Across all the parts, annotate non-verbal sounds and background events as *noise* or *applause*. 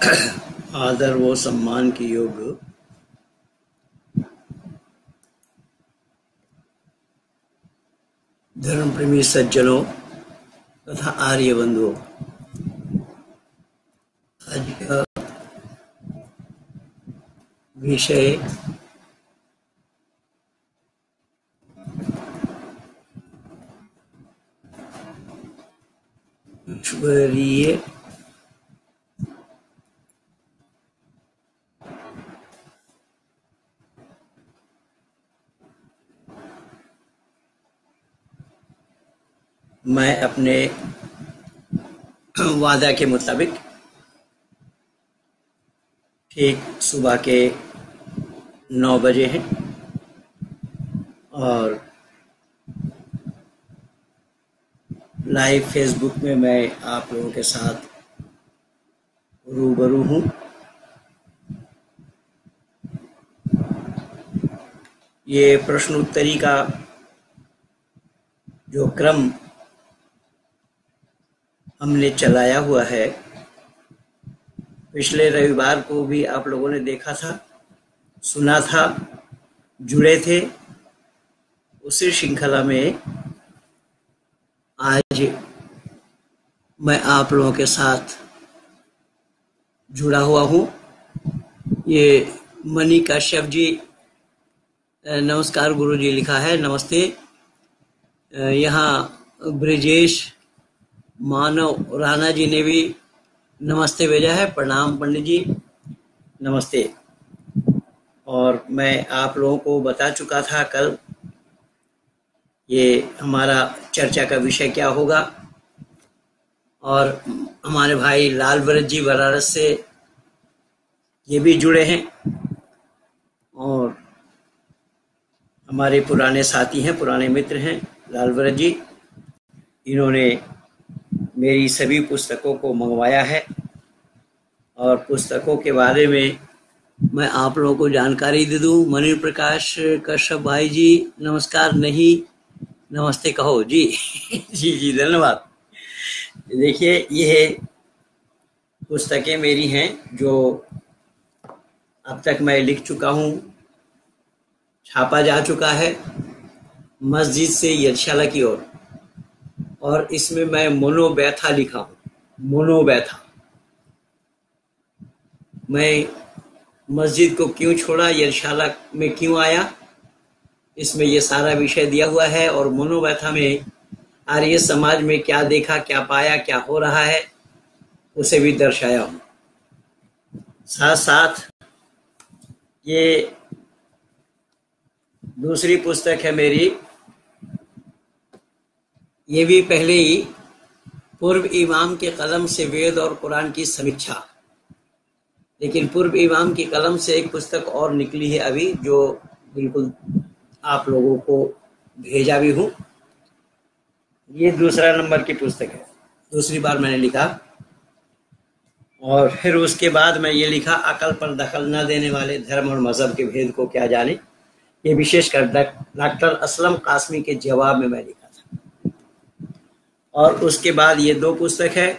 आदर व सम्मान के योग्य धर्म प्रेमी सज्जनों तथा आर्य बंधुओं आज का विषय ईश्वरीय मैं अपने वादा के मुताबिक ठीक सुबह के नौ बजे हैं और लाइव फेसबुक में मैं आप लोगों के साथ रूबरू हूँ। ये प्रश्नोत्तरी का जो क्रम हमने चलाया हुआ है। पिछले रविवार को भी आप लोगों ने देखा था, सुना था, जुड़े थे। उसी श्रृंखला में आज मैं आप लोगों के साथ जुड़ा हुआ हूँ। ये मनी काश्यप जी नमस्कार गुरु जी लिखा है, नमस्ते। यहाँ ब्रिजेश मानव राणा जी ने भी नमस्ते भेजा है, प्रणाम पंडित जी, नमस्ते। और मैं आप लोगों को बता चुका था कल ये हमारा चर्चा का विषय क्या होगा। और हमारे भाई लाल भरत जी बनारस से ये भी जुड़े हैं और हमारे पुराने साथी हैं, पुराने मित्र हैं लाल भरत जी। इन्होंने मेरी सभी पुस्तकों को मंगवाया है और पुस्तकों के बारे में मैं आप लोगों को जानकारी दे दूँ। मणि प्रकाश कश्यप भाई जी, नमस्कार, नहीं, नमस्ते कहो। जी *laughs* जी जी, धन्यवाद। देखिए ये पुस्तकें मेरी हैं जो अब तक मैं लिख चुका हूँ। छापा जा चुका है मस्जिद से यशशाला की ओर। और, इसमें मैं मोनोबैथा लिखा हूँ। मोनोबैथा। मैं मस्जिद को क्यों छोड़ा यशशाला में क्यों आया? इसमें यह सारा विषय दिया हुआ है और मनोव्यथा में आर्य समाज में क्या देखा क्या पाया क्या हो रहा है उसे भी दर्शाया हूँ। साथ साथ ये दूसरी पुस्तक है मेरी ये भी पहले ही पूर्व इमाम के कलम से वेद और कुरान की समीक्षा। लेकिन पूर्व इमाम की कलम से एक पुस्तक और निकली है अभी, जो बिल्कुल आप लोगों को भेजा भी हूँ। ये दूसरा नंबर की पुस्तक है। दूसरी बार मैंने लिखा। और फिर उसके बाद मैं ये लिखा, अकल पर दखल न देने वाले धर्म और मज़हब के भेद को क्या जाने? ये विशेषकर डॉक्टर असलम कासमी के जवाब में मैं लिखा। और उसके बाद ये दो पुस्तक है।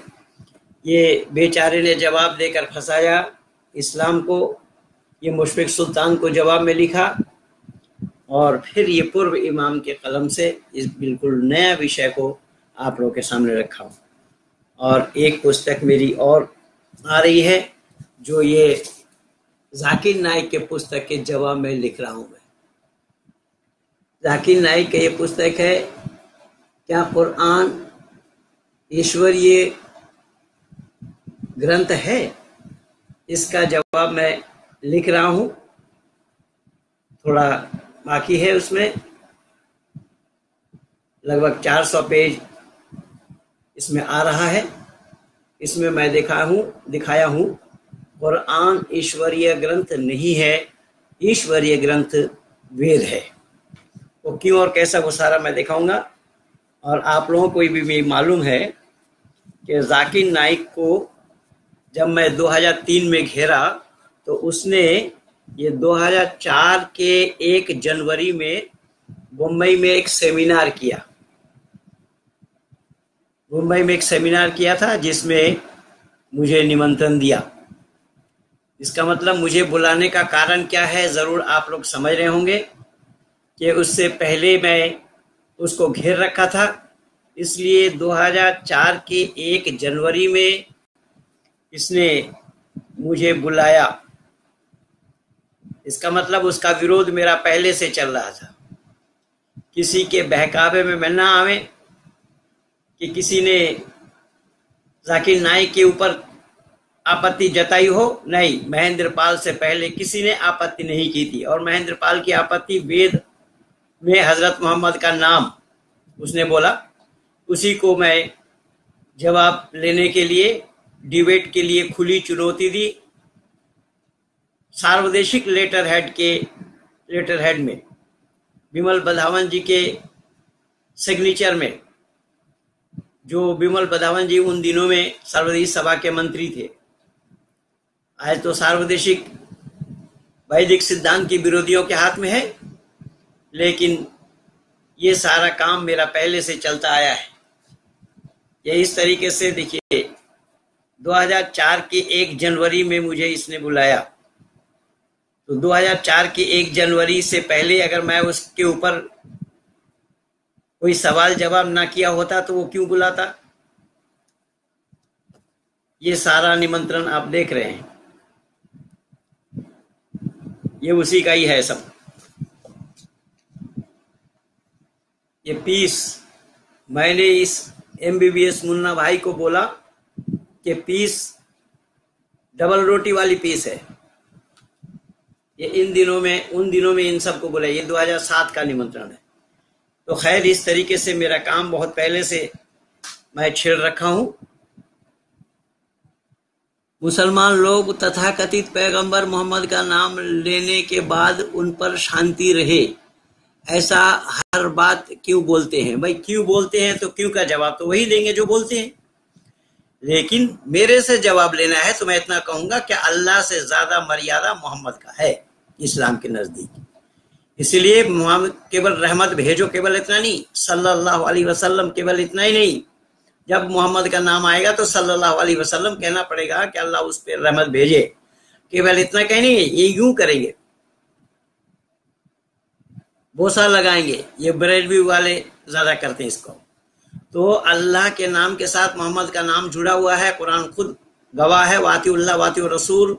ये बेचारे ने जवाब देकर फंसाया इस्लाम को। ये मुशफिक सुल्तान को जवाब में लिखा और फिर ये पूर्व इमाम के कलम से इस बिल्कुल नया विषय को आप लोगों के सामने रखा हूँ। और एक पुस्तक मेरी और आ रही है, जो ये जाकिर नाइक के पुस्तक के जवाब में लिख रहा हूँ मैं। जाकिर नाइक का ये पुस्तक है, क्या कुरान ईश्वरीय ग्रंथ है? इसका जवाब मैं लिख रहा हूँ। थोड़ा बाकी है उसमें। लगभग 400 पेज इसमें आ रहा है। इसमें मैं देखा हूँ, दिखाया हूँ। कुरान ईश्वरीय ग्रंथ नहीं है। ईश्वरीय ग्रंथ वेद है। वो क्यों और कैसा वो सारा मैं दिखाऊँगा? और आप लोगों को भी भी मालूम है कि जाकिर नाइक को जब मैं 2003 में घेरा तो उसने ये 2004 के एक जनवरी में मुंबई में एक सेमिनार किया। मुंबई में एक सेमिनार किया था जिसमें मुझे निमंत्रण दिया। इसका मतलब मुझे बुलाने का कारण क्या है, ज़रूर आप लोग समझ रहे होंगे कि उससे पहले मैं उसको घेर रखा था। इसलिए 2004 के एक जनवरी में इसने मुझे बुलाया। इसका मतलब उसका विरोध मेरा पहले से चल रहा था। किसी के बहकावे में मैं ना आवे कि किसी ने जाकिर नाइक के ऊपर आपत्ति जताई हो। नहीं महेंद्र पाल से पहले किसी ने आपत्ति नहीं की थी। और महेंद्र पाल की आपत्ति वेद में हज़रत मोहम्मद का नाम उसने बोला। उसी को मैं जवाब लेने के लिए, डिबेट के लिए खुली चुनौती दी। सार्वदेशिक लेटर हेड के लेटर हेड में विमल बधावन जी के सिग्नेचर में, जो विमल बधावन जी उन दिनों में सर्वदेश सभा के मंत्री थे। आज तो सार्वदेशिक वैदिक सिद्धांत के विरोधियों के हाथ में है। लेकिन ये सारा काम मेरा पहले से चलता आया है। ये इस तरीके से देखिए 2004 के एक जनवरी में मुझे इसने बुलाया। तो 2004 के एक जनवरी से पहले अगर मैं उसके ऊपर कोई सवाल जवाब ना किया होता तो वो क्यों बुलाता? ये सारा निमंत्रण आप देख रहे हैं। ये उसी का ही है सब। ये पीस, मैंने इस एमबीबीएस मुन्ना भाई को बोला कि पीस डबल रोटी वाली पीस है। ये इन दिनों में, उन दिनों में इन सबको बोला, ये 2007 का निमंत्रण है। तो खैर, इस तरीके से मेरा काम बहुत पहले से मैं छेड़ रखा हूँ। मुसलमान लोग तथा कथित पैगंबर मोहम्मद का नाम लेने के बाद उन पर शांति रहे। ऐसा हर बात क्यों बोलते हैं? भाई, क्यों बोलते हैं तो क्यों का जवाब तो वही देंगे जो बोलते हैं। लेकिन मेरे से जवाब लेना है तो मैं इतना कहूँगा कि अल्लाह से ज़्यादा मर्यादा मोहम्मद का है इस्लाम के नज़दीक। इसलिए मोहम्मद केवल रहमत भेजो केवल इतना नहीं, सल्लल्लाहु अलैहि वसल्लम केवल इतना ही नहीं। जब मोहम्मद का नाम आएगा तो सल्लल्लाहु अलैहि वसल्लम कहना पड़ेगा कि अल्लाह उस पर रहमत भेजे। केवल इतना कहने ये यूँ करेंगे। बोसा लगाएँगे। ये ब्रेडवी वाले ज़्यादा करते हैं इसको। तो अल्लाह के नाम के साथ मोहम्मद का नाम जुड़ा हुआ है, कुरान खुद गवाह है वाती उल्लाह वाती रसूल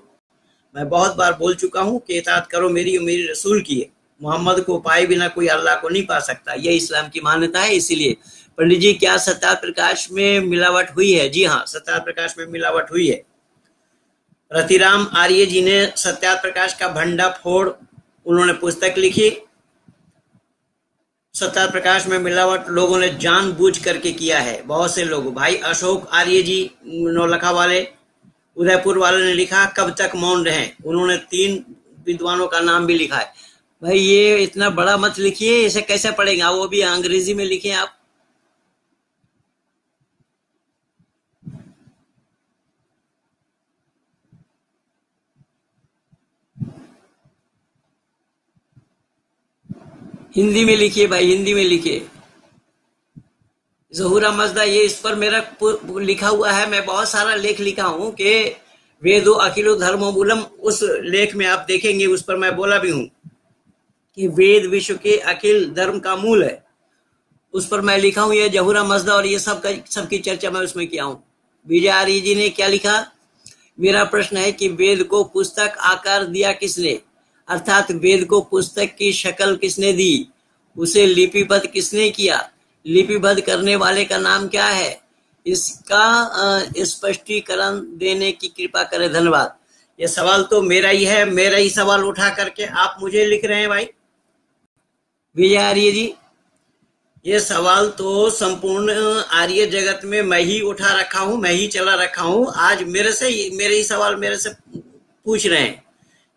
मैं बहुत बार बोल चुका हूँ कि इतात करो मेरी और मेरी रसूल की। है मोहम्मद को पाए बिना कोई अल्लाह को नहीं पा सकता। यह इस्लाम की मान्यता है, इसीलिए। पंडित जी, क्या सत्या प्रकाश में मिलावट हुई है? जी हाँ सत्या प्रकाश में मिलावट हुई है। रतिराम आर्य जी ने सत्या प्रकाश का भंडा फोड़ उन्होंने पुस्तक लिखी। सत्या प्रकाश में मिलावट लोगों ने जानबूझ करके किया है। बहुत से लोग। भाई अशोक आर्य जी, नौलखा वाले, उदयपुर वाले ने लिखा, कब तक मौन रहे? उन्होंने तीन विद्वानों का नाम भी लिखा है। भाई, ये इतना बड़ा मत लिखिए, इसे कैसे पढ़ेगा? वो भी अंग्रेज़ी में लिखे आप। हिंदी में लिखिए भाई, हिंदी में लिखिए। जहूरा मजदा, ये इस पर मेरा लिखा हुआ है। मैं बहुत सारा लेख लिखा हूँ कि वेदो अखिलो धर्मोमूलम, उस लेख में आप देखेंगे, उस पर मैं बोला भी हूँ कि वेद विश्व के अखिल धर्म का मूल है। उस पर मैं लिखा हूँ, ये जहूरा मजदा और ये सब का, सबकी चर्चा मैं उसमें किया हूँ। विजय आर्य जी ने क्या लिखा? मेरा प्रश्न है कि वेद को पुस्तक आकार दिया किसने? अर्थात वेद को पुस्तक की शक्ल किसने दी? उसे लिपिबद्ध किसने किया? लिपिबद्ध करने वाले का नाम क्या है? इसका स्पष्टीकरण इस देने की कृपा करें, धन्यवाद। ये सवाल तो मेरा ही है, मेरा ही सवाल उठा करके आप मुझे लिख रहे हैं भाई। विजय आर्य जी, ये सवाल तो संपूर्ण आर्य जगत में मैं ही उठा रखा हूँ, मैं ही चला रखा हूँ। आज मेरे से मेरे ही सवाल मेरे से पूछ रहे हैं।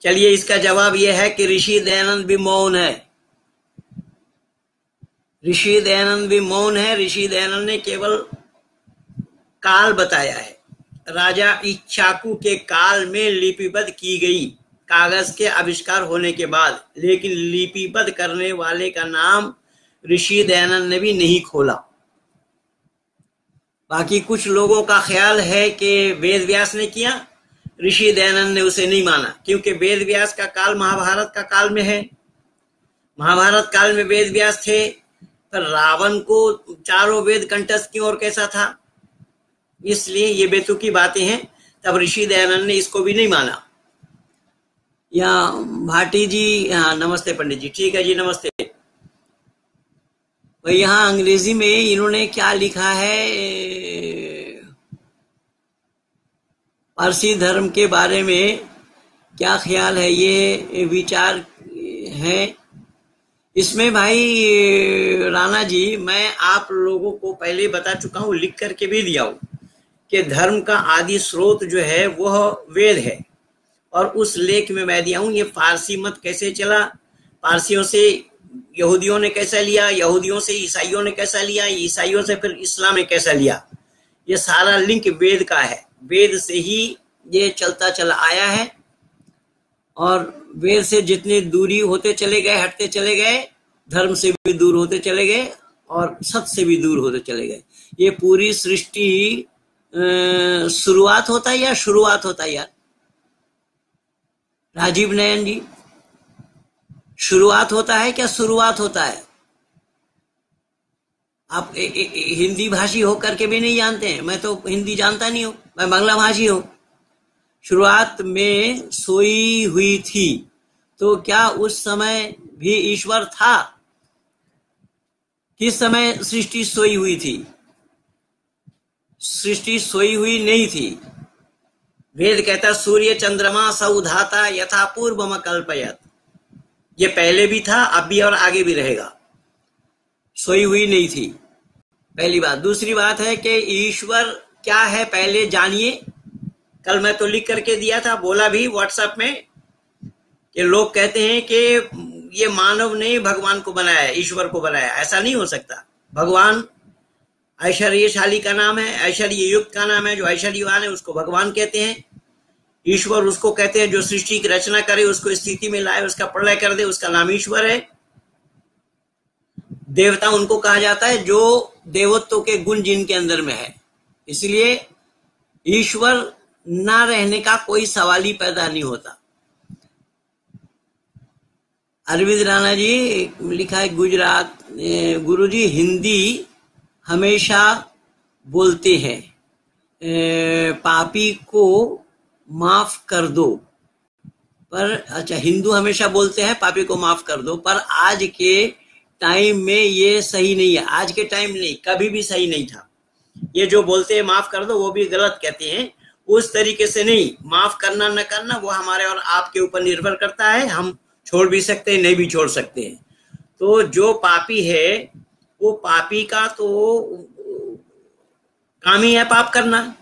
चलिए इसका जवाब यह है कि ऋषि दयानंद भी मौन है। ऋषि दयानंद भी मौन है। ऋषि दयानंद ने केवल काल बताया है। राजा इच्छाकू के काल में लिपिबद्ध की गई कागज़ के आविष्कार होने के बाद, लेकिन लिपिबद्ध करने वाले का नाम ऋषि दयानंद ने भी नहीं खोला। बाकी कुछ लोगों का ख्याल है कि वेद व्यास ने किया। ऋषि दयानंद ने उसे नहीं माना, क्योंकि वेद व्यास का काल महाभारत का काल में है। महाभारत काल में वेद व्यास थे, पर रावण को चारों वेद कंठस्थ क्यों और कैसा था? इसलिए ये बेतुकी बातें हैं, तब ऋषि दयानंद ने इसको भी नहीं माना। या भाटी जी हाँ नमस्ते पंडित जी। ठीक है जी, नमस्ते। यहाँ अंग्रेज़ी में इन्होंने क्या लिखा है? पारसी धर्म के बारे में क्या ख्याल है? ये विचार है। इसमें भाई, राणा जी, मैं आप लोगों को पहले बता चुका हूँ, लिख करके भी दिया हूँ, कि धर्म का आदि स्रोत जो है, वह वेद है। और उस लेख में मैं दिया हूँ, ये फारसी मत कैसे चला? पारसियों से यहूदियों ने कैसा लिया? यहूदियों से ईसाइयों ने कैसा लिया? ईसाइयों से फिर इस्लाम ने कैसा लिया? ये सारा लिंक वेद का है। वेद से ही ये चलता चला आया है। और वेद से जितनी दूरी होते चले गए हटते चले गए धर्म से भी दूर होते चले गए और सत्य से भी दूर होते चले गए। ये पूरी सृष्टि शुरुआत होता है या शुरुआत होता है यार? राजीव नयन जी शुरुआत होता है क्या शुरुआत होता है? आप ए, ए, ए, हिंदी भाषी होकर के भी नहीं जानते हैं। मैं तो हिंदी जानता नहीं हूँ। मैं बांग्ला भाषी हूँ। शुरुआत में सोई हुई थी तो क्या उस समय भी ईश्वर था? किस समय सृष्टि सोई हुई थी? सृष्टि सोई हुई नहीं थी। वेद कहता, सूर्य चंद्रमा सौधाता यथा पूर्व कल्पयत। ये पहले भी था, अब भी और आगे भी रहेगा। सोई हुई नहीं थी। पहली बात। दूसरी बात है कि ईश्वर क्या है पहले जानिए। कल मैं तो लिख करके दिया था, बोला भी व्हाट्सएप में कि लोग कहते हैं कि ये मानव ने भगवान को बनाया, ईश्वर को बनाया। ऐसा नहीं हो सकता। भगवान ऐश्वर्यशाली का नाम है ऐश्वर्य युक्त का नाम है, जो ऐश्वर्यवान है, उसको भगवान कहते हैं। ईश्वर उसको कहते हैं जो सृष्टि की रचना करे, उसको स्थिति में लाए, उसका प्रलय कर दे, उसका नाम ईश्वर है। देवता उनको कहा जाता है, जो देवत्व के गुण जिनके अंदर में है। इसलिए ईश्वर ना रहने का कोई सवाल ही पैदा नहीं होता। अरविंद राणा जी, लिखा है गुजरात गुरु जी हिंदी हमेशा बोलते हैं। पापी को माफ़ कर दो। पर अच्छा हिंदू हमेशा बोलते हैं, पापी को माफ़ कर दो, पर आज के टाइम में ये सही नहीं है। आज के टाइम नहीं, कभी भी सही नहीं था। ये जो बोलते हैं, माफ़ कर दो, वो भी गलत कहते हैं। उस तरीके से नहीं, माफ़ करना न करना, वो हमारे और आपके ऊपर निर्भर करता है। हम छोड़ भी सकते हैं, नहीं भी छोड़ सकते हैं। तो जो पापी है, वो पापी का तो काम ही है पाप करना।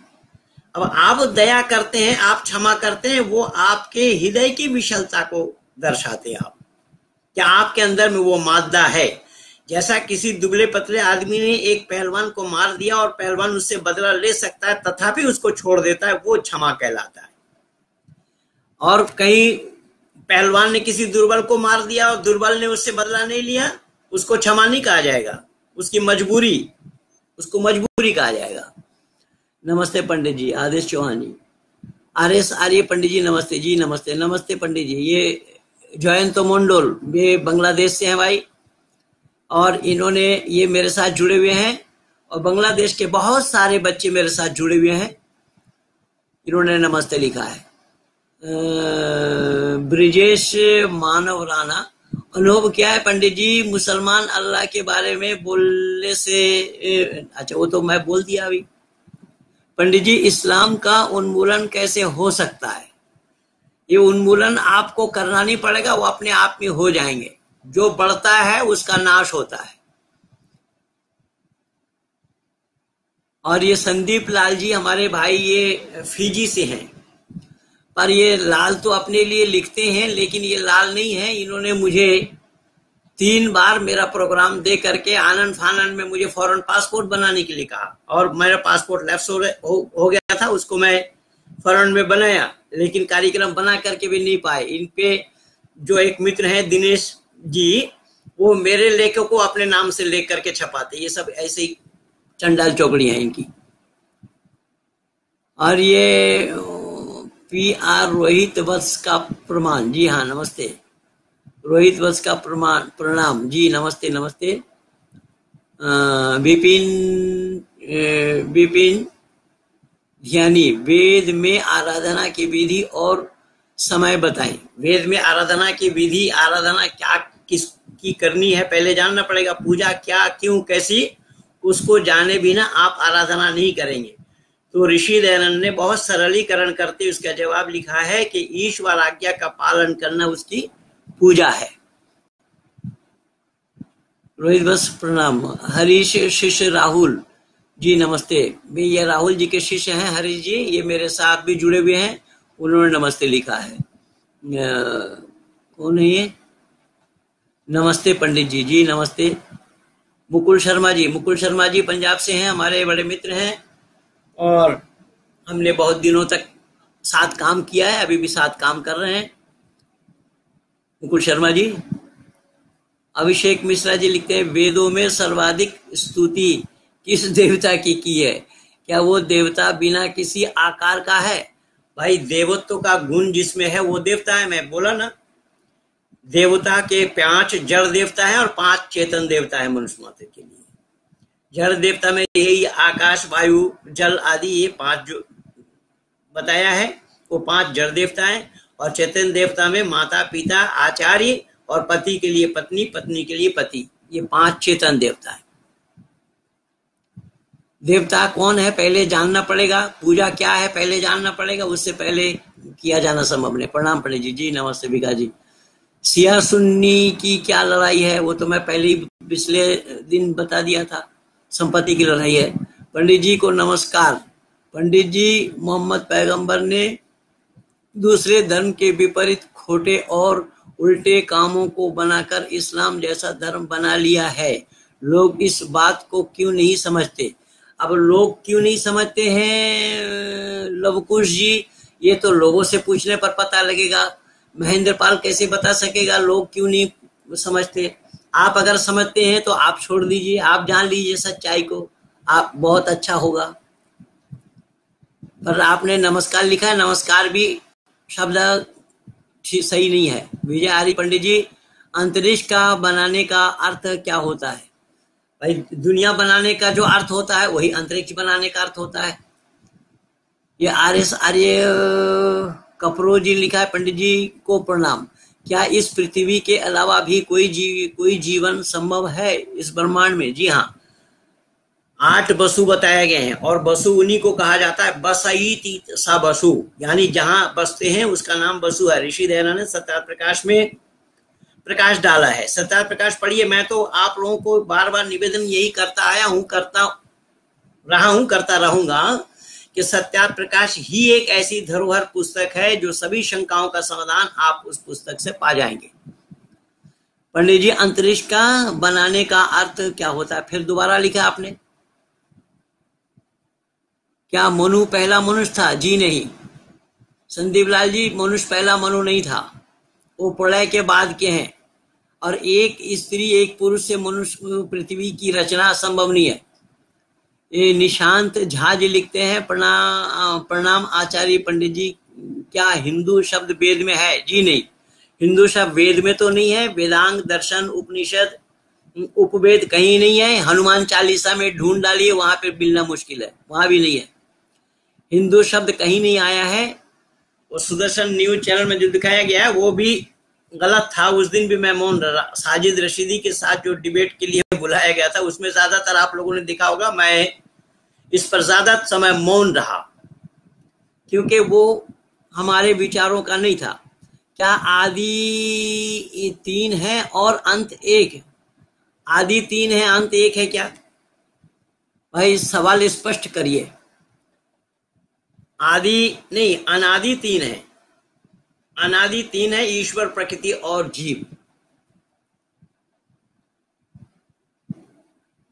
अब आप दया करते हैं, आप क्षमा करते हैं, वो आपके हृदय की विशलता को दर्शाते हैं आप। क्या आपके अंदर में वो मादा है? जैसा किसी दुबले पतले आदमी ने एक पहलवान को मार दिया और पहलवान उससे बदला ले सकता है, तथापि उसको छोड़ देता है, वो क्षमा कहलाता है। और कहीं पहलवान ने किसी दुर्बल को मार दिया और दुर्बल ने उससे बदला नहीं लिया, उसको क्षमा नहीं कहा जाएगा। उसकी मजबूरी, उसको मजबूरी कहा जाएगा। नमस्ते पंडित जी, आदेश चौहान जी। आर एस आर्य पंडित जी, नमस्ते जी, नमस्ते नमस्ते पंडित जी। ये जयंत मंडोल, ये बांग्लादेश से हैं भाई। और इन्होंने ये मेरे साथ जुड़े हुए हैं और बांग्लादेश के बहुत सारे बच्चे मेरे साथ जुड़े हुए हैं। इन्होंने नमस्ते लिखा है। ब्रिजेश मानव राणा, अनुभव क्या है पंडित जी? मुसलमान अल्लाह के बारे में बोलने से अच्छा वो तो मैं बोल दिया अभी। पंडित जी, इस्लाम का उन्मूलन कैसे हो सकता है? ये उन्मूलन आपको करना नहीं पड़ेगा, वो अपने आप में हो जाएँगे। जो बढ़ता है उसका नाश होता है। और ये संदीप लाल जी हमारे भाई ये फिजी से हैं। पर ये लाल तो अपने लिए लिखते हैं लेकिन ये लाल नहीं है। इन्होंने मुझे तीन बार मेरा प्रोग्राम दे करके आनंद फानंद में मुझे फॉरेन पासपोर्ट बनाने के लिए कहा। और मेरा पासपोर्ट हो, हो, हो गया था उसको मैं फॉरन में बनाया लेकिन कार्यक्रम बना करके भी नहीं पाए। इन पे जो एक मित्र हैं दिनेश जी, वो मेरे लेखों को अपने नाम से लेख करके छपाते ये सब ऐसे ही चंडाल चौकड़ी हैं इनकी। और ये, पी आर रोहित वत्स का प्रमाण। जी हाँ नमस्ते। रोहित वत्स का प्रमाण, प्रणाम। जी, नमस्ते नमस्ते। विपिन विपिन ध्यानी वेद में आराधना की विधि और समय बताएँ। वेद में आराधना की विधि, आराधना क्या किस की करनी है, पहले जानना पड़ेगा पूजा क्या, क्यों, कैसी, उसको जाने बिना आप आराधना नहीं करेंगे। तो ऋषि दयानंद ने बहुत सरलीकरण करते उसका जवाब लिखा है कि ईश्वर आज्ञा का पालन करना उसकी पूजा है। रोहित, बस प्रणाम। हरीश शिष्य राहुल जी, नमस्ते। मैं ये राहुल जी के शिष्य हैं, हरीश जी, ये मेरे साथ भी जुड़े हुए हैं, उन्होंने नमस्ते लिखा है। कौन है ये? नमस्ते पंडित जी जी नमस्ते। मुकुल शर्मा जी, मुकुल शर्मा जी पंजाब से हैं, हमारे बड़े मित्र हैं और हमने बहुत दिनों तक साथ काम किया है, अभी भी साथ काम कर रहे हैं। मुकुल शर्मा जी, अभिषेक मिश्रा जी लिखते हैं, वेदों में सर्वाधिक स्तुति किस देवता की की है? क्या वो देवता बिना किसी आकार का है? भाई, देवत्व का गुण जिसमें है, वो देवता है, मैं बोला ना देवता के पाँच जड़ देवता है और पाँच चेतन देवता है मनुष्य मात्र के लिए। जड़ देवता में यही आकाश, वायु, जल आदि ये पाँच जो बताया है, वो पाँच जड़ देवता है और चेतन देवता में माता, पिता, आचार्य और पति के लिए पत्नी पत्नी के लिए पति। ये पाँच चेतन देवता है। देवता कौन है पहले जानना पड़ेगा, पूजा क्या है पहले जानना पड़ेगा, उससे पहले किया जाना संभव नहीं। प्रणाम पंडित जी जी नमस्ते भिका जी। सिया सुन्नी की क्या लड़ाई है? वो तो मैं पहले ही पिछले दिन बता दिया था। संपत्ति की लड़ाई है। पंडित जी को नमस्कार। पंडित जी, मोहम्मद पैगंबर ने दूसरे धर्म के विपरीत खोटे और उल्टे कामों को बनाकर इस्लाम जैसा धर्म बना लिया है। लोग इस बात को क्यों नहीं समझते? अब लोग क्यों नहीं समझते हैं? लवकुश जी, ये तो लोगों से पूछने पर पता लगेगा। महेंद्र पाल कैसे बता सकेगा? लोग क्यों नहीं समझते? आप अगर समझते हैं तो आप छोड़ दीजिए। आप जान लीजिए सच्चाई को। आप बहुत अच्छा होगा। पर आपने नमस्कार लिखा है। नमस्कार भी शब्द सही नहीं है। विजय आर्य पंडित जी, अंतरिक्ष का बनाने का अर्थ क्या होता है? भाई, दुनिया बनाने का जो अर्थ होता है, वही अंतरिक्ष बनाने का अर्थ होता है। ये आर एस आर्य कपरो जी लिखा है, पंडित जी को प्रणाम। क्या इस पृथ्वी के अलावा भी कोई जीव कोई जीवन संभव है इस ब्रह्मांड में? जी हाँ। आठ बसु बताए गए हैं और बसु उन्हीं को कहा जाता है बसई सा बसु। यानी जहाँ बसते हैं, उसका नाम बसु है। ऋषि दयानंद ने सत्या प्रकाश में प्रकाश डाला है। सत्या प्रकाश, पढ़िए, मैं तो आप लोगों को बार बार निवेदन यही करता आया हूँ, करता रहा हूँ, करता रहूँगा। कि सत्या प्रकाश ही एक ऐसी धरोहर पुस्तक है जो सभी शंकाओं का समाधान आप उस पुस्तक से पा जाएँगे। पंडित जी, अंतरिक्ष का बनाने का अर्थ क्या होता है? फिर दोबारा लिखा आपने। क्या मनु पहला मनुष्य था? जी नहीं। संदीप लाल जी, मनुष्य पहला मनु नहीं था। वो प्रलय के बाद के हैं। और एक स्त्री, एक पुरुष से मनुष्य, पृथ्वी की रचना संभव नहीं है। निशांत झा जी लिखते हैं प्रणाम प्रणाम आचार्य पंडित जी, क्या हिंदू शब्द वेद में है? जी नहीं। हिंदू शब्द वेद में तो नहीं है, वेदांग, दर्शन, उपनिषद, उपवेद कहीं नहीं है, हनुमान चालीसा में ढूंढ डालिए, वहाँ पे मिलना मुश्किल है, वहाँ भी नहीं है। हिंदू शब्द कहीं नहीं आया है, वो सुदर्शन न्यूज़ चैनल में जो दिखाया गया है, वो भी गलत था, उस दिन भी मैं मौन साजिद रशीदी के साथ जो डिबेट के लिए बुलाया गया था, उसमें ज़्यादातर आप लोगों ने देखा होगा, मैं इस पर ज़्यादा समय मौन रहा, क्योंकि वो हमारे विचारों का नहीं था। क्या आदि तीन है और अंत एक आदि तीन है, अंत एक है क्या? भाई, सवाल स्पष्ट करिए। आदि नहीं, अनादि तीन है। अनादि तीन है, ईश्वर, प्रकृति और जीव।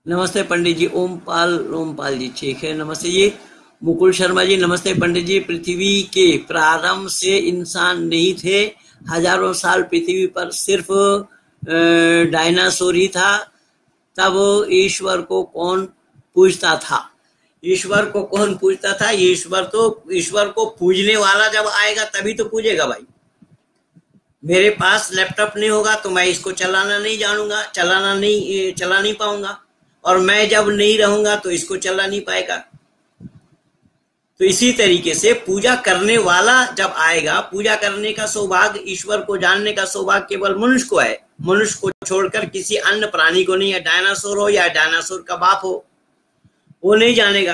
नमस्ते पंडित जी, ओम पाल ओम पाल जी, ठीक है, नमस्ते जी। मुकुल शर्मा जी, नमस्ते पंडित जी। पृथ्वी के प्रारंभ से इंसान नहीं थे, हज़ारों साल पृथ्वी पर सिर्फ़ डायनासोर ही था। तब ईश्वर को कौन पूछता था? ईश्वर को कौन पूजता था? ईश्वर तो ईश्वर को पूजने वाला जब आएगा, तभी तो पूजेगा भाई। मेरे पास लैपटॉप नहीं होगा तो मैं इसको चलाना नहीं जानूँगा, चलाना नहीं चला नहीं पाऊँगा। और मैं जब नहीं रहूँगा तो इसको चला नहीं पाएगा। तो इसी तरीके से पूजा करने वाला जब आएगा, पूजा करने का सौभाग्य, ईश्वर को जानने का सौभाग्य केवल मनुष्य को है। मनुष्य को छोड़कर किसी अन्य प्राणी को नहीं है। डायनासोर हो या डायनासोर का बाप हो, वो नहीं जानेगा।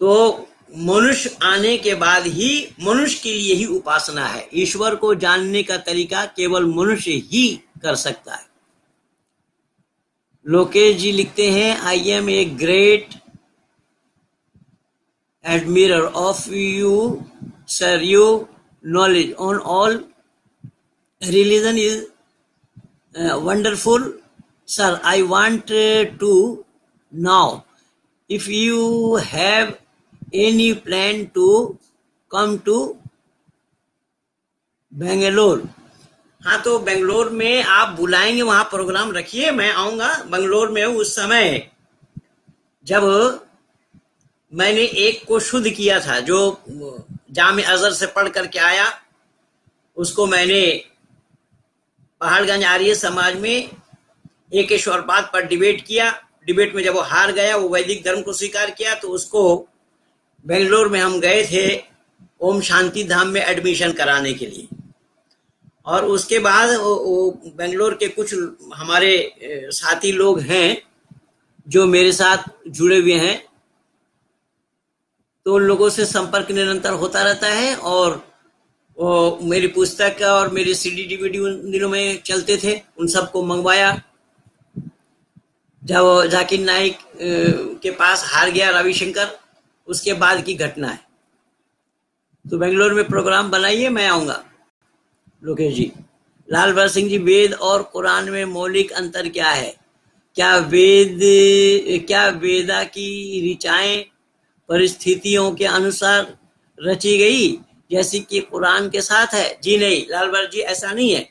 तो मनुष्य आने के बाद ही मनुष्य के लिए ही उपासना है। ईश्वर को जानने का तरीका केवल मनुष्य ही कर सकता है। लोकेश जी लिखते हैं I am a great admirer of you sir you knowledge on all religion is wonderful sir I want to now if you have any plan to come to Bangalore हाँ तो बेंगलोर में आप बुलाएँगे, वहाँ प्रोग्राम रखिए, मैं आऊँगा। बेंगलोर में उस समय, जब मैंने एक को शुद्ध किया था, जो जाम अजहर से पढ़ करके आया, उसको मैंने पहाड़गंज आर्य समाज में एक ईश्वरपाद पर डिबेट किया। डिबेट में जब वो हार गया, वो वैदिक धर्म को स्वीकार किया तो उसको बेंगलोर में हम गए थे ओम शांति धाम में एडमिशन कराने के लिए। और उसके बाद वो बेंगलोर के कुछ हमारे साथी लोग हैं जो मेरे साथ जुड़े हुए हैं। तो उन लोगों से संपर्क निरंतर होता रहता है और वो मेरी पुस्तक और मेरी सीडी डीवीडी उन दिनों में चलते थे। उन सबको मंगवाया। जब जाकिर नाइक के पास हार गया रविशंकर, उसके बाद की घटना है। तो बेंगलोर में प्रोग्राम बनाइए, मैं आऊँगा। लोकेश जी लाल भर सिंह जी, वेद और कुरान में मौलिक अंतर क्या है? क्या वेद, क्या वेदा की ऋचाएँ परिस्थितियों के अनुसार रची गई, जैसी कि कुरान के साथ है? जी नहीं लाल भर जी, ऐसा नहीं है।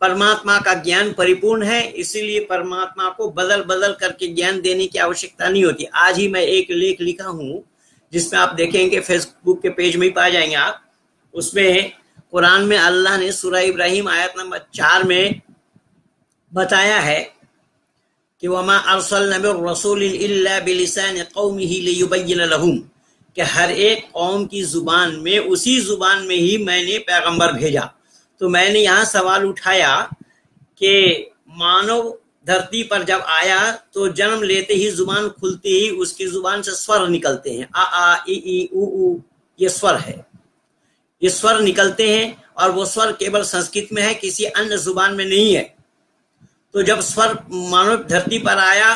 परमात्मा का ज्ञान परिपूर्ण है, इसीलिए परमात्मा को बदल बदल करके ज्ञान देने की आवश्यकता नहीं होती। आज ही मैं एक लेख लिखा हूँ, जिसमें आप देखेंगे, फेसबुक के पेज में ही पा जाएँगे आप। उसमें कुरान में अल्लाह ने सूरा इब्राहिम आयत नंबर चार में बताया है कि वमा अरसल रसूल लहुम, कि हर एक कौम की ज़ुबान में, उसी ज़ुबान में ही मैंने पैगंबर भेजा। तो मैंने यहाँ सवाल उठाया कि मानव धरती पर जब आया तो जन्म लेते ही ज़ुबान खुलते ही उसकी ज़ुबान से स्वर निकलते हैं। आ आ, ई ई उ ये स्वर है। ये स्वर निकलते हैं और वो स्वर केवल संस्कृत में है, किसी अन्य ज़ुबान में नहीं है। तो जब स्वर मानव धरती पर आया,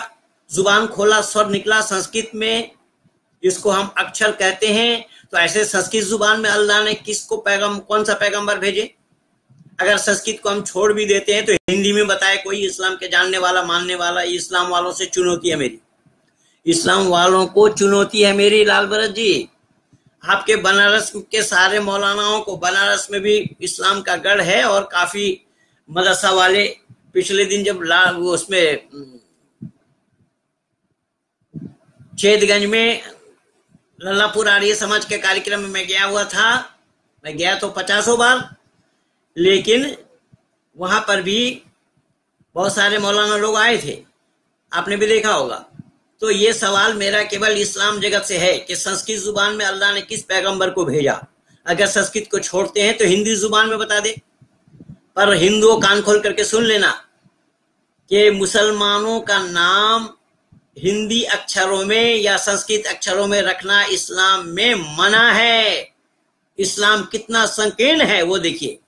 ज़ुबान खोला, स्वर निकला संस्कृत में इसको हम अक्षर कहते हैं तो ऐसे संस्कृत ज़ुबान में अल्लाह ने किसको पैगम, कौन सा पैगंबर भेजे? अगर संस्कृत को हम छोड़ भी देते हैं तो हिंदी में बताए, कोई इस्लाम के जानने वाला, मानने वाला, इस्लाम वालों से चुनौती है मेरी। इस्लाम वालों को चुनौती है मेरी लाल भरत जी। आपके बनारस के सारे मौलानाओं को, बनारस में भी इस्लाम का गढ़ है और काफ़ी मदरसा वाले पिछले दिन जब वो उसमें छेदगंज में लल्लापुर आर्य समाज के कार्यक्रम में मैं गया हुआ था। मैं गया तो पचासों बार, लेकिन वहाँ पर भी बहुत सारे मौलाना लोग आए थे। आपने भी देखा होगा। तो ये सवाल मेरा केवल इस्लाम जगत से है कि संस्कृत ज़ुबान में अल्लाह ने किस पैगंबर को भेजा। अगर संस्कृत को छोड़ते हैं तो हिंदी ज़ुबान में बता दे। पर हिंदुओं कान खोल करके सुन लेना कि मुसलमानों का नाम हिंदी अक्षरों में या संस्कृत अक्षरों में रखना इस्लाम में मना है। इस्लाम कितना संकीर्ण है वो देखिए।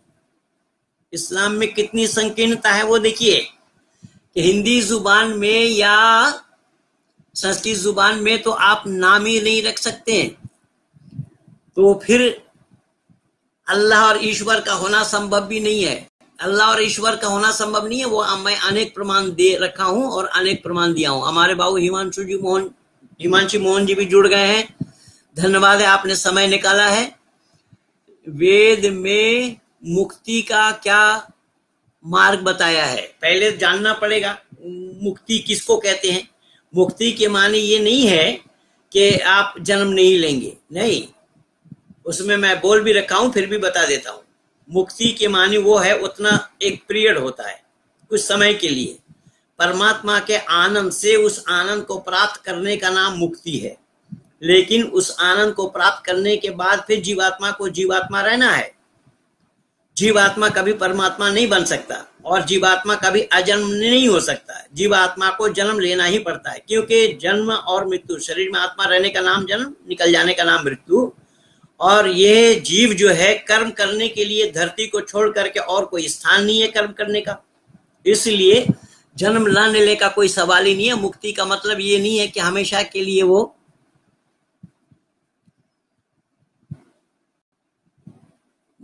इस्लाम में कितनी संकीर्णता है वो देखिए कि हिंदी ज़ुबान में या संस्कृत ज़ुबान में तो आप नाम ही नहीं रख सकते। हैं तो फिर अल्लाह और ईश्वर का होना संभव भी नहीं है। अल्लाह और ईश्वर का होना संभव नहीं है, वो मैं अनेक प्रमाण दे रखा हूँ और अनेक प्रमाण दिया हूँ। हमारे बाबू हिमांशु जी मोहन हिमांशु मोहन जी भी जुड़ गए हैं। धन्यवाद है आपने समय निकाला है। वेद में मुक्ति का क्या मार्ग बताया है? पहले जानना पड़ेगा, मुक्ति किसको कहते हैं? मुक्ति के माने ये नहीं है कि आप जन्म नहीं लेंगे। नहीं। उसमें मैं बोल भी रखा हूँ, फिर भी बता देता हूँ। मुक्ति के माने वो है, उतना एक पीरियड होता है, कुछ समय के लिए। परमात्मा के आनंद से उस आनंद को प्राप्त करने का नाम मुक्ति है। लेकिन उस आनंद को प्राप्त करने के बाद फिर जीवात्मा को जीवात्मा रहना है। जीवात्मा कभी परमात्मा नहीं बन सकता और जीवात्मा कभी अजन्म नहीं हो सकता। जीवात्मा को जन्म लेना ही पड़ता है, क्योंकि जन्म और मृत्यु, शरीर में आत्मा रहने का नाम जन्म, निकल जाने का नाम मृत्यु। और ये जीव जो है, कर्म करने के लिए धरती को छोड़ करके और कोई स्थान नहीं है कर्म करने का। इसलिए जन्म लाने ले का कोई सवाल ही नहीं है। मुक्ति का मतलब ये नहीं है कि हमेशा के लिए वो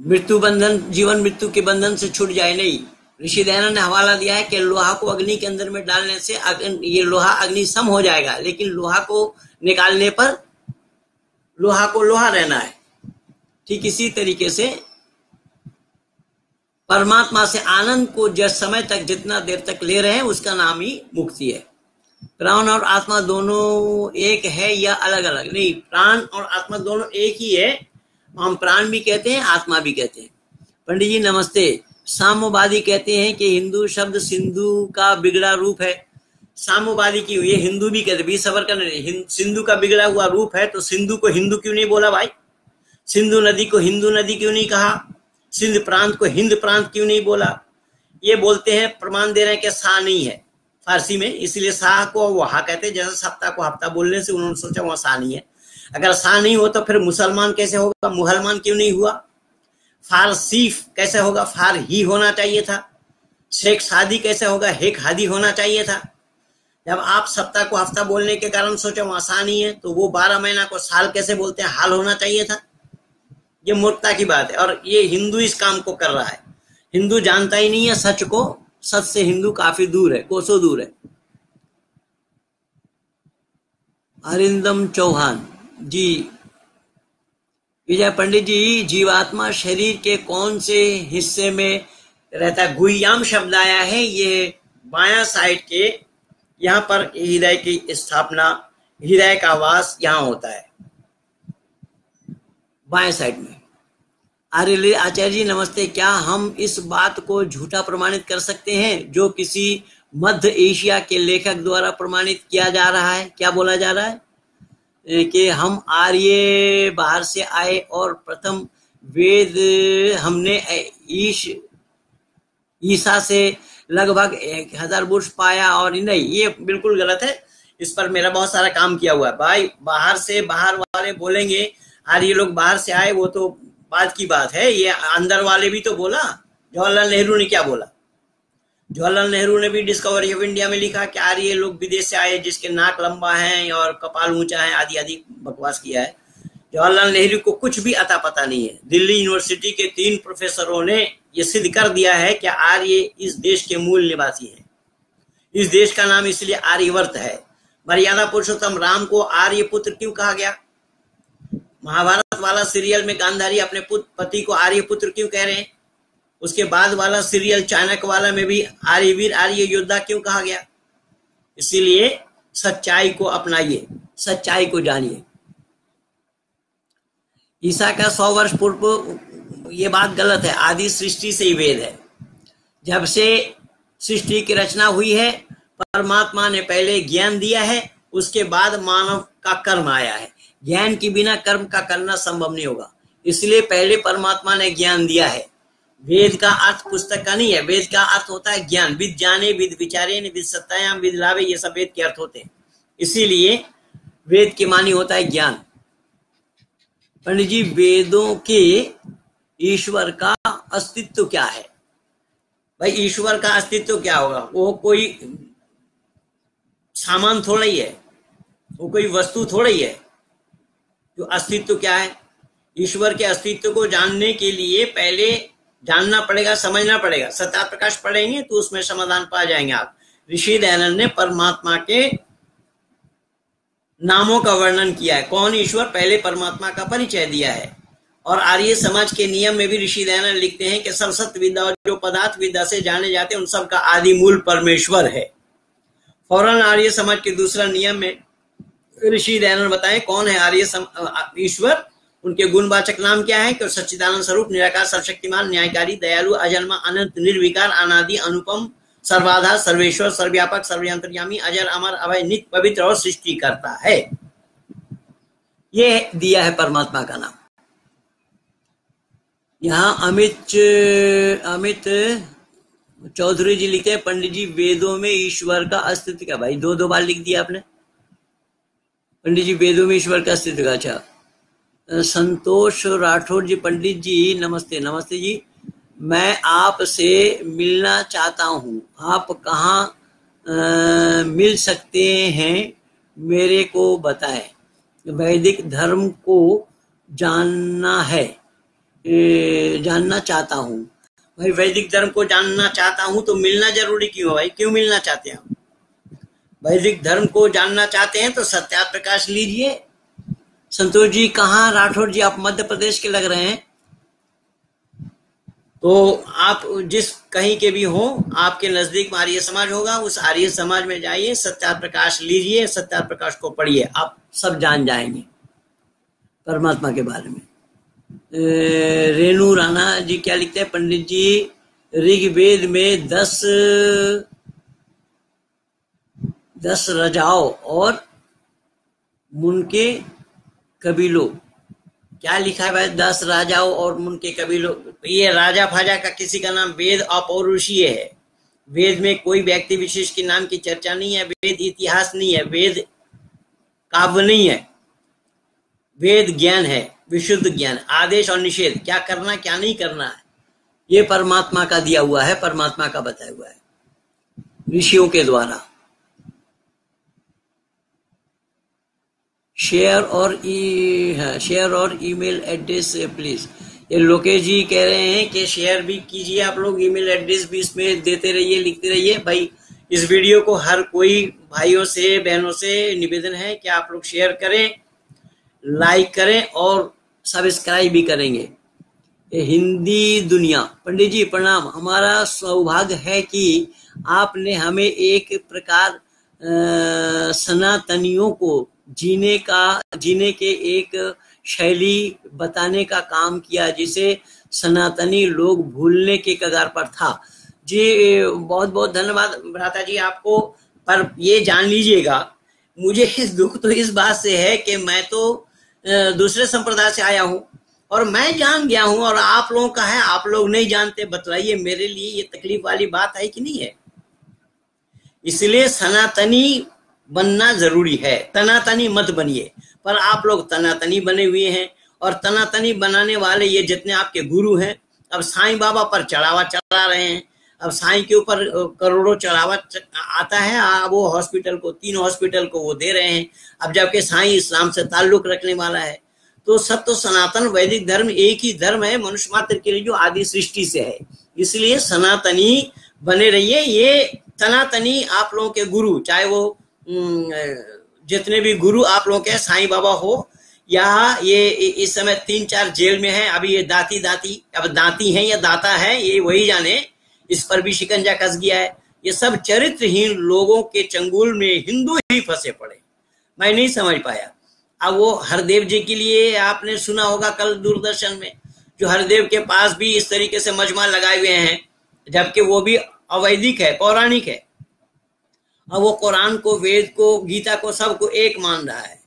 मृत्यु बंधन, जीवन मृत्यु के बंधन से छूट जाए नहीं। ऋषि दयानंद ने हवाला दिया है कि लोहा को अग्नि के अंदर में डालने से ये लोहा अग्नि सम हो जाएगा, लेकिन लोहा को निकालने पर लोहा को लोहा रहना है। ठीक इसी तरीके से परमात्मा से आनंद को जिस समय तक जितना देर तक ले रहे हैं, उसका नाम ही मुक्ति है। प्राण और आत्मा दोनों एक है या अलग अलग नहीं, प्राण और आत्मा दोनों एक ही है। हम प्राण भी कहते हैं, आत्मा भी कहते हैं। पंडित जी, नमस्ते। साम्यवादी कहते हैं कि हिंदू शब्द सिंधु का बिगड़ा रूप है। साम्यवादी की ये हिंदू भी कहते भी सबर कर सिंधु का बिगड़ा हुआ रूप है तो सिंधु को हिंदू क्यों नहीं बोला भाई? सिंधु नदी को हिंदू नदी क्यों नहीं कहा? सिंध प्रांत को हिंद प्रांत क्यों नहीं बोला? ये बोलते हैं, प्रमाण दे रहे हैं कि सा नहीं है। फारसी में, इसलिए शाह को वहा कहते हैं, जैसे सप्ताह को हफ़्ता बोलने से उन्होंने सोचा वहाँ सा नहीं है। अगर सा नहीं हो तो फिर मुसलमान कैसे होगा? मुसलमान क्यों नहीं हुआ? फार फारसीफ कैसे होगा? फार ही होना चाहिए था। शेख शादी कैसे होगा? हेक हादी होना चाहिए था। जब आप सप्ताह को हफ़्ता बोलने के कारण सोचे वहाँ आसानी है तो वो बारह महीना को साल कैसे बोलते हैं? हाल होना चाहिए था। ये मूर्खता की बात है। और ये हिंदू इस काम को कर रहा है। हिंदू जानता ही नहीं है सच को। सच से हिंदू काफ़ी दूर है, कोसों दूर है। अरिंदम चौहान। जी, विजय पंडित जी, जीवात्मा शरीर के कौन से हिस्से में रहता है? गुयाम शब्द आया है, ये बाया साइड के, यहाँ पर हृदय की स्थापना, हृदय का वास यहाँ होता है। बाएँ साइड में। आर्य आचार्य जी, नमस्ते, क्या हम इस बात को झूठा प्रमाणित कर सकते हैं, जो किसी मध्य एशिया के लेखक द्वारा प्रमाणित किया जा रहा है? क्या बोला जा रहा है? कि हम आर्य बाहर से आए और प्रथम वेद हमने ईश, ईसा से लगभग एक हज़ार वर्ष पाया और नहीं, ये बिल्कुल गलत है। इस पर मेरा बहुत सारा काम किया हुआ है। भाई, बाहर से बाहर वाले बोलेंगे आर्य लोग बाहर से आए, वो तो बात की बात है। ये अंदर वाले भी तो बोला, जवाहरलाल नेहरू ने क्या बोला? जवाहरलाल नेहरू ने भी डिस्कवरी ऑफ़ इंडिया में लिखा कि आर्य लोग विदेश से आए, जिसके नाक लंबा है और कपाल ऊँचा है, आदि आदि बकवास किया है। जवाहरलाल नेहरू को कुछ भी अता पता नहीं है। दिल्ली यूनिवर्सिटी के तीन प्रोफेसरों ने यह सिद्ध कर दिया है कि आर्य इस देश के मूल निवासी है। इस देश का नाम इसलिए आर्यवर्त है। मर्यादा पुरुषोत्तम राम को आर्य पुत्र क्यों कहा गया? महाभारत वाला सीरियल में गांधारी अपने पति को आर्य पुत्र क्यों कह रहे हैं? उसके बाद वाला सीरियल चाणक वाला में भी आर्यवीर आर्य योद्धा क्यों कहा गया? इसीलिए सच्चाई को अपनाइए, सच्चाई को जानिए। ईसा का सौ वर्ष पूर्व ये बात गलत है, आदि सृष्टि से ही वेद है। जब से सृष्टि की रचना हुई है, परमात्मा ने पहले ज्ञान दिया है, उसके बाद मानव का कर्म आया है। ज्ञान के बिना कर्म का करना संभव नहीं होगा। इसलिए पहले परमात्मा ने ज्ञान दिया है। वेद का अर्थ पुस्तक का नहीं है। वेद का अर्थ होता है ज्ञान। विद जाने, विद विचारे विद सत्तायाम, विद लाभे, ये सब वेद के अर्थ होते हैं। इसीलिए वेद के मानी होता है ज्ञान। पंडित जी, वेदों के ईश्वर का अस्तित्व क्या है? भाई, ईश्वर का अस्तित्व क्या होगा? वो कोई सामान थोड़ा ही है। वो कोई वस्तु थोड़ा ही है। जो अस्तित्व क्या है? ईश्वर के अस्तित्व को जानने के लिए पहले जानना पड़ेगा, समझना पड़ेगा। सत्या प्रकाश पढ़ेंगे तो उसमें समाधान पा जाएँगे आप। ऋषि दयानंद ने परमात्मा के नामों का वर्णन किया है। कौन ईश्वर? पहले परमात्मा का परिचय दिया है। और आर्य समाज के नियम में भी ऋषि दयानंद लिखते हैं कि सब सत्य विद्या और जो पदार्थ विद्या से जाने जाते हैं, उन सब का आदि मूल परमेश्वर है। फ़ौरन आर्य समाज के दूसरा नियम में ऋषि दयानंद बताएँ कौन है आर्य ईश्वर? उनके गुणवाचक नाम क्या है कि सच्चिदानंद स्वरूप, निराकार, सर्वशक्तिमान, न्यायकारी, दयालु, अजन्मा, अनंत, निर्विकार, अनादि, अनुपम सर्वाधार सर्वेश्वर, सर्वव्यापक, सर्वयंत्रयामी, अजर, अमर, अभय नित्य पवित्र और सृष्टि करता है। ये दिया है परमात्मा का नाम। यहाँ अमित अमित चौधरी जी लिखते हैं, पंडित जी, वेदों में ईश्वर का अस्तित्व क्या? भाई दो दो बार लिख दिया आपने। पंडित जी, वेदों में ईश्वर का अस्तित्व का अच्छा। संतोष राठौर जी, पंडित जी, नमस्ते नमस्ते जी। मैं आपसे मिलना चाहता हूँ। आप कहाँ मिल सकते हैं मेरे को बताएँ। वैदिक धर्म को जानना है जानना चाहता हूँ। भाई, वैदिक धर्म को जानना चाहता हूँ तो मिलना ज़रूरी क्यों है भाई? क्यों मिलना चाहते हैं वैदिक धर्म को जानना चाहते हैं तो सत्या प्रकाश लीजिए। संतोष जी, कहाँ राठौर जी, आप मध्य प्रदेश के लग रहे हैं? तो आप जिस कहीं के भी हो, आपके नज़दीक आर्य समाज होगा, उस आर्य समाज में जाइए सत्यार प्रकाश लीजिए सत्यार प्रकाश को पढ़िए, आप सब जान जाएँगे, परमात्मा के बारे में। रेणु राणा जी क्या लिखते हैं? पंडित जी, ऋग्वेद में दस दस रजाओ और मुनके कबीलों। क्या लिखा है भाई? दस राजाओं और उनके कबीलों। ये राजा फाजा का किसी का नाम वेद अपौरुषीय है। वेद में कोई व्यक्ति विशेष के नाम की चर्चा नहीं है, वेद इतिहास नहीं है, वेद काव्य नहीं है। वेद ज्ञान है, विशुद्ध ज्ञान, आदेश और निषेध। क्या करना, क्या नहीं करना है? ये परमात्मा का दिया हुआ है, परमात्मा का बताया हुआ है। ऋषियों के द्वारा। शेयर और ई हाँ शेयर और ईमेल एड्रेस प्लीज़ ये लोकेश जी कह रहे हैं कि शेयर भी कीजिए आप लोग ईमेल एड्रेस भी इसमें देते रहिए, लिखते रहिए। भाई, इस वीडियो को हर कोई भाइयों से, बहनों से निवेदन है कि आप लोग शेयर करें लाइक करें और सब्सक्राइब भी करेंगे। ये हिंदी दुनिया, पंडित जी प्रणाम। हमारा सौभाग्य है कि आपने हमें एक प्रकार सनातनियों को जीने का, जीने के एक शैली बताने का काम किया जिसे सनातनी लोग भूलने के कगार पर था। जी बहुत बहुत धन्यवाद भ्राता जी आपको, पर ये जान लीजिएगा, मुझे इस दुख तो इस बात से है कि मैं तो दूसरे संप्रदाय से आया हूँ और मैं जान गया हूँ और आप लोगों का है, आप लोग नहीं जानते, बतलाइए, मेरे लिए ये तकलीफ़ वाली बात है कि नहीं है? इसलिए सनातनी बनना ज़रूरी है। तनातनी मत बनिए। पर आप लोग तनातनी बने हुए हैं और तनातनी बनाने वाले ये जितने आपके गुरु हैं, अब साईं बाबा पर चढ़ावा चढ़ा रहे हैं, अब साईं के ऊपर करोड़ों चढ़ावा आता है वो हॉस्पिटल को, तीन हॉस्पिटल को वो दे रहे हैं। अब जबकि साईं इस्लाम से ताल्लुक रखने वाला है। तो सब तो सनातन वैदिक धर्म एक ही धर्म है, मनुष्य मात्र के लिए जो आदि सृष्टि से है। इसलिए सनातनी बने रहिए। ये तनातनी आप लोगों के गुरु, चाहे वो जितने भी गुरु आप लोग के साईं बाबा हो या ये इस समय तीन चार जेल में है, अभी ये दाती दाती, अब दाती है या दाता है, ये वही जाने, इस पर भी शिकंजा कस गया है। ये सब चरित्रहीन लोगों के चंगुल में हिंदू ही फंसे पड़े। मैं नहीं समझ पाया। अब वो हरदेव जी के लिए आपने सुना होगा कल दूरदर्शन में, जो हरदेव के पास भी इस तरीके से मजमा लगाए हुए हैं, जबकि वो भी अवैधिक है, पौराणिक है। वो कुरान को, वेद को, गीता को सबको एक मान रहा है।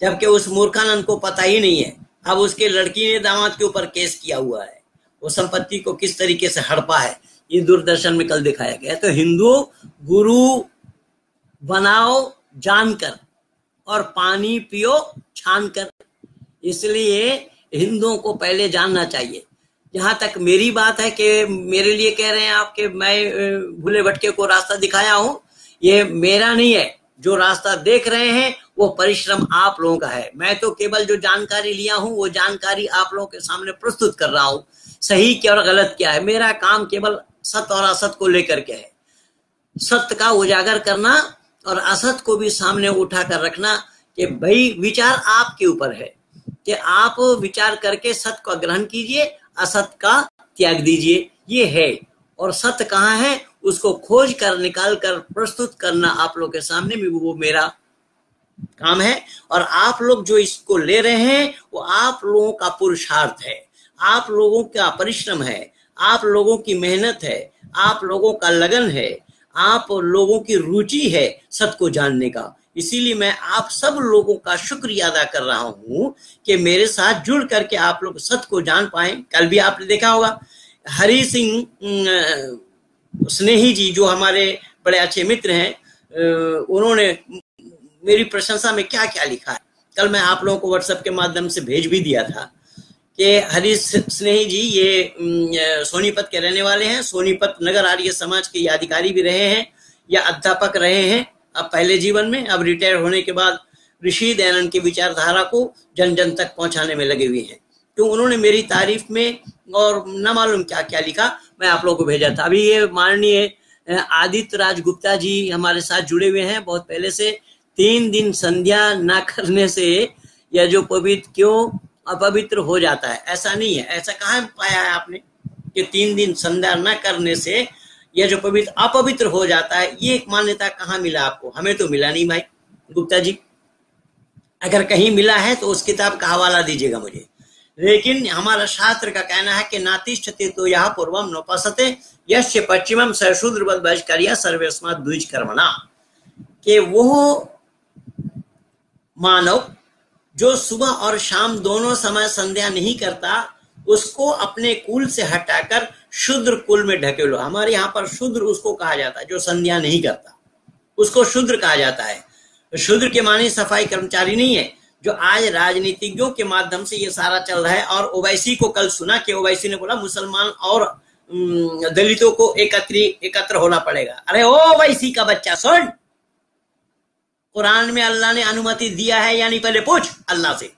जबकि उस मूर्खानंद को पता ही नहीं है, अब उसके लड़की ने दामाद के ऊपर केस किया हुआ है। वो संपत्ति को किस तरीके से हड़पा है, ये दूरदर्शन में कल दिखाया गया तो हिंदू, गुरु बनाओ जानकर और पानी पियो, छान कर। इसलिए हिंदुओं को पहले जानना चाहिए। जहाँ तक मेरी बात है कि मेरे लिए कह रहे हैं आप कि मैं भूले भटके को रास्ता दिखाया हूँ ये मेरा नहीं है। जो रास्ता देख रहे हैं, वो परिश्रम आप लोगों का है। मैं तो केवल जो जानकारी लिया हूँ, वो जानकारी आप लोगों के सामने प्रस्तुत कर रहा हूँ। सही क्या और गलत क्या है? मेरा काम केवल सत्य और असत को लेकर के है। सत्य का उजागर करना और असत को भी सामने उठा कर रखना कि भाई, विचार आपके ऊपर है। कि आप विचार करके सत्य का ग्रहण कीजिए, असत का त्याग दीजिए। ये है। और सत्य कहाँ है? उसको खोज कर, निकाल कर, प्रस्तुत करना आप लोग के सामने भी वो मेरा काम है। और आप लोग जो इसको ले रहे हैं, वो आप लोगों का पुरुषार्थ है। आप लोगों का परिश्रम है। आप लोगों की मेहनत है। आप लोगों का लगन है। आप लोगों की रुचि है सत्य को जानने का। इसीलिए मैं आप सब लोगों का शुक्रिया अदा कर रहा हूँ कि मेरे साथ जुड़ करके आप लोग सत्य को जान पाए। कल भी आपने देखा होगा। हरी सिंह स्नेही जी, जो हमारे बड़े अच्छे मित्र हैं उन्होंने मेरी प्रशंसा में क्या क्या लिखा है। कल मैं आप लोगों को व्हाट्सएप के माध्यम से भेज भी दिया था कि हरीश स्नेही जी, ये सोनीपत के रहने वाले हैं। सोनीपत नगर आर्य समाज के अधिकारी भी रहे हैं, या अध्यापक रहे हैं, अब पहले जीवन में, अब रिटायर होने के बाद ऋषि दयानंद की विचारधारा को जन जन तक पहुँचाने में लगे हुए हैं। तो उन्होंने मेरी तारीफ़ में और न मालूम क्या क्या लिखा, मैं आप लोगों को भेजा था। अभी ये माननीय आदित्य राज गुप्ता जी हमारे साथ जुड़े हुए हैं। बहुत पहले से तीन दिन संध्या ना करने से यह जो पवित्र, क्यों अपवित्र हो जाता है? ऐसा नहीं है। ऐसा कहा पाया है आपने कि तीन दिन संध्या न करने से यह जो पवित्र, अपवित्र हो जाता है? ये एक मान्यता कहाँ मिला आपको? हमें तो मिला नहीं भाई। गुप्ता जी, अगर कहीं मिला है तो उस किताब का हवाला दीजिएगा मुझे। लेकिन हमारा शास्त्र का कहना है कि नातिष्ठते तो यह पूर्वम नोपसते यश पश्चिमम सरशूद्र बजकरिया सर्वेस्मात द्विज कर्मणा। कि वो मानव जो सुबह और शाम दोनों समय संध्या नहीं करता, उसको अपने कुल से हटाकर शुद्र कुल में ढकेलो हमारे यहाँ पर शुद्र उसको कहा जाता है, जो संध्या नहीं करता। उसको शुद्र कहा जाता है। शुद्र के माने सफ़ाई कर्मचारी नहीं है। जो आज राजनीतिज्ञों के माध्यम से ये सारा चल रहा है और ओवैसी को कल सुना कि ओवैसी ने बोला मुसलमान और दलितों को एकत्री, एकत्र होना पड़ेगा। अरे ओ ओवैसी का बच्चा सुन। कुरान में अल्लाह ने अनुमति दिया है यानी पहले पूछ अल्लाह से।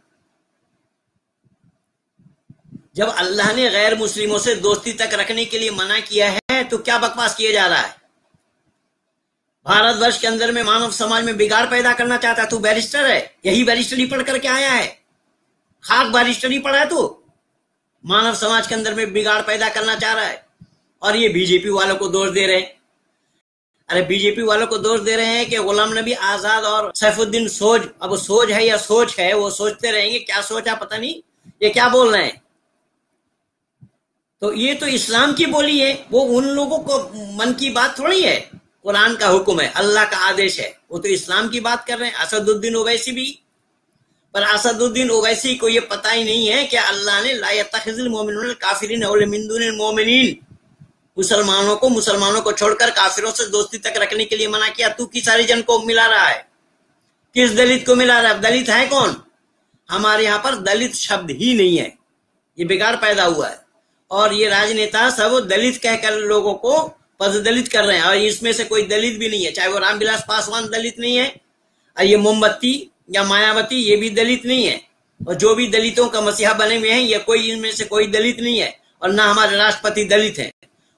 जब अल्लाह ने गैर मुस्लिमों से दोस्ती तक रखने के लिए मना किया है तो क्या बकवास किया जा रहा है? भारतवर्ष के अंदर में मानव समाज में बिगाड़ पैदा करना चाहता है, तू बैरिस्टर है। यही बैरिस्टरी पढ़ करके आया है। खाक बैरिस्टरी पढ़ा है तू? मानव समाज के अंदर में बिगाड़ पैदा करना चाह रहा है। और ये बीजेपी वालों को दोष दे रहे हैं। अरे बीजेपी वालों को दोष दे रहे हैं कि गुलाम नबी आज़ाद और सैफुद्दीन सोज, अब सोच है या सोच है, वो सोचते रहेंगे, क्या सोचा पता नहीं। ये क्या बोल रहे हैं? तो ये तो इस्लाम की बोली है, वो उन लोगों को मन की बात थोड़ी है। कुरान का हुक्म है, अल्लाह का आदेश है। वो तो इस्लाम की बात कर रहे हैं, असदुद्दीन ओवैसी भी। पर असदुद्दीन ओवैसी को ये पता ही नहीं है कि अल्लाह ने लाफिर मोमिन मुसलमानों को मुसलमानों को छोड़कर काफिरों से दोस्ती तक रखने के लिए मना किया। तू किस हरिजन को मिला रहा है? किस दलित को मिला रहा है? दलित है कौन? हमारे यहाँ पर दलित शब्द ही नहीं है। ये बिगाड़ पैदा हुआ है। और ये राजनेता सब दलित कहकर लोगों को पद दलित कर रहे हैं। और इसमें से कोई दलित भी नहीं है। चाहे वो रामविलास पासवान दलित नहीं है, और ये मोमबत्ती या मायावती, ये भी दलित नहीं है। और जो भी दलितों का मसीहा बने हुए हैं, ये कोई इनमें से कोई दलित नहीं है, और ना हमारे राष्ट्रपति दलित है।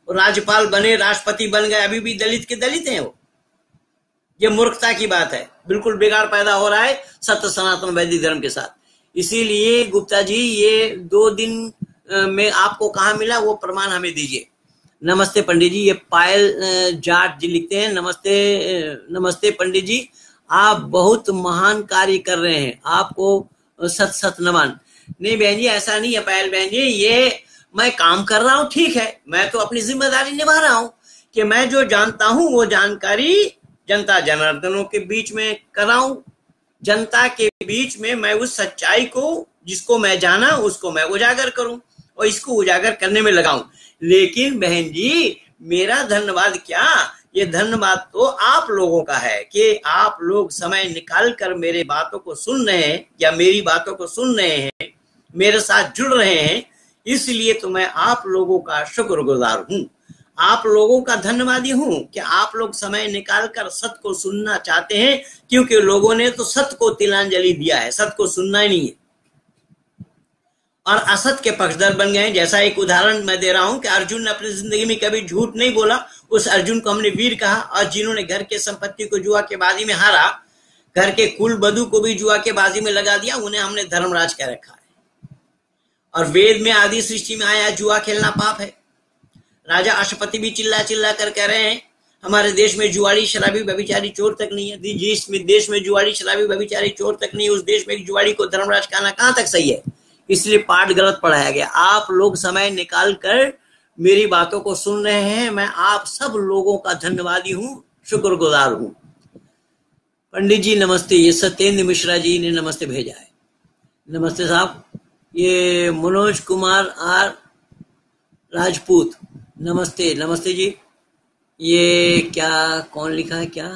और राज्यपाल बने, राष्ट्रपति बन गए, अभी भी दलित के दलित हैं वो। ये मूर्खता की बात है। बिल्कुल बिगाड़ पैदा हो रहा है सत्य सनातन वैदिक धर्म के साथ। इसीलिए गुप्ता जी, ये दो दिन में आपको कहा मिला, वो प्रमाण हमें दीजिए। नमस्ते पंडित जी, ये पायल जाट जी लिखते हैं। नमस्ते नमस्ते पंडित जी, आप बहुत महान कार्य कर रहे हैं। आपको सत सत नमन। नहीं बहन जी, ऐसा नहीं है पायल बहन जी, ये मैं काम कर रहा हूँ, ठीक है। मैं तो अपनी ज़िम्मेदारी निभा रहा हूँ कि मैं जो जानता हूँ, वो जानकारी जनता जनार्दनों के बीच में कराऊं जनता के बीच में मैं उस सच्चाई को, जिसको मैं जाना, उसको मैं उजागर करूँ और इसको उजागर करने में लगाऊँ। लेकिन बहन जी, मेरा धन्यवाद क्या? ये धन्यवाद तो आप लोगों का है कि आप लोग समय निकाल कर मेरे बातों को सुन रहे हैं या मेरी बातों को सुन रहे हैं, मेरे साथ जुड़ रहे हैं, इसलिए तो मैं आप लोगों का शुक्रगुजार हूँ। आप लोगों का धन्यवादी हूँ कि आप लोग समय निकाल कर सत्य को सुनना चाहते हैं, क्योंकि लोगों ने तो सत्य को तिलांजलि दिया है सत्य को सुनना ही नहीं है। और असत के पक्षधर बन गए जैसा एक उदाहरण मैं दे रहा हूँ कि अर्जुन ने अपनी ज़िंदगी में कभी झूठ नहीं बोला। उस अर्जुन को हमने वीर कहा और जिन्होंने घर के संपत्ति को जुआ के बाजी में हारा, घर के कुल बधु को भी जुआ के बाजी में लगा दिया, उन्हें हमने धर्मराज कह रखा है। और वेद में आदि सृष्टि में आया, जुआ खेलना पाप है। राजा अशपति भी चिल्ला चिल्ला कर कह रहे हैं, हमारे देश में जुआड़ी, शराबी, व्यभिचारी चोर तक नहीं है। जिस देश में जुआड़ी, शराबी, व्यभिचारी चोर तक नहीं है, उस देश में जुआड़ी को धर्मराज कहना कहाँ तक सही है? इसलिए पाठ गलत पढ़ाया गया। आप लोग समय निकाल कर मेरी बातों को सुन रहे हैं। मैं आप सब लोगों का धन्यवादी हूँ, शुक्रगुजार हूँ। पंडित जी, नमस्ते। ये सत्येंद्र मिश्रा जी ने नमस्ते भेजा है। नमस्ते साहब। ये मनोज कुमार आर राजपूत। नमस्ते नमस्ते जी। ये क्या, कौन लिखा है, क्या?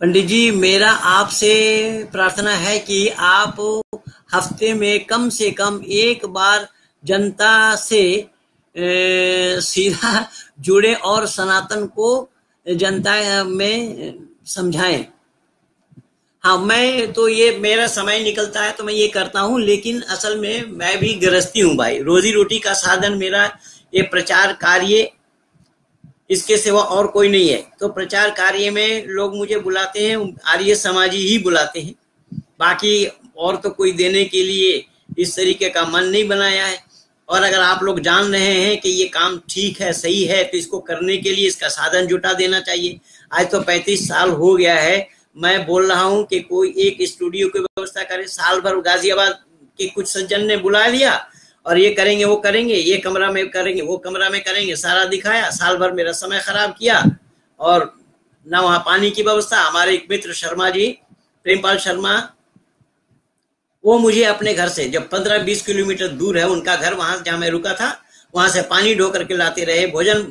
पंडित जी, मेरा आपसे प्रार्थना है कि आप हफ़्ते में कम से कम एक बार जनता से सीधा जुड़े और सनातन को जनता में समझाएँ। हाँ मैं तो ये, मेरा समय निकलता है तो मैं ये करता हूँ, लेकिन असल में मैं भी गृहस्थी हूँ भाई। रोजी रोटी का साधन मेरा ये प्रचार कार्य इसके सिवा और कोई नहीं है। तो प्रचार कार्य में लोग मुझे बुलाते हैं, आर्य समाजी ही बुलाते हैं। बाकी और तो कोई देने के लिए इस तरीके का मन नहीं बनाया है। और अगर आप लोग जान रहे हैं कि ये काम ठीक है, सही है तो इसको करने के लिए इसका साधन जुटा देना चाहिए। आज तो पैंतीस साल हो गया है। मैं बोल रहा हूँ कि कोई एक स्टूडियो की व्यवस्था करे। साल भर गाजियाबाद के कुछ सज्जन ने बुला लिया और ये करेंगे, वो करेंगे, ये कमरा में करेंगे, वो कमरा में करेंगे। सारा दिखाया, साल भर मेरा समय खराब किया और ना वहाँ पानी की व्यवस्था। हमारे एक मित्र शर्मा जी, प्रेमपाल शर्मा, वो मुझे अपने घर से, जब पंद्रह बीस किलोमीटर दूर है, उनका घर वहाँ जहाँ मैं रुका था, वहाँ से पानी ढो करके लाते रहे, भोजन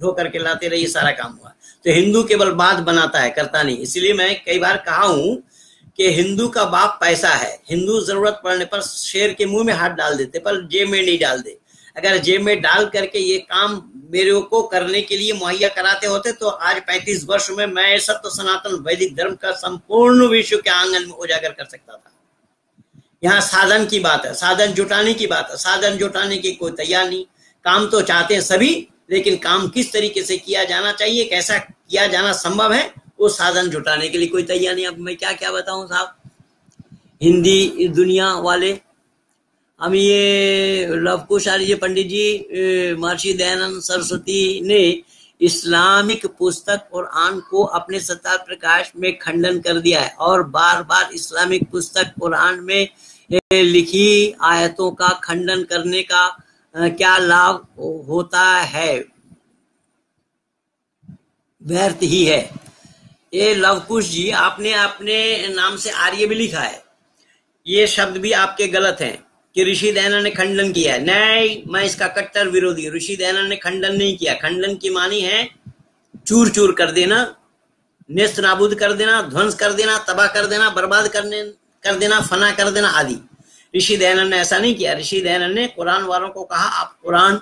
ढो करके लाते रहे, ये सारा काम हुआ। तो हिंदू केवल बात बनाता है, करता नहीं। इसलिए मैं कई बार कहा हूँ कि हिंदू का बाप पैसा है। हिंदू ज़रूरत पड़ने पर शेर के मुँह में हाथ डाल देते, पर जेब में नहीं डाल दे अगर जेब में डाल करके ये काम मेरे को करने के लिए मुहैया कराते होते तो आज 35 वर्ष में मैं सब तो सनातन वैदिक धर्म का संपूर्ण विश्व के आँगन में उजागर कर सकता था। यहाँ साधन की बात है, साधन जुटाने की बात है। साधन जुटाने की कोई तैयार नहीं। काम तो चाहते हैं सभी, लेकिन काम किस तरीके से किया जाना चाहिए, कैसा किया जाना संभव है वो साधन जुटाने के लिए कोई तैयार नहीं। अब मैं क्या क्या बताऊँ साहब? हिंदी दुनिया वाले, हम ये लवकुश आर्य पंडित जी महर्षि दयानंद सरस्वती ने इस्लामिक पुस्तक और आन को अपने सत्ता प्रकाश में खंडन कर दिया है और बार बार इस्लामिक पुस्तक कुरान में लिखी आयतों का खंडन करने का क्या लाभ होता है? व्यर्थ ही है। ये लवकुश जी, आपने अपने नाम से आर्य भी लिखा है। ये शब्द भी आपके गलत हैं कि ऋषि दयानंद ने खंडन किया है। नहीं, मैं इसका कट्टर विरोधी ऋषि दयानंद ने खंडन नहीं किया। खंडन की मानी है चूर चूर कर देना, नेस्त नाबूद कर देना, ध्वंस कर देना, तबाह कर देना, बर्बाद करने, कर देना, फना कर देना आदि। ऋषि दयानंद ने ऐसा नहीं किया। ऋषि दयानंद ने कुरान वालों को कहा, आप कुरान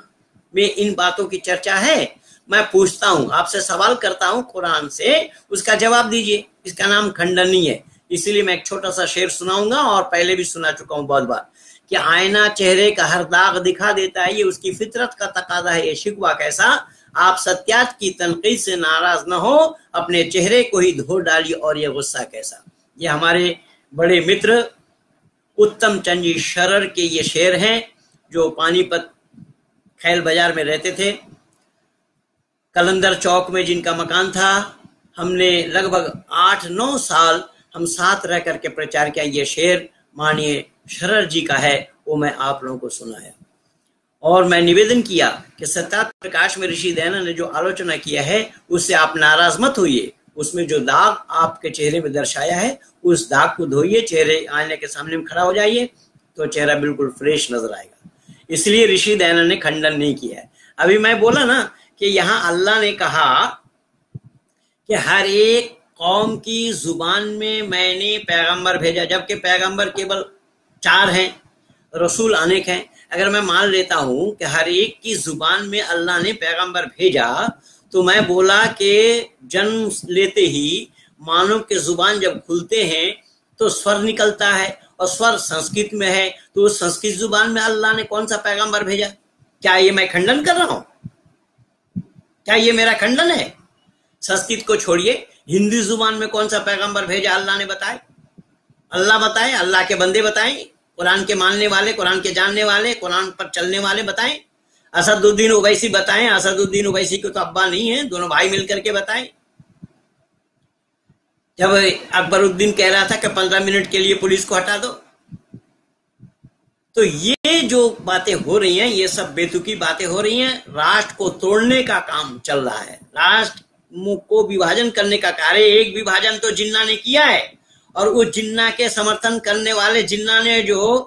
में इन बातों की चर्चा है मैं पूछता हूँ, आपसे सवाल करता हूँ कुरान से, उसका जवाब दीजिए। इसका नाम खंडन है। इसीलिए मैं एक छोटा सा शेर सुनाऊँगा और पहले भी सुना चुका हूँ बहुत बार कि आईना चेहरे का हर दाग दिखा देता है, ये उसकी फितरत का तकादा है, ये शिकवा कैसा? आप सत्यात की तनकीद से नाराज़ ना हो, अपने चेहरे को ही धो डालिए और ये गुस्सा कैसा? ये हमारे बड़े मित्र उत्तम चंद जी शरर के ये शेर हैं, जो पानीपत खैल बाज़ार में रहते थे। कलंदर चौक में जिनका मकान था, हमने लगभग आठ, नौ साल हम साथ रह करके प्रचार किया। ये शेर मानिए शरर जी का है, वो मैं आप लोगों को सुनाया। और मैं निवेदन किया कि सत्ता प्रकाश में ऋषि दयानंद ने जो आलोचना किया है, उससे आप नाराज़ मत होइए। उसमें जो दाग आपके चेहरे में दर्शाया है, उस दाग को धोइए, चेहरे आईने के सामने में खड़ा हो जाइए तो चेहरा बिल्कुल फ्रेश नज़र आएगा। इसलिए ऋषि दयानंद ने खंडन नहीं किया है। अभी मैं बोला ना कि यहाँ अल्लाह ने कहा कि हर एक कौम की ज़ुबान में मैंने पैगंबर भेजा, जबकि पैगंबर केवल चार हैं, रसूल अनेक हैं। अगर मैं मान लेता हूँ कि हर एक की ज़ुबान में अल्लाह ने पैगंबर भेजा तो मैं बोला कि जन्म लेते ही मानव के ज़ुबान जब खुलते हैं तो स्वर निकलता है और स्वर संस्कृत में है। तो उस संस्कृत ज़ुबान में अल्लाह ने कौन सा पैगंबर भेजा? क्या ये मैं खंडन कर रहा हूँ? क्या ये मेरा खंडन है? संस्कृत को छोड़िए। हिंदी ज़ुबान में कौन सा पैगंबर भेजा, अल्लाह ने बताए अल्लाह बताए, अल्लाह के बंदे बताए, कुरान के मानने वाले, कुरान के जानने वाले, कुरान पर चलने वाले बताए। असदुद्दीन ओवैसी बताए, असदुद्दीन ओवैसी को तो अब्बा नहीं है, दोनों भाई मिलकर के बताए। जब अकबरुद्दीन कह रहा था कि पंद्रह मिनट के लिए पुलिस को हटा दो तो ये जो बातें हो रही हैं, ये सब बेतुकी बातें हो रही हैं। राष्ट्र को तोड़ने का काम चल रहा है। राष्ट्र को विभाजन करने का कार्य, एक विभाजन तो जिन्ना ने किया है। और उस जिन्ना के समर्थन करने वाले जिन्ना ने जो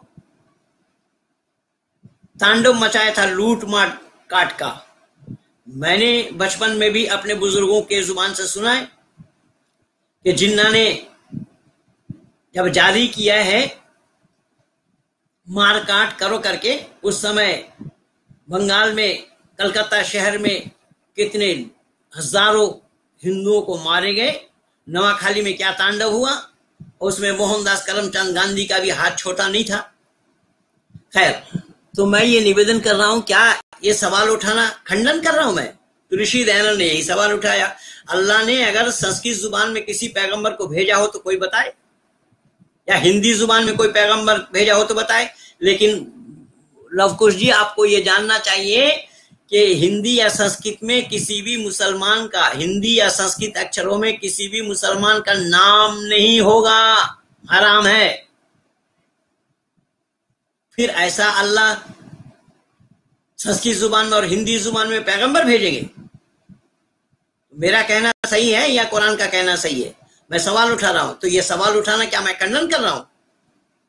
तांडव मचाया था लूट मार काट का, मैंने बचपन में भी अपने बुज़ुर्गों के ज़ुबान से सुना है कि जिन्ना ने जब जारी किया है मारकाट करो करके उस समय बंगाल में, कलकत्ता शहर में कितने हज़ारों हिंदुओं को मारे गए। नवाखाली में क्या तांडव हुआ? उसमें मोहनदास करमचंद गांधी का भी हाथ छोटा नहीं था। खैर तो मैं ये निवेदन कर रहा हूँ, क्या ये सवाल उठाना खंडन कर रहा हूँ मैं? तो ऋषि दयानंद ने यही सवाल उठाया। अल्लाह ने अगर संस्कृत ज़ुबान में किसी पैगंबर को भेजा हो तो कोई बताए? या हिंदी ज़ुबान में कोई पैगंबर भेजा हो तो बताए। लेकिन लवकुश जी, आपको ये जानना चाहिए कि हिंदी या संस्कृत में किसी भी मुसलमान का, हिंदी या संस्कृत अक्षरों में किसी भी मुसलमान का नाम नहीं होगा। हराम है। फिर ऐसा अल्लाह संस्कृत ज़ुबान में और हिंदी ज़ुबान में पैगंबर भेजेंगे। मेरा कहना सही है या कुरान का कहना सही है? मैं सवाल उठा रहा हूँ। तो ये सवाल उठाना क्या मैं खंडन कर रहा हूँ?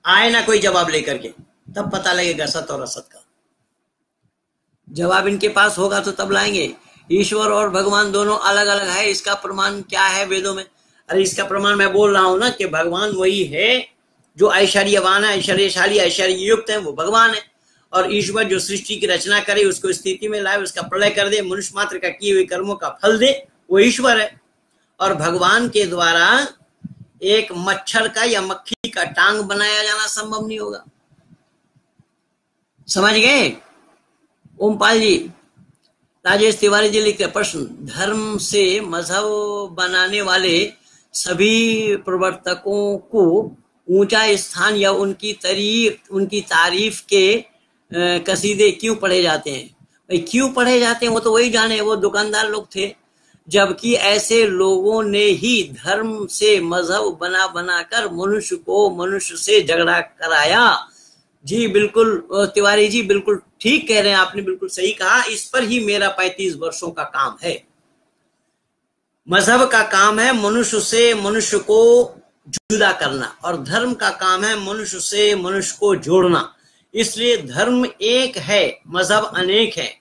आए ना कोई जवाब लेकर के। तब पता लगेगा सत और असत का। जवाब इनके पास होगा तो तब लाएँगे। ईश्वर और भगवान दोनों अलग अलग है। इसका प्रमाण क्या है वेदों में? अरे इसका प्रमाण मैं बोल रहा हूँ ना कि भगवान वही है, जो ऐश्वर्यवान है, ऐश्वर्यशाली ऐश्वर्य युक्त है, वो भगवान है। और ईश्वर जो सृष्टि की रचना करे, उसको स्थिति में लाए, उसका प्रलय कर दे, मनुष्य मात्र का किए हुए कर्मों का फल दे, वो ईश्वर है। और भगवान के द्वारा एक मच्छर का या मक्खी का टांग बनाया जाना संभव नहीं होगा। समझ गए? ओमपाल जी, राजेश तिवारी जी लिखते प्रश्न, धर्म से मज़हब बनाने वाले सभी प्रवर्तकों को ऊँचा स्थान या उनकी तारीफ़ उनकी तारीफ़ के कसीदे क्यों पढ़े जाते हैं? भाई, क्यों पढ़े जाते हैं? वो तो वही जाने, वो दुकानदार लोग थे। जबकि ऐसे लोगों ने ही धर्म से मज़हब बना बनाकर मनुष्य को मनुष्य से झगड़ा कराया। जी बिल्कुल तिवारी जी बिल्कुल ठीक कह रहे हैं, आपने बिल्कुल सही कहा। इस पर ही मेरा पैंतीस वर्षों का काम है। मज़हब का काम है मनुष्य से मनुष्य को जुदा करना और धर्म का काम है मनुष्य से मनुष्य को जोड़ना। इसलिए धर्म एक है, मज़हब अनेक है।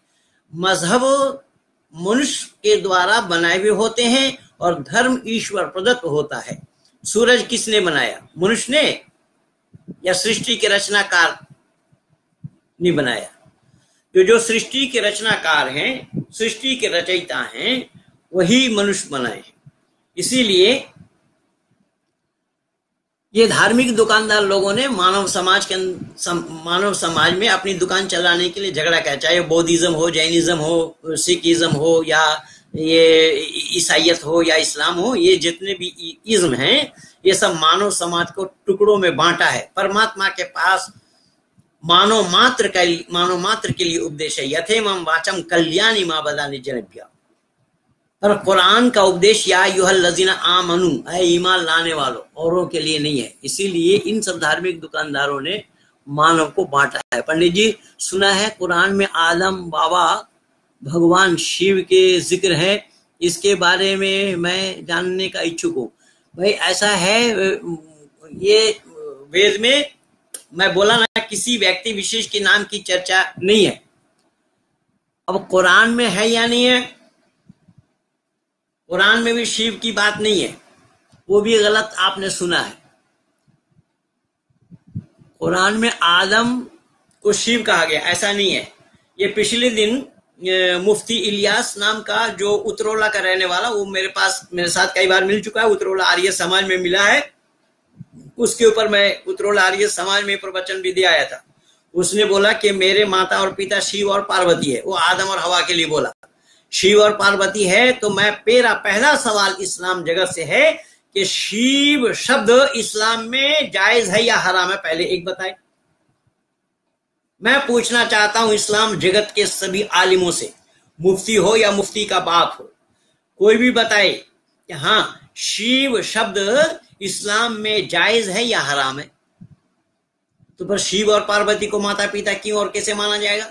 मज़हब मनुष्य के द्वारा बनाए हुए होते हैं और धर्म ईश्वर प्रदत्त होता है। सूरज किसने बनाया? मनुष्य ने या सृष्टि के रचनाकार ने बनाया? जो जो सृष्टि के रचनाकार हैं, सृष्टि के रचयिता हैं, वही मनुष्य बनाए हैं। इसीलिए ये धार्मिक दुकानदार लोगों ने मानव समाज के सम, मानव समाज में अपनी दुकान चलाने के लिए झगड़ा किया चाहे बौद्धिज्म हो जैनिज्म हो सिखिज्म हो या ये ईसाइत हो या इस्लाम हो ये जितने भी इज्म हैं ये सब मानव समाज को टुकड़ों में बांटा है। परमात्मा के पास मानव मात्र का मानव मात्र के लिए उपदेश है। यथे मम वाचम कल्याणी माँ बदानी जनभ्या पर कुरान का उपदेश, या लजीना आमनु है ईमान लाने वालों, औरों के लिए नहीं है। इसीलिए इन सब धार्मिक दुकानदारों ने मानव को बांटा है। पंडित जी, सुना है कुरान में आदम बाबा भगवान शिव के ज़िक्र है। इसके बारे में मैं जानने का इच्छुक हूँ। भाई, ऐसा है, ये वेद में मैं बोला ना, किसी व्यक्ति विशेष के नाम की चर्चा नहीं है। अब कुरान में है या नहीं है? कुरान में भी शिव की बात नहीं है। वो भी गलत आपने सुना है। कुरान में आदम को शिव कहा गया, ऐसा नहीं है। ये पिछले दिन मुफ्ती इलियास नाम का जो उतरोला का रहने वाला, वो मेरे पास, मेरे साथ कई बार मिल चुका है। उतरोला आर्य समाज में मिला है। उसके ऊपर मैं उतरोला आर्य समाज में प्रवचन भी दिया आया था। उसने बोला कि मेरे माता और पिता शिव और पार्वती है। वो आदम और हवा के लिए बोला। शिव और पार्वती है तो मैं मेरा पहला सवाल इस्लाम जगत से है कि शिव शब्द इस्लाम में जायज़ है या हराम है? पहले एक बताए। मैं पूछना चाहता हूँ इस्लाम जगत के सभी आलिमों से, मुफ्ती हो या मुफ्ती का बाप हो, कोई भी बताए कि हाँ शिव शब्द इस्लाम में जायज़ है या हराम है? तो पर शिव और पार्वती को माता पिता क्यों और कैसे माना जाएगा?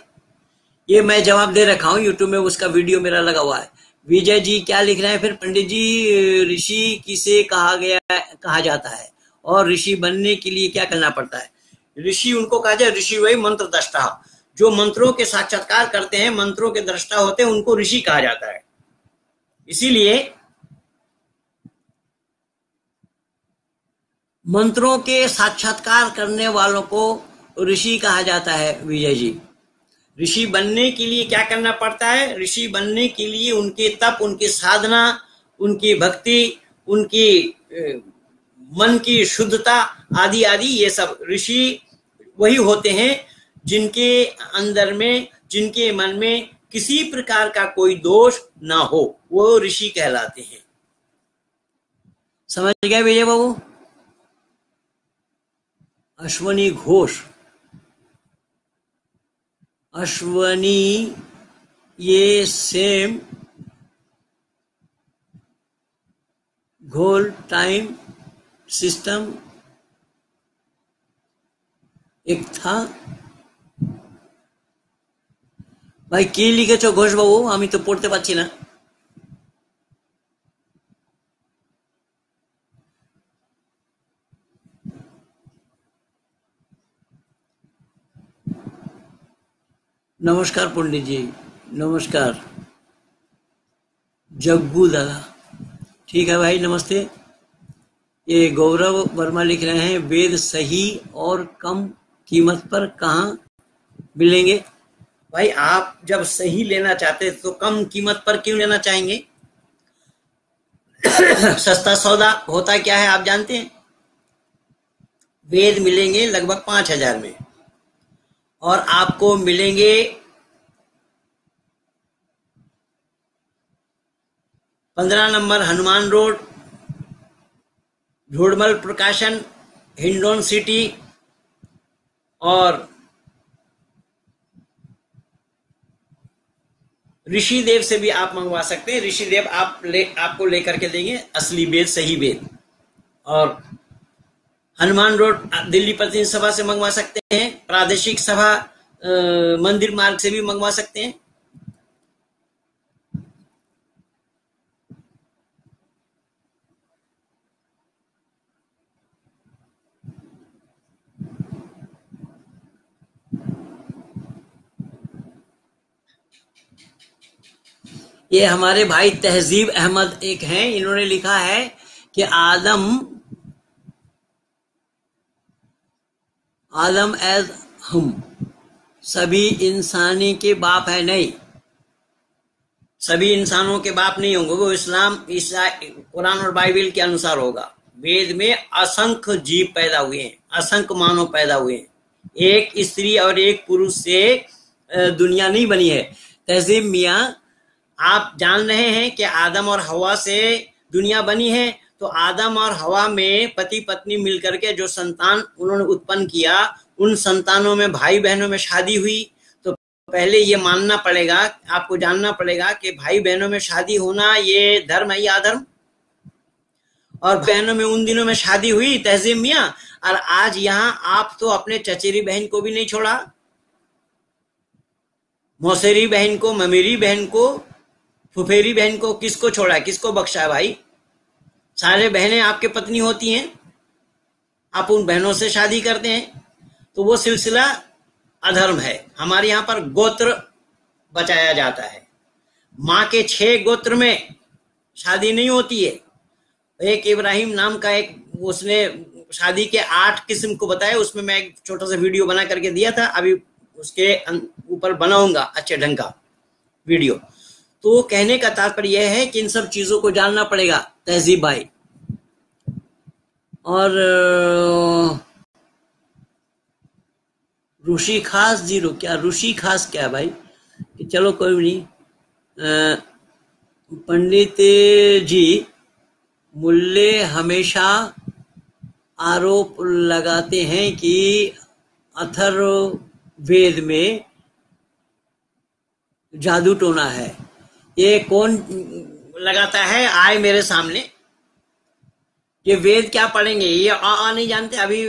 ये मैं जवाब दे रखा हूँ यूट्यूब में उसका वीडियो मेरा लगा हुआ है। विजय जी क्या लिख रहे हैं? फिर पंडित जी, ऋषि किसे कहा गया, कहा जाता है? और ऋषि बनने के लिए क्या करना पड़ता है? ऋषि उनको कहा जाए, ऋषि वही मंत्र दृष्टा। जो मंत्रों के साक्षात्कार करते हैं, मंत्रों के दृष्टा होते हैं, उनको ऋषि कहा जाता है। इसीलिए मंत्रों के साक्षात्कार करने वालों को ऋषि कहा जाता है, विजय जी। ऋषि बनने के लिए क्या करना पड़ता है? ऋषि बनने के लिए उनके तप, उनकी साधना, उनकी भक्ति, उनकी मन की शुद्धता आदि आदि, ये सब ऋषि वही होते हैं जिनके अंदर में, जिनके मन में किसी प्रकार का कोई दोष ना हो, वो ऋषि कहलाते हैं। समझ गया विजय बाबू? अश्वनी घोष। अश्वनी ये सेम घोल टाइम सिस्टम एक था ভাই কি লিখেছ ঘোষ বাবু আমি তো পড়তে পারছি না नमस्कार पंडित जी, नमस्कार। जग्गू दादा। ठीक है भाई, नमस्ते। ये गौरव वर्मा लिख रहे हैं, वेद सही और कम कीमत पर कहा मिलेंगे? भाई, आप जब सही लेना चाहते तो कम कीमत पर क्यों लेना चाहेंगे? *coughs* सस्ता सौदा होता क्या है, आप जानते हैं? वेद मिलेंगे लगभग पाँच हज़ार में। और आपको मिलेंगे पंद्रह नंबर हनुमान रोड, झोड़मल प्रकाशन, हिंडोन सिटी और ऋषिदेव से भी आप मंगवा सकते हैं। ऋषिदेव आप ले, आपको लेकर के देंगे असली वेद सही वेद और हनुमान रोड, दिल्ली प्रतिनिधि सभा से मंगवा सकते हैं। प्रादेशिक सभा मंदिर मार्ग से भी मंगवा सकते हैं। ये हमारे भाई तहजीब अहमद एक हैं। इन्होंने लिखा है कि आदम आदम एज हम, सभी इंसानी के बाप है नहीं। सभी इंसानों के बाप नहीं होंगे, वो इस्लाम कुरान और बाइबल के अनुसार होगा। वेद में असंख्य जीव पैदा हुए हैं, असंख्य मानव पैदा हुए हैं। एक स्त्री और एक पुरुष से दुनिया नहीं बनी है। तहजीब मिया, आप जान रहे हैं कि आदम और हवा से दुनिया बनी है तो आदम और हवा में पति पत्नी मिलकर के जो संतान उन्होंने उत्पन्न किया, उन संतानों में भाई बहनों में शादी हुई। तो पहले ये मानना पड़ेगा, आपको जानना पड़ेगा कि भाई बहनों में शादी होना ये धर्म है या अधर्म? और बहनों में उन दिनों में शादी हुई, तहजीब मिया? और आज यहाँ आप तो अपने चचेरी बहन को भी नहीं छोड़ा। मौसेरी बहन को, ममेरी बहन को, फुफेरी बहन को किसको छोड़ा किसको बख्शा भाई? सारे बहनें आपके पत्नी होती हैं। आप उन बहनों से शादी करते हैं। तो वो सिलसिला अधर्म है। हमारे यहाँ पर गोत्र बचाया जाता है। माँ के छह गोत्र में शादी नहीं होती है। एक इब्राहिम नाम का एक, उसने शादी के आठ किस्म को बताया। उसमें मैं एक छोटा सा वीडियो बना करके दिया था। अभी उसके ऊपर बनाऊँगा अच्छे ढंग का वीडियो। तो कहने का तात्पर्य यह है कि इन सब चीज़ों को जानना पड़ेगा, तहजीब भाई। और ऋषि खास ज़ीरो क्या ऋषि खास क्या भाई? कि चलो कोई नहीं पंडित जी मूल्य हमेशा आरोप लगाते हैं कि अथर्व वेद में जादू टोना है। ये कौन लगाता है? आए मेरे सामने। ये वेद क्या पढ़ेंगे? ये आ, आ नहीं जानते। अभी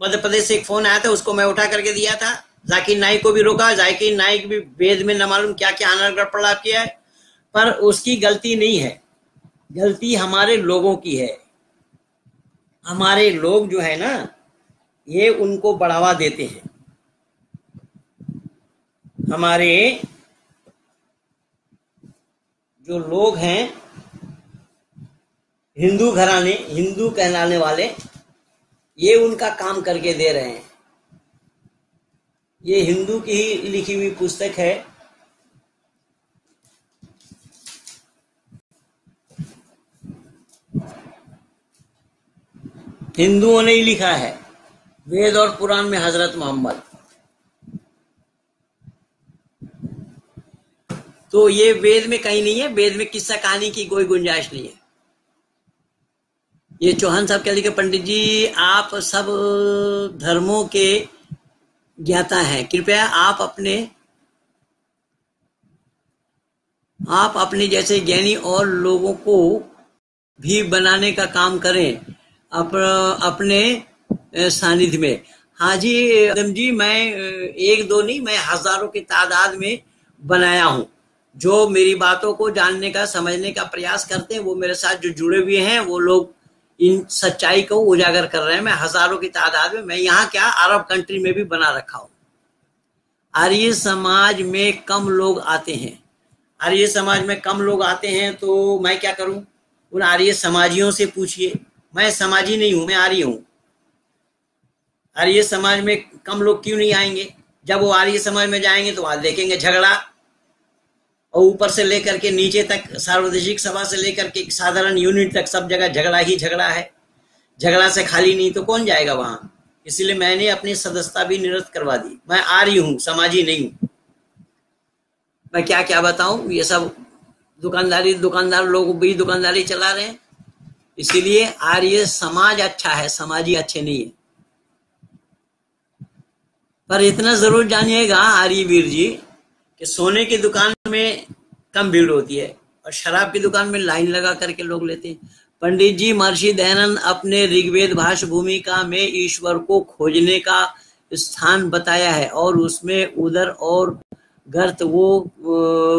मध्य प्रदेश से एक फ़ोन आया था उसको मैं उठा करके दिया था। जाकिर नाइक को भी रोका। जाकिर नाइक भी वेद में न मालूम क्या क्या अनर्गढ़ पढ़ा किया है। पर उसकी गलती नहीं है। गलती हमारे लोगों की है। हमारे लोग जो है ना ये उनको बढ़ावा देते हैं। हमारे जो लोग हैं, हिंदू घराने, हिंदू कहलाने वाले, ये उनका काम करके दे रहे हैं। ये हिंदू की ही लिखी हुई पुस्तक है। हिंदुओं ने ही लिखा है, वेद और पुराण में हज़रत मोहम्मद। तो ये वेद में कहीं नहीं है वेद में किस्सा कहानी की कोई गुंजाइश नहीं है। ये चौहान साहब कह लिखे पंडित जी आप सब धर्मों के ज्ञाता हैं। कृपया आप अपने आप अपने जैसे ज्ञानी और लोगों को भी बनाने का काम करें अप, अपने सानिध्य में। हाँ जी जी मैं एक दो नहीं मैं हज़ारों की तादाद में बनाया हूँ। जो मेरी बातों को जानने का, समझने का प्रयास करते हैं, वो मेरे साथ जो जुड़े हुए हैं, वो लोग इन सच्चाई को उजागर कर रहे हैं। मैं हज़ारों की तादाद में, मैं यहाँ क्या अरब कंट्री में भी बना रखा हूँ। आर्य समाज में कम लोग आते हैं। आर्य समाज में कम लोग आते हैं तो मैं क्या करूँ? उन आर्य समाजियों से पूछिए। मैं समाजी नहीं हूँ, मैं आर्य हूँ। आर्य समाज में कम लोग क्यों नहीं आएँगे? जब वो आर्य समाज में जाएँगे तो वहाँ देखेंगे झगड़ा। और ऊपर से लेकर के नीचे तक सार्वजनिक सभा से लेकर के साधारण यूनिट तक सब जगह झगड़ा ही झगड़ा है। झगड़ा से खाली नहीं तो कौन जाएगा वहाँ? इसलिए मैंने अपनी सदस्यता भी निरस्त करवा दी। मैं आ रही हूँ, समाजी नहीं हूँ। मैं क्या क्या बताऊँ? ये सब दुकानदारी, दुकानदार लोग भी दुकानदारी चला रहे हैं। इसीलिए आर्य समाज अच्छा है, समाजी अच्छे नहीं है। पर इतना ज़रूर जानिएगा आर्य वीर जी कि सोने की दुकान में कम भीड़ होती है और शराब की दुकान में लाइन लगा करके लोग लेते हैं। पंडित जी महर्षि दयानंद अपने ऋग्वेद भाष भूमिका में ईश्वर को खोजने का स्थान बताया है और उसमें उदर और गर्त वो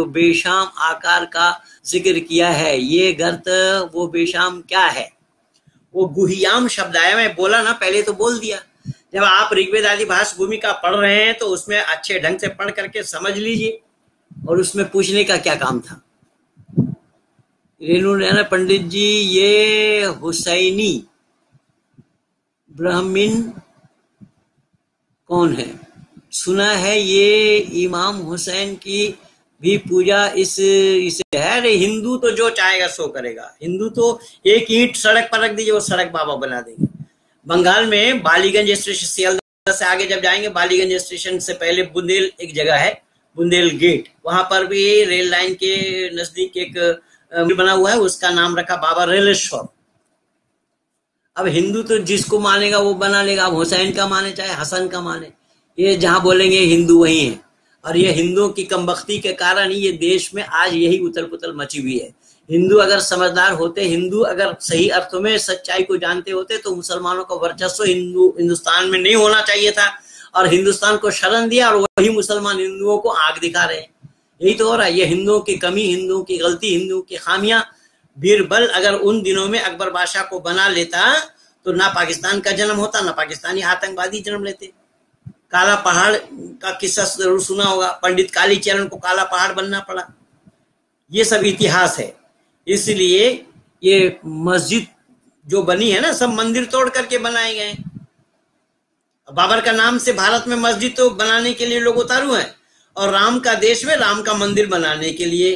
बेशाम आकार का ज़िक्र किया है। ये गर्त, वो बेशाम क्या है? वो गुहियाम शब्द आया, मैं बोला ना, पहले तो बोल दिया। जब आप ऋग्वेद आदि भाष भूमिका पढ़ रहे हैं तो उसमें अच्छे ढंग से पढ़ करके समझ लीजिए। और उसमें पूछने का क्या काम था? रेणु नैना पंडित जी, ये हुसैनी ब्राह्मीण कौन है? सुना है ये इमाम हुसैन की भी पूजा इस, इसे है? अरे हिंदू तो जो चाहेगा सो करेगा। हिंदू तो एक ईंट सड़क पर रख दीजिए, वो सड़क बाबा बना देंगे। बंगाल में बालीगंज स्टेशन, सियालदह से आगे जब जाएँगे, बालीगंज स्टेशन से पहले बुंदेल एक जगह है। बुंदेल गेट वहाँ पर भी रेल लाइन के नज़दीक एक बना हुआ है, उसका नाम रखा बाबा रेलेश्वर अब हिंदू तो जिसको मानेगा वो बना लेगा, अब हुसैन का माने चाहे हसन का माने। ये जहाँ बोलेंगे हिंदू वही है। और ये हिंदुओं की कमबख्ती के कारण ही ये देश में आज यही उथल पुथल मची हुई है। हिंदू अगर समझदार होते, हिंदू अगर सही अर्थों में सच्चाई को जानते होते तो मुसलमानों का वर्चस्व हिंदू, हिंदुस्तान में नहीं होना चाहिए था। और हिंदुस्तान को शरण दिया और वही मुसलमान हिंदुओं को आग दिखा रहे हैं। यही तो हो रहा है। ये हिंदुओं की कमी, हिंदुओं की गलती, हिंदुओं की खामियाँ, बीरबल अगर उन दिनों में अकबर बादशाह को बना लेता तो ना पाकिस्तान का जन्म होता, ना पाकिस्तानी आतंकवादी जन्म लेते। काला पहाड़ का किस्सा ज़रूर सुना होगा। पंडित काली चरण को काला पहाड़ बनना पड़ा। ये सब इतिहास है। इसलिए ये मस्जिद जो बनी है ना, सब मंदिर तोड़ करके बनाए गए बाबर का नाम से भारत में मस्जिद तो बनाने के लिए लोग उतारू हैं और राम का देश में राम का मंदिर बनाने के लिए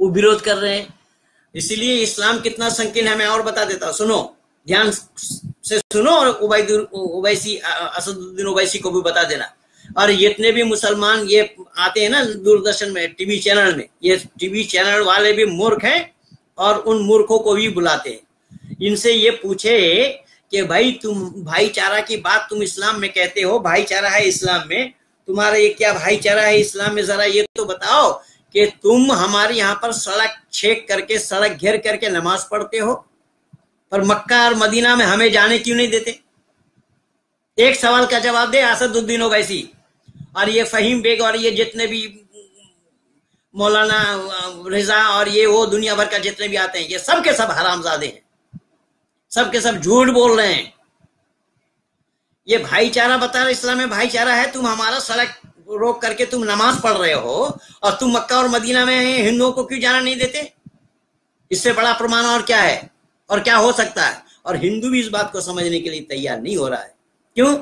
वो विरोध कर रहे हैं। इसीलिए इस्लाम कितना संकीर्ण है, मैं और बता देता हूँ। सुनो, ध्यान से सुनो और उबैसी असदुद्दीन उबैसी को भी बता देना। और जितने भी मुसलमान ये आते हैं ना दूरदर्शन में, टीवी चैनल में, ये टीवी चैनल वाले भी मूर्ख हैं और उन मूर्खों को भी बुलाते हैं। इनसे ये पूछे कि भाई तुम भाईचारा की बात तुम इस्लाम में कहते हो, भाईचारा है इस्लाम में। तुम्हारा ये क्या भाईचारा है इस्लाम में? जरा ये तो बताओ कि तुम हमारे यहाँ पर सड़क छेक करके, सड़क घेर करके नमाज़ पढ़ते हो, पर मक्का और मदीना में हमें जाने क्यों नहीं देते? एक सवाल का जवाब दे असदुद्दीन ओवैसी और ये फहीम बेग और ये जितने भी मौलाना रिजा और ये वो दुनिया भर का जितने भी आते हैं, ये सब के सब हरामजादे हैं। सब के सब झूठ बोल रहे हैं। ये भाईचारा बता रहे, इस्लाम में भाईचारा है, तुम हमारा सड़क रोक करके तुम नमाज़ पढ़ रहे हो, और तुम मक्का और मदीना में हिंदुओं को क्यों जाना नहीं देते? इससे बड़ा प्रमाण और क्या है? और क्या हो सकता है? और हिंदू भी इस बात को समझने के लिए तैयार नहीं हो रहा है। क्यों?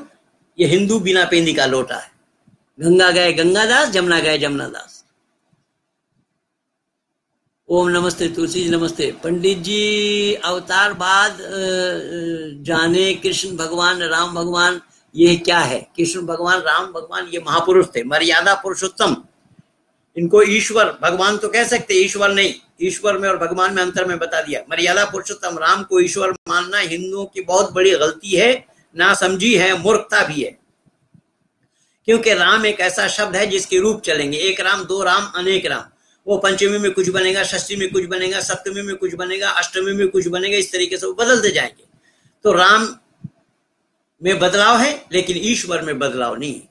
ये हिंदू बिना पेंदी का लोटा है। गंगा गए गंगादास, जमुना गए जमुना दास ओम नमस्ते तुलसी जी, नमस्ते। पंडित जी, अवतार बाद जाने कृष्ण भगवान, राम भगवान, ये क्या है? कृष्ण भगवान, राम भगवान, ये महापुरुष थे, मर्यादा पुरुषोत्तम। इनको ईश्वर, भगवान तो कह सकते, ईश्वर नहीं। ईश्वर में और भगवान में अंतर में बता दिया। मर्यादा पुरुषोत्तम, राम को ईश्वर मानना हिंदुओं की बहुत बड़ी गलती है, ना समझी है, मूर्खता भी है। क्योंकि राम एक ऐसा शब्द है जिसके रूप चलेंगे। एक राम, दो राम, अनेक राम। वो पंचमी में कुछ बनेगा, षष्ठी में कुछ बनेगा, सप्तमी में कुछ बनेगा, अष्टमी में कुछ बनेगा, इस तरीके से वो बदलते जाएँगे। तो राम में बदलाव है, लेकिन ईश्वर में बदलाव नहीं है।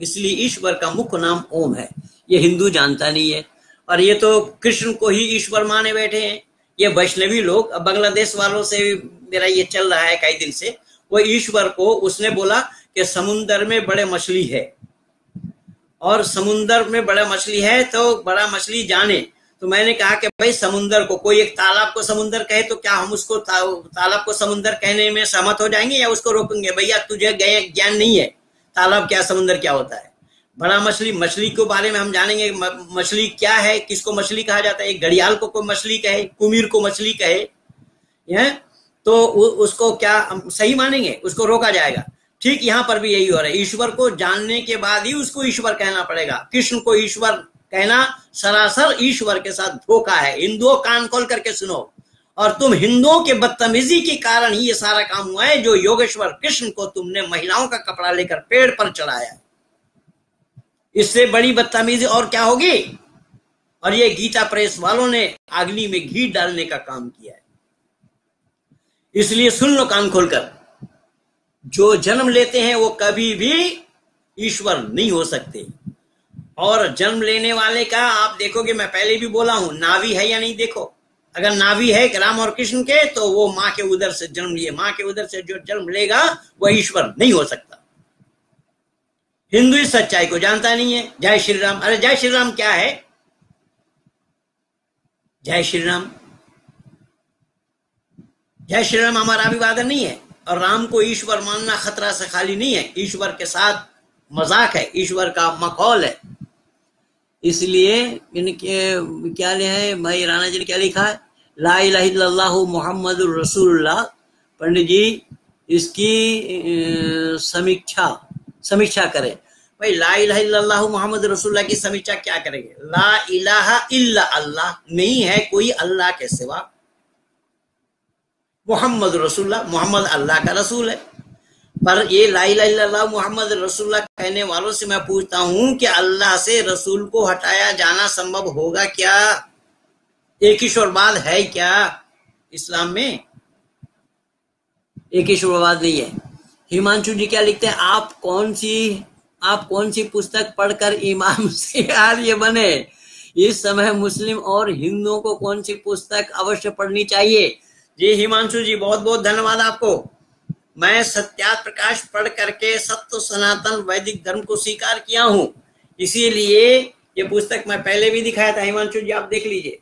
इसलिए ईश्वर का मुख्य नाम ओम है। ये हिंदू जानता नहीं है। और ये तो कृष्ण को ही ईश्वर माने बैठे हैं। ये वैष्णवी लोग, अब बांग्लादेश वालों से मेरा ये चल रहा है कई दिन से, वो ईश्वर को उसने बोला कि समुन्द्र में बड़े मछली है। और समुन्दर में बड़ा मछली है तो बड़ा मछली जाने। तो मैंने कहा कि भाई समुन्दर को कोई एक तालाब को समुन्दर कहे तो क्या हम उसको ता, तालाब को समुन्दर कहने में सहमत हो जाएँगे या उसको रोकेंगे? भैया तुझे गए ज्ञान नहीं है। तालाब क्या समुन्दर क्या होता है? बड़ा मछली मछली के बारे में हम जानेंगे। मछली क्या है? किसको मछली कहा जाता है? घड़ियाल को कोई मछली कहे? कुमीर को मछली कहे? है? तो उसको क्या हम सही मानेंगे? उसको रोका जाएगा। ठीक यहाँ पर भी यही हो रहा है। ईश्वर को जानने के बाद ही उसको ईश्वर कहना पड़ेगा। कृष्ण को ईश्वर कहना सरासर ईश्वर के साथ धोखा है। हिंदुओं कान खोल करके सुनो। और तुम हिंदुओं के बदतमीजी के कारण ही ये सारा काम हुआ है जो योगेश्वर कृष्ण को तुमने महिलाओं का कपड़ा लेकर पेड़ पर चढ़ाया। इससे बड़ी बदतमीजी और क्या होगी? और ये गीता प्रेस वालों ने अग्नि में घी डालने का काम किया है। इसलिए सुन लो कान खोलकर। जो जन्म लेते हैं, वो कभी भी ईश्वर नहीं हो सकते। और जन्म लेने वाले का आप देखोगे, मैं पहले भी बोला हूँ नावी है या नहीं देखो? अगर नावी है राम और कृष्ण के तो वो माँ के उधर से जन्म लिए। माँ के उधर से जो जन्म लेगा वह ईश्वर नहीं हो सकता। हिंदू इस सच्चाई को जानता नहीं है। जय श्री राम अरे, जय श्री राम क्या है? जय श्री राम जय श्री राम हमारा अभिवादन नहीं है। राम को ईश्वर मानना खतरा से खाली नहीं है। ईश्वर के साथ मज़ाक है। ईश्वर का मखौल है। इसलिए इनके, क्या है? भाई राणा जी ने क्या लिखा है? ला मोहम्मद रसूलुल्लाह। पंडित जी, इसकी समीक्षा समीक्षा करें। भाई ला इला मोहम्मद रसूलुल्लाह की समीक्षा क्या करेंगे? ला इलाहा इल्ला अल्लाह नहीं है कोई अल्लाह के सिवा। मोहम्मद रसुल्ला मोहम्मद अल्लाह का रसूल है। पर ये लाई लाई ला मोहम्मद रसुल्ला कहने वालों से मैं पूछता हूँ कि अल्लाह से रसूल को हटाया जाना संभव होगा क्या? एक ईश्वरवाद है क्या इस्लाम में? एक ईश्वरवाद नहीं है। हिमांशु जी क्या लिखते हैं? आप कौन सी, आप कौन सी पुस्तक पढ़कर इमाम *laughs* से यार ये बने? इस समय मुस्लिम और हिंदुओं को कौन सी पुस्तक अवश्य पढ़नी चाहिए? जी हिमांशु जी बहुत बहुत धन्यवाद आपको। मैं सत्यात प्रकाश पढ़ करके सत्य सनातन वैदिक धर्म को स्वीकार किया हूँ। इसीलिए ये पुस्तक मैं पहले भी दिखाया था। हिमांशु जी, आप देख लीजिए।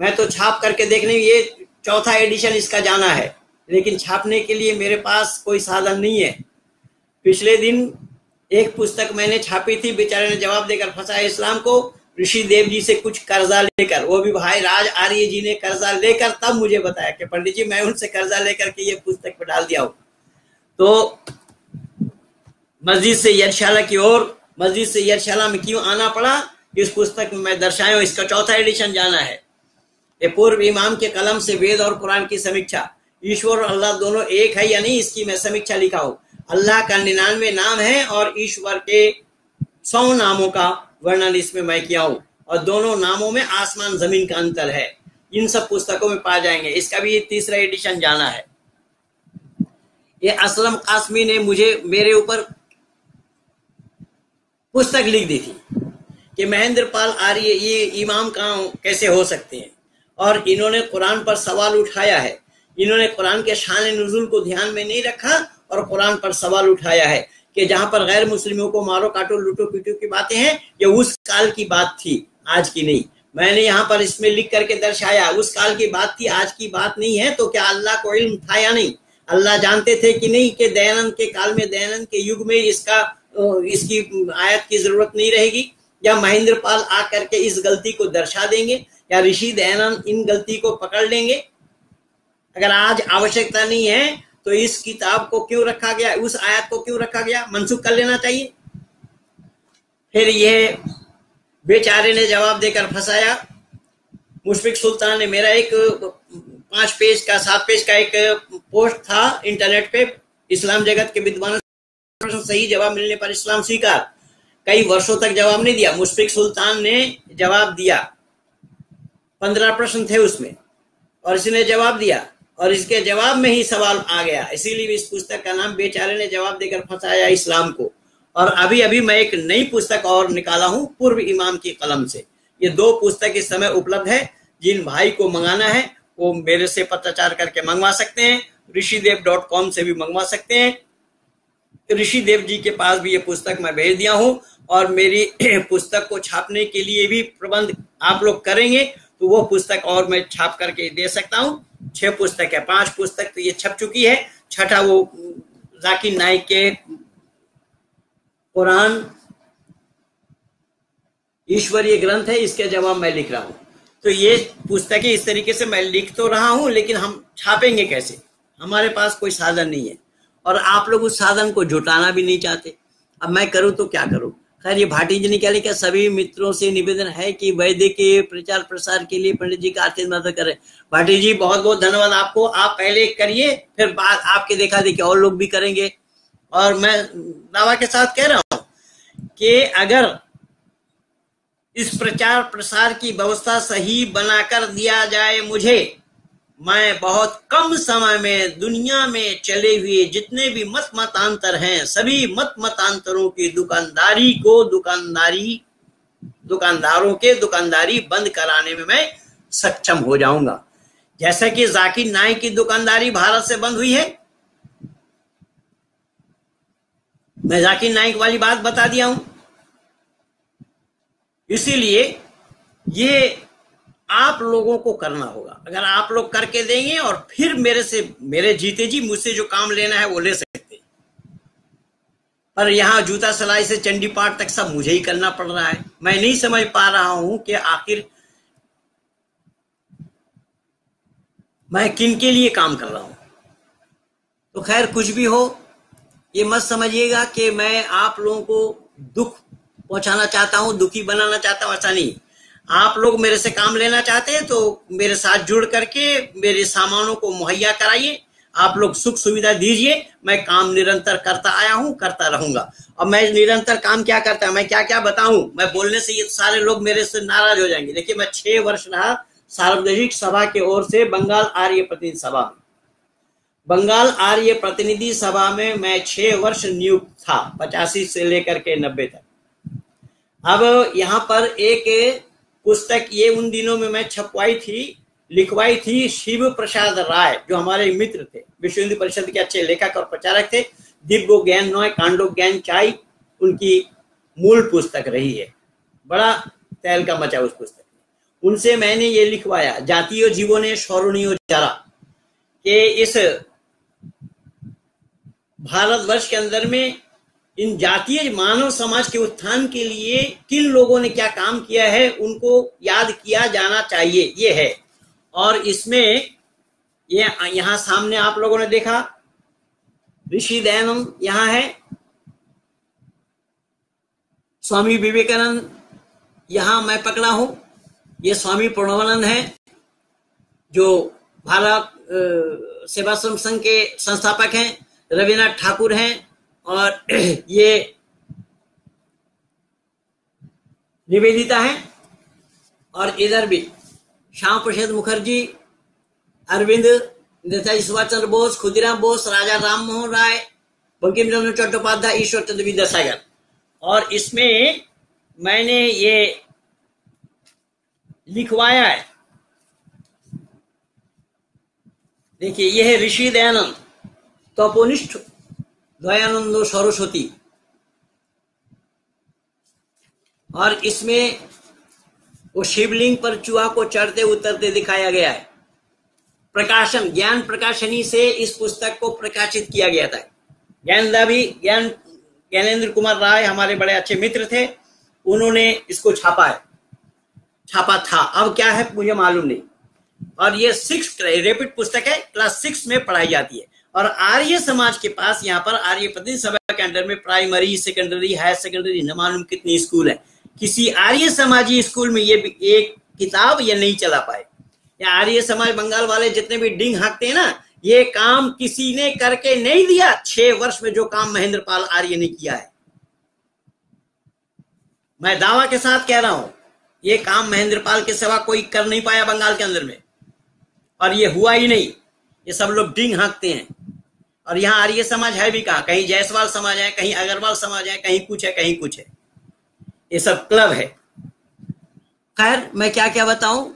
मैं तो छाप करके देखने, ये चौथा एडिशन इसका जाना है। लेकिन छापने के लिए मेरे पास कोई साधन नहीं है। पिछले दिन एक पुस्तक मैंने छापी थी, बेचारे ने जवाब देकर फंसाया इस्लाम को। ऋषि देव जी से कुछ कर्जा लेकर, वो भी भाई राज आर्य जी ने कर्जा लेकर, तब मुझे बताया कि पंडित जी, मैं उनसे कर्जा लेकर के ये पुस्तक पर डाल दिया हूँ। तो मस्जिद से यशशाला की ओर, मस्जिद से यशशाला में क्यों आना पड़ा? इस पुस्तक में मैं दर्शाया हूँ, इसका चौथा एडिशन जाना है। ये पूर्व इमाम के कलम से वेद और कुरान की समीक्षा। ईश्वर और अल्लाह दोनों एक है या नहीं, इसकी मैं समीक्षा लिखा हूँ। अल्लाह का निन्यानवे नाम है और ईश्वर के सौ नामों का वर्णन इसमें मैं किया हूँ। और दोनों नामों में आसमान, ज़मीन का अंतर है। इन सब पुस्तकों में पा जाएँगे। इसका भी तीसरा एडिशन जाना है। ये असलम कासमी ने मुझे मेरे ऊपर पुस्तक लिख दी थी कि महेंद्र पाल आर्य, ये इमाम कहाँ कैसे हो सकते हैं? और इन्होंने कुरान पर सवाल उठाया है। इन्होंने कुरान के शान नजुल को ध्यान में नहीं रखा और कुरान पर सवाल उठाया है। कि जहाँ पर गैर मुस्लिमों को मारो, काटो, लूटो, पीटो की बातें हैं, ये उस काल की बात थी, आज की नहीं। मैंने यहाँ पर इसमें लिख करके दर्शाया, उस काल की बात थी, आज की बात नहीं है तो क्या अल्लाह को इल्म था या नहीं? अल्लाह जानते थे कि नहीं कि दयानंद के काल में, दयानंद के युग में इसका इसकी आयत की ज़रूरत नहीं रहेगी? या महेंद्र पाल आकर के इस गलती को दर्शा देंगे? या ऋषि दयानंद इन गलती को पकड़ लेंगे? अगर आज आवश्यकता नहीं है तो इस किताब को क्यों रखा गया? उस आयत को क्यों रखा गया? मनसुख कर लेना चाहिए। फिर ये बेचारे ने जवाब देकर फंसाया। मुशफिक सुल्तान ने मेरा एक पाँच पेज का, सात पेज का एक पोस्ट था इंटरनेट पे, इस्लाम जगत के विद्वान सही जवाब मिलने पर इस्लाम स्वीकार। कई वर्षों तक जवाब नहीं दिया। मुशफिक सुल्तान ने जवाब दिया। पंद्रह प्रश्न थे उसमें और इसने जवाब दिया। और इसके जवाब में ही सवाल आ गया। इसीलिए इस पुस्तक का नाम बेचारे ने जवाब देकर फंसाया इस्लाम को। और अभी अभी मैं एक नई पुस्तक और निकाला हूँ, पूर्व इमाम की कलम से। ये दो पुस्तक इस समय उपलब्ध है। जिन भाई को मंगाना है, वो मेरे से पत्राचार करके मंगवा सकते हैं। ऋषिदेव डॉट कॉम से भी मंगवा सकते हैं। ऋषिदेव जी के पास भी ये पुस्तक मैं भेज दिया हूँ। और मेरी *clears throat* पुस्तक को छापने के लिए भी प्रबंध आप लोग करेंगे तो वो पुस्तक और मैं छाप करके दे सकता हूँ। छह पुस्तक है, पाँच पुस्तक तो ये छप चुकी है। छठा वो, जाकिर नाइक के कुरान ईश्वरीय ग्रंथ है, इसके जवाब मैं लिख रहा हूँ। तो ये पुस्तकें इस तरीके से मैं लिख तो रहा हूँ, लेकिन हम छापेंगे कैसे? हमारे पास कोई साधन नहीं है। और आप लोग उस साधन को जुटाना भी नहीं चाहते। अब मैं करूँ तो क्या करूँ? खैर, ये भाटी जी ने क्या लिखा सभी मित्रों से निवेदन है कि वैद्य के प्रचार प्रसार के लिए पंडित जी का आर्थिक मदद करें। भाटी जी बहुत बहुत धन्यवाद आपको। आप पहले करिए, फिर बाद आपके देखा देखिए और लोग भी करेंगे। और मैं दावा के साथ कह रहा हूँ कि अगर इस प्रचार प्रसार की व्यवस्था सही बनाकर दिया जाए मुझे मैं बहुत कम समय में दुनिया में चले हुए जितने भी मत मतांतर हैं, सभी मत मतांतरों की दुकानदारी को दुकानदारी, दुकानदारों के दुकानदारी बंद कराने में मैं सक्षम हो जाऊँगा। जैसे कि जाकिर नाइक की दुकानदारी भारत से बंद हुई है। मैं जाकिर नाइक वाली बात बता दिया हूँ। इसीलिए ये आप लोगों को करना होगा। अगर आप लोग करके देंगे और फिर मेरे से, मेरे जीते जी, मुझसे जो काम लेना है वो ले सकते पर यहाँ जूता सलाई से चंडी पाठ तक सब मुझे ही करना पड़ रहा है। मैं नहीं समझ पा रहा हूँ कि आखिर मैं किन के लिए काम कर रहा हूँ। तो खैर, कुछ भी हो, ये मत समझिएगा कि मैं आप लोगों को दुख पहुंचाना चाहता हूँ, दुखी बनाना चाहता हूँ, ऐसा नहीं। आप लोग मेरे से काम लेना चाहते हैं तो मेरे साथ जुड़ करके मेरे सामानों को मुहैया कराइए। आप लोग सुख सुविधा दीजिए। मैं काम निरंतर करता आया हूँ, करता रहूँगा। और मैं निरंतर काम क्या करता है, मैं क्या क्या बताऊँ? मैं बोलने से ये सारे लोग मेरे से नाराज़ हो जाएँगे। देखिए, मैं छह वर्ष रहा सार्वजनिक सभा की ओर से बंगाल आर्य प्रतिनिधि सभा में। बंगाल आर्य प्रतिनिधि सभा में मैं छह वर्ष नियुक्त था, पचासी से लेकर के नब्बे तक। अब यहाँ पर एक पुस्तक ये उन दिनों में मैं छपवाई थी, लिखवाई थी शिव प्रसाद राय, जो हमारे मित्र थे। विश्व हिंदू परिषद के अच्छे लेखक और प्रचारक थे। दिव्य ज्ञान नॉय, कांडो ज्ञान चाय उनकी मूल पुस्तक रही है। बड़ा तैल का मचा उस पुस्तक में। उनसे मैंने ये लिखवाया, जातीय जीवों ने स्वर्णीय जरा। के इस भारतवर्ष के अंदर में इन जातीय मानव समाज के उत्थान के लिए किन लोगों ने क्या काम किया है, उनको याद किया जाना चाहिए, ये है। और इसमें ये यहाँ सामने आप लोगों ने देखा, ऋषि दयानंद यहाँ है, स्वामी विवेकानंद यहाँ मैं पकड़ा हूँ, ये स्वामी प्रणवानंद है, जो भारत सेवाश्रम संघ के संस्थापक हैं रविनाथ ठाकुर हैं और *clears throat* ये निवेदिता है। और इधर भी श्याम प्रसाद मुखर्जी, अरविंद, नेताजी सुभाष चंद्र बोस, खुदीराम बोस, राजा राम मोहन राय बंकिम चंद्र चट्टोपाध्याय, ईश्वर चंद्र विद्यासागर और इसमें मैंने ये लिखवाया है। देखिए, यह है ऋषि दयानंद, तपोनिष्ठ दयानंद सरस्वती। और इसमें वो शिवलिंग पर चूहा को चढ़ते उतरते दिखाया गया है। प्रकाशन, ज्ञान प्रकाशनी से इस पुस्तक को प्रकाशित किया गया था। ज्ञानदा भी, ज्ञान ज्ञानेन्द्र कुमार राय हमारे बड़े अच्छे मित्र थे, उन्होंने इसको छापा है। छापा था। अब क्या है, मुझे मालूम नहीं। और ये सिक्स रेपिड पुस्तक है क्लास सिक्स में पढ़ाई जाती है। और आर्य समाज के पास यहाँ पर आर्य प्रतिनिधि सभा के अंडर में प्राइमरी सेकेंडरी हायर सेकेंडरी न मालूम कितनी स्कूल है। किसी आर्य समाजी स्कूल में ये एक किताब ये नहीं चला पाए। या आर्य समाज बंगाल वाले जितने भी डिंग हाँकते हैं ना, ये काम किसी ने करके नहीं दिया, छह वर्ष में जो काम महेंद्र पाल आर्य ने किया है। मैं दावा के साथ कह रहा हूँ, ये काम महेंद्र पाल के सिवा कोई कर नहीं पाया बंगाल के अंदर में। और ये हुआ ही नहीं। ये सब लोग डिंग हाँकते हैं। और यहाँ आर्य समाज है भी कहा? कहीं जायसवाल समाज है कहीं अग्रवाल समाज है कहीं कुछ है कहीं कुछ है। ये सब क्लब है। खैर मैं क्या क्या बताऊँ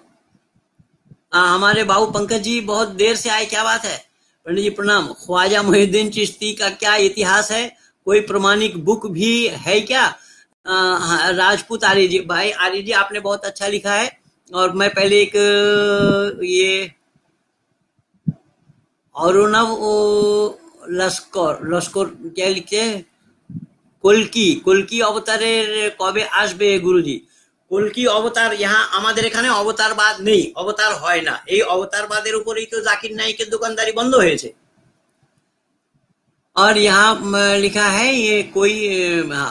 हमारे बाबू पंकज जी बहुत देर से आए क्या बात है? पंडित जी प्रणाम। ख्वाजा मोहिद्दीन चिश्ती का क्या इतिहास है? कोई प्रमाणिक बुक भी है क्या? आ, राजपूत आर्य जी। भाई आर्य जी आपने बहुत अच्छा लिखा है। और मैं पहले एक ये और लश्कर लश्कर क्या लिखते हैं কলকি কলকি অবতারের কবে আসবে গুরুজি কলকি অবতার ইহা আমাদের এখানে অবতারবাদ নেই অবতার হয় না এই অবতারবাদের উপরেই তো জাকির নাইকের দোকানদারি বন্ধ হয়েছে और यहाँ लिखा है ये कोई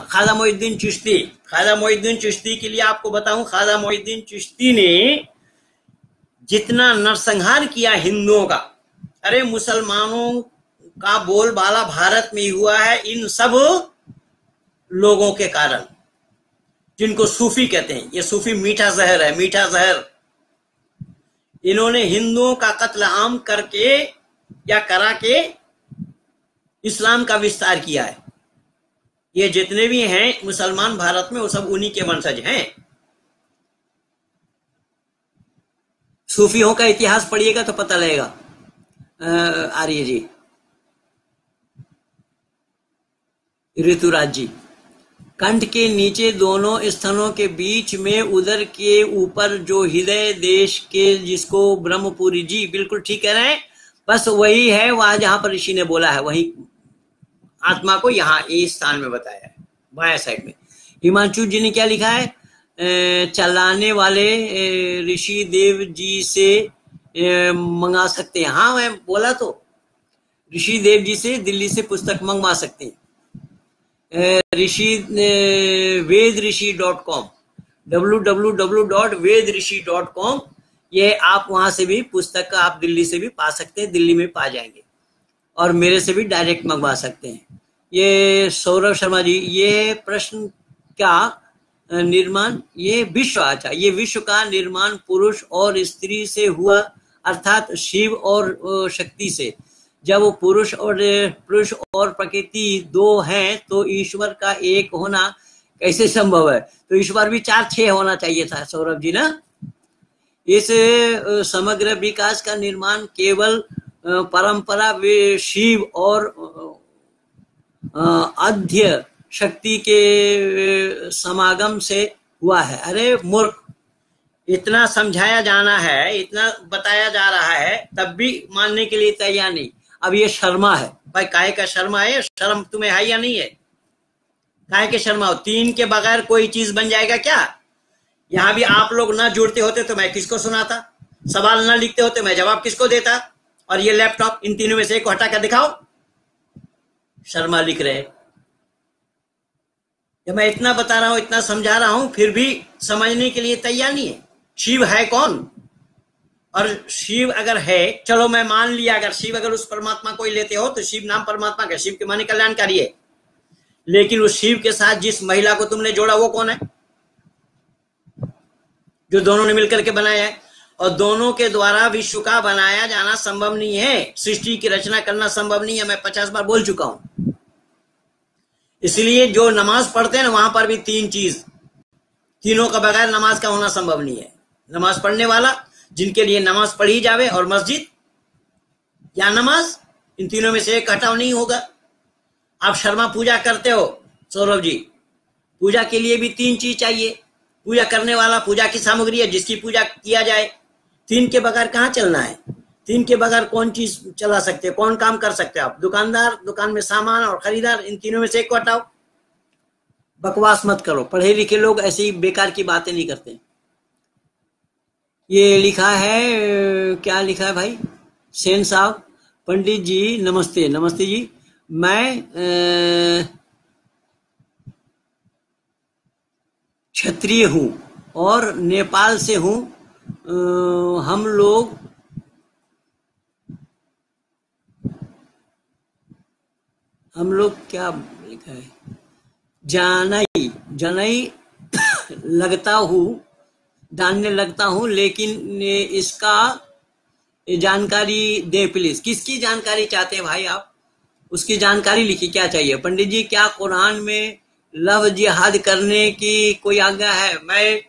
खाजा मोहिद्दीन चिश्ती खाजा मोहिद्दीन चिश्ती के लिए आपको बताऊं खाजा मोहिद्दीन चिश्ती ने जितना नरसंहार किया हिंदुओं का अरे मुसलमानों का बोलबाला भारत में हुआ है इन सब लोगों के कारण, जिनको सूफी कहते हैं। ये सूफी मीठा जहर है, मीठा जहर। इन्होंने हिंदुओं का कत्ल आम करके या करा के इस्लाम का विस्तार किया है। ये जितने भी हैं, मुसलमान भारत में, वो सब उन्हीं के वंशज हैं। सूफियों का इतिहास पढ़िएगा तो पता लगेगा। आर्य जी। ऋतुराज। जी कंठ के नीचे दोनों स्थानों के बीच में उदर के ऊपर जो हृदय देश के जिसको ब्रह्मपुरी, जी, बिल्कुल ठीक कह रहे हैं। बस वही है, वहाँ जहाँ पर ऋषि ने बोला है, वही आत्मा को यहाँ इस स्थान में बताया है बाया साइड में। हिमांशु जी ने क्या लिखा है? चलाने वाले ऋषि देव जी से मंगा सकते हैं। हाँ मैं बोला तो। ऋषि देव जी से दिल्ली से पुस्तक मंगवा सकते हैं। Rishi Ved Rishi dot com, W W W dot Ved Rishi dot com, ये आप वहाँ से भी पुस्तक का आप दिल्ली से भी पा सकते हैं, दिल्ली में पा जाएँगे। और मेरे से भी डायरेक्ट मंगवा सकते हैं। ये सौरभ शर्मा जी, ये प्रश्न क्या निर्माण, ये विश्व अच्छा ये विश्व का निर्माण पुरुष और स्त्री से हुआ, अर्थात शिव और शक्ति से। जब पुरुष और पुरुष और प्रकृति दो हैं तो ईश्वर का एक होना कैसे संभव है? तो ईश्वर भी चार छह होना चाहिए था, सौरभ जी, ना? इस समग्र विकास का निर्माण केवल परंपरा शिव और अध्य शक्ति के समागम से हुआ है। अरे, मूर्ख! इतना समझाया जाना है, इतना बताया जा रहा है, तब भी मानने के लिए तैयार नहीं। अब ये शर्मा है। भाई काय का शर्मा है? शर्म तुम्हें है या नहीं है? काय के शर्मा हो? तीन के बगैर कोई चीज़ बन जाएगा क्या? यहाँ भी आप लोग ना जुड़ते होते तो मैं किसको सुनाता? सवाल ना लिखते होते मैं जवाब किसको देता? और ये लैपटॉप इन तीनों में से एक हटा कर दिखाओ। शर्मा लिख रहे जब मैं इतना बता रहा हूँ, इतना समझा रहा हूँ, फिर भी समझने के लिए तैयार नहीं है। शिव है कौन? और शिव अगर है, चलो मैं मान लिया, अगर शिव अगर उस परमात्मा को ही लेते हो तो शिव नाम परमात्मा का शिव के माने कल्याणकारी है। लेकिन उस शिव के साथ जिस महिला को तुमने जोड़ा, वो कौन है? जो दोनों ने मिलकर के बनाया है। और दोनों के द्वारा विश्व का बनाया जाना संभव नहीं है। सृष्टि की रचना करना संभव नहीं है। मैं पचास बार बोल चुका हूँ। इसलिए जो नमाज़ पढ़ते हैं ना, वहाँ पर भी तीन चीज़। तीनों का बगैर नमाज़ का होना संभव नहीं है। नमाज़ पढ़ने वाला जिनके लिए नमाज़ पढ़ी जावे और मस्जिद या नमाज़, इन तीनों में से एक हटाव नहीं होगा। आप शर्मा पूजा करते हो, सौरभ जी, पूजा के लिए भी तीन चीज़ चाहिए। पूजा करने वाला पूजा की सामग्री है, जिसकी पूजा किया जाए। तीन के बगैर कहाँ चलना है? तीन के बगैर कौन चीज़ चला सकते हैं? कौन काम कर सकते हैं आप? दुकानदार, दुकान में सामान और खरीदार, इन तीनों में से एक को हटाओ। बकवास मत करो। पढ़े लिखे लोग ऐसी बेकार की बातें नहीं करते। ये लिखा है, क्या लिखा है भाई? सेन साहब, पंडित जी, नमस्ते। नमस्ते जी। मैं क्षत्रिय हूँ और नेपाल से हूँ। हम लोग हम लोग क्या लिखा है? जानई, जनई *coughs* लगता हूँ। जानने लगता हूँ, लेकिन इसका जानकारी दे प्लीज़ किसकी जानकारी चाहते हैं भाई आप? उसकी जानकारी लिखी क्या चाहिए? पंडित जी, क्या कुरान में लव जिहाद करने की कोई आज्ञा है? मैं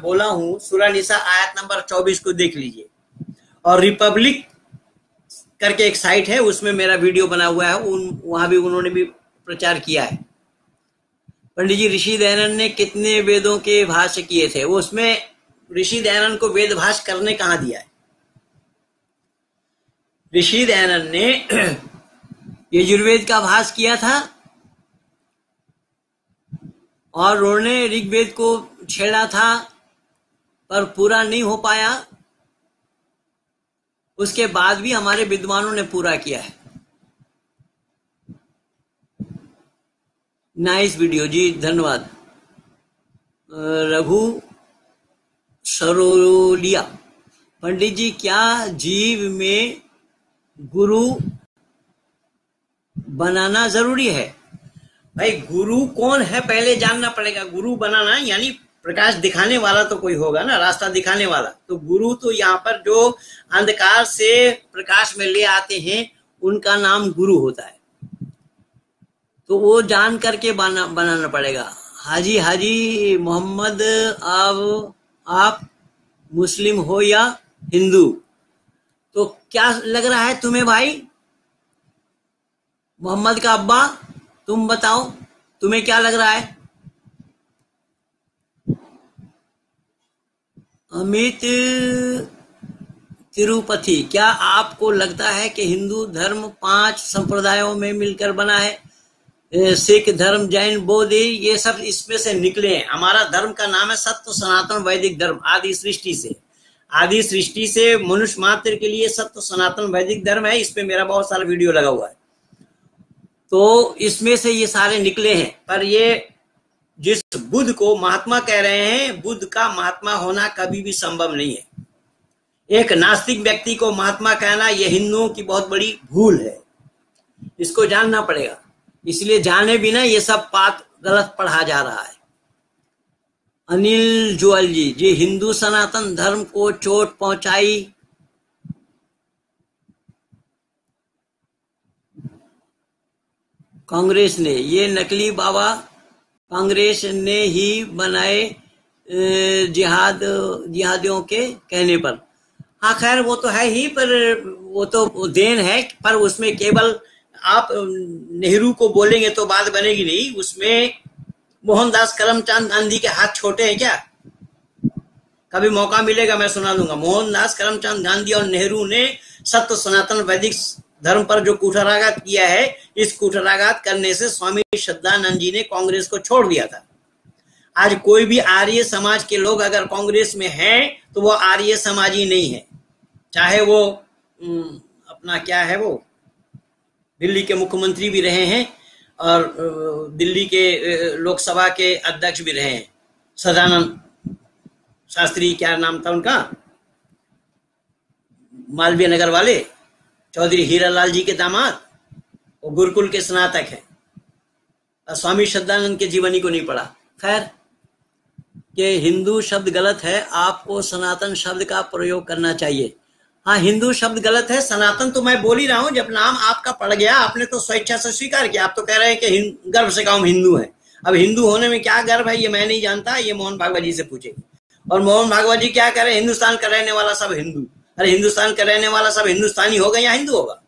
बोला हूँ सुरा निसा आयत नंबर 24 को देख लीजिए। और रिपब्लिक करके एक साइट है, उसमें मेरा वीडियो बना हुआ है, उन, वहाँ भी उन्होंने भी प्रचार किया है। पंडित जी ऋषि दयानंद ने कितने वेदों के भाष्य किए थे? वो उसमें ऋषि दयानंद को वेद भाष करने कहा दिया है? ऋषि दयानंद ने *clears throat* यजुर्वेद का भाष किया था और उन्होंने ऋग्वेद को छेड़ा था, पर पूरा नहीं हो पाया। उसके बाद भी हमारे विद्वानों ने पूरा किया है। नाइस वीडियो, जी, धन्यवाद। रघु सरोलिया, पंडित जी, क्या जीव में गुरु बनाना ज़रूरी है? भाई, गुरु कौन है? पहले जानना पड़ेगा। गुरु बनाना, यानी प्रकाश दिखाने वाला तो कोई होगा ना, रास्ता दिखाने वाला। तो गुरु तो यहाँ पर जो अंधकार से प्रकाश में ले आते हैं, उनका नाम गुरु होता है। तो वो जान करके बना, बनाना पड़ेगा। हाजी हाजी, मोहम्मद अब आप मुस्लिम हो या हिंदू तो क्या लग रहा है तुम्हें भाई? मोहम्मद का अब्बा, तुम बताओ, तुम्हें क्या लग रहा है? अमित तिरुपति, क्या आपको लगता है कि हिंदू धर्म पाँच संप्रदायों में मिलकर बना है? सिख धर्म, जैन, बौद्ध, ये सब इसमें से निकले हैं। हमारा धर्म का नाम है सत्य सनातन वैदिक धर्म, आदि सृष्टि से। आदि सृष्टि से मनुष्य मात्र के लिए सत्य सनातन वैदिक धर्म है, इस पे मेरा बहुत सारा वीडियो लगा हुआ है। तो इसमें से ये सारे निकले हैं। पर ये जिस बुद्ध को महात्मा कह रहे हैं, बुद्ध का महात्मा होना कभी भी संभव नहीं है। एक नास्तिक व्यक्ति को महात्मा कहना यह हिंदुओं की बहुत बड़ी भूल है। इसको जानना पड़ेगा। इसलिए जाने बिना ये सब बात गलत पढ़ा जा रहा है। अनिल जुअल जी जी हिंदू सनातन धर्म को चोट पहुंचाई। कांग्रेस ने, ये नकली बाबा कांग्रेस ने ही बनाए जिहाद, जिहादियों के कहने पर। हाँ खैर, वो तो है ही, पर वो तो देन है, पर उसमें केवल आप नेहरू को बोलेंगे तो बात बनेगी नहीं। उसमें मोहनदास करमचंद गांधी के हाथ छोटे हैं क्या? कभी मौका मिलेगा मैं सुना दूँगा। मोहनदास करमचंद गांधी और नेहरू ने सत्य सनातन वैदिक धर्म पर जो कुठराघात किया है, इस कुठराघात करने से स्वामी श्रद्धानंद जी ने कांग्रेस को छोड़ दिया था। आज कोई भी आर्य समाज के लोग अगर कांग्रेस में हैं तो वो आर्य समाजी नहीं है। चाहे वो अपना क्या है वो? दिल्ली के मुख्यमंत्री भी रहे हैं और दिल्ली के लोकसभा के अध्यक्ष भी रहे हैं। सदानंद शास्त्री, क्या नाम था उनका? मालवीय नगर वाले, चौधरी हीरालाल जी के दामाद, वो गुरुकुल के स्नातक हैं। स्वामी श्रद्धानंद के जीवनी को नहीं पढ़ा। खैर कि हिंदू शब्द गलत है, आपको सनातन शब्द का प्रयोग करना चाहिए। हाँ हिंदू शब्द गलत है, सनातन तो मैं बोल ही रहा हूँ, जब नाम आपका पड़ गया, आपने तो स्वेच्छा से स्वीकार किया। आप तो कह रहे हैं कि गर्व से कहा हिंदू है। अब हिंदू होने में क्या गर्व है, ये मैं नहीं जानता, ये मोहन भागवत जी से पूछे। और मोहन भागवत जी क्या कह रहे हैं हिंदुस्तान का रहने वाला सब हिंदू। अरे, हिंदुस्तान का रहने वाला सब हिंदुस्तानी होगा या हिंदू होगा?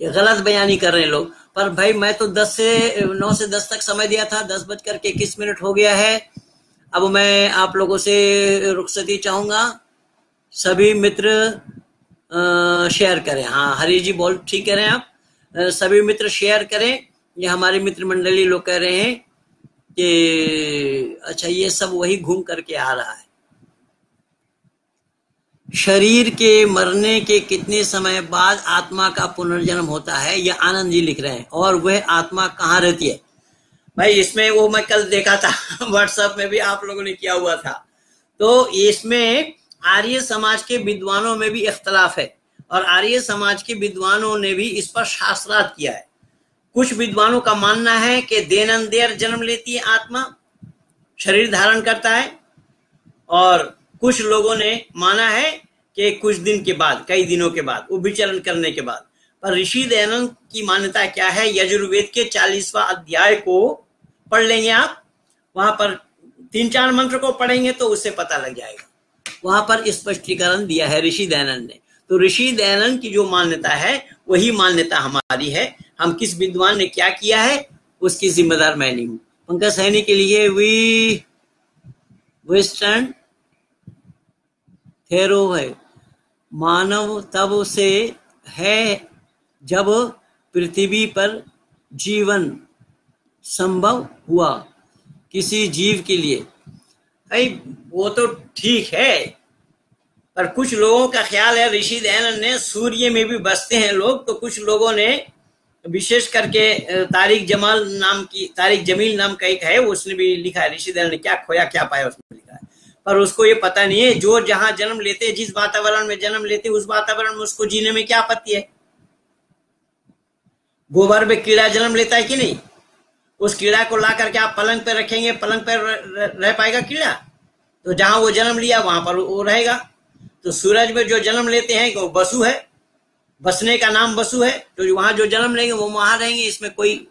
ये गलत बयानी कर रहे हैं लोग। पर भाई, मैं तो दस से, नौ से दस तक समय दिया था, दस बज करके इक्कीस मिनट हो गया है। अब मैं आप लोगों से रुखसती चाहूँगा। सभी मित्र शेयर करें। हाँ हरी जी बोल, ठीक कह रहे हैं आप? सभी मित्र शेयर करें। ये हमारे मित्र मंडली लोग कह रहे हैं कि अच्छा ये सब वही घूम करके आ रहा है। शरीर के मरने के कितने समय बाद आत्मा का पुनर्जन्म होता है यह आनंद जी लिख रहे हैं। और वह आत्मा कहाँ रहती है? भाई, इसमें वो मैं कल देखा था *laughs* व्हाट्सएप में भी आप लोगों ने किया हुआ था। तो इसमें आर्य समाज के विद्वानों में भी इख्तलाफ है और आर्य समाज के विद्वानों ने भी इस पर शास्त्रार्थ किया है। कुछ विद्वानों का मानना है कि देन देर जन्म लेती है आत्मा, शरीर धारण करता है और कुछ लोगों ने माना है कि कुछ दिन के बाद, कई दिनों के बाद वो विचरण करने के बाद। पर ऋषि दयानंद की मान्यता क्या है? यजुर्वेद के चालीसवा अध्याय को पढ़ लेंगे आप। वहाँ पर तीन चार मंत्र को पढ़ेंगे तो उससे पता लग जाएगा। वहाँ पर स्पष्टीकरण दिया है ऋषि दयानंद ने। तो ऋषि दयानंद की जो मान्यता है, वही मान्यता हमारी है। हम किस विद्वान ने क्या किया है, उसकी जिम्मेदार मैं नहीं हूँ। पंकज सैनी के लिए वी वेस्टर्न थेरो है मानव तब से है जब पृथ्वी पर जीवन संभव हुआ किसी जीव के लिए। भाई, वो तो ठीक है, पर कुछ लोगों का ख्याल है, ऋषि दयानंद ने सूर्य में भी बसते हैं लोग तो कुछ लोगों ने विशेष करके तारिक जमाल नाम की, तारिक जमील नाम का एक है, उसने भी लिखा है, ऋषि दयानंद ने क्या खोया, क्या पाया उसने लिखा है। पर उसको ये पता नहीं है, जो जहाँ जन्म लेते जिस वातावरण में जन्म लेते उस वातावरण में उसको जीने में क्या आपत्ति है? गोबर में कीड़ा जन्म लेता है कि नहीं? उस कीड़ा को ला करके आप पलंग पर रखेंगे, पलंग पर रह पाएगा कीड़ा? तो जहाँ वो जन्म लिया, वहाँ पर वो रहेगा। तो सूरज में जो जन्म लेते हैं, वो बसु है। बसने का नाम बसु है। तो वहाँ जो जन्म लेंगे, वो वहाँ रहेंगे। इसमें कोई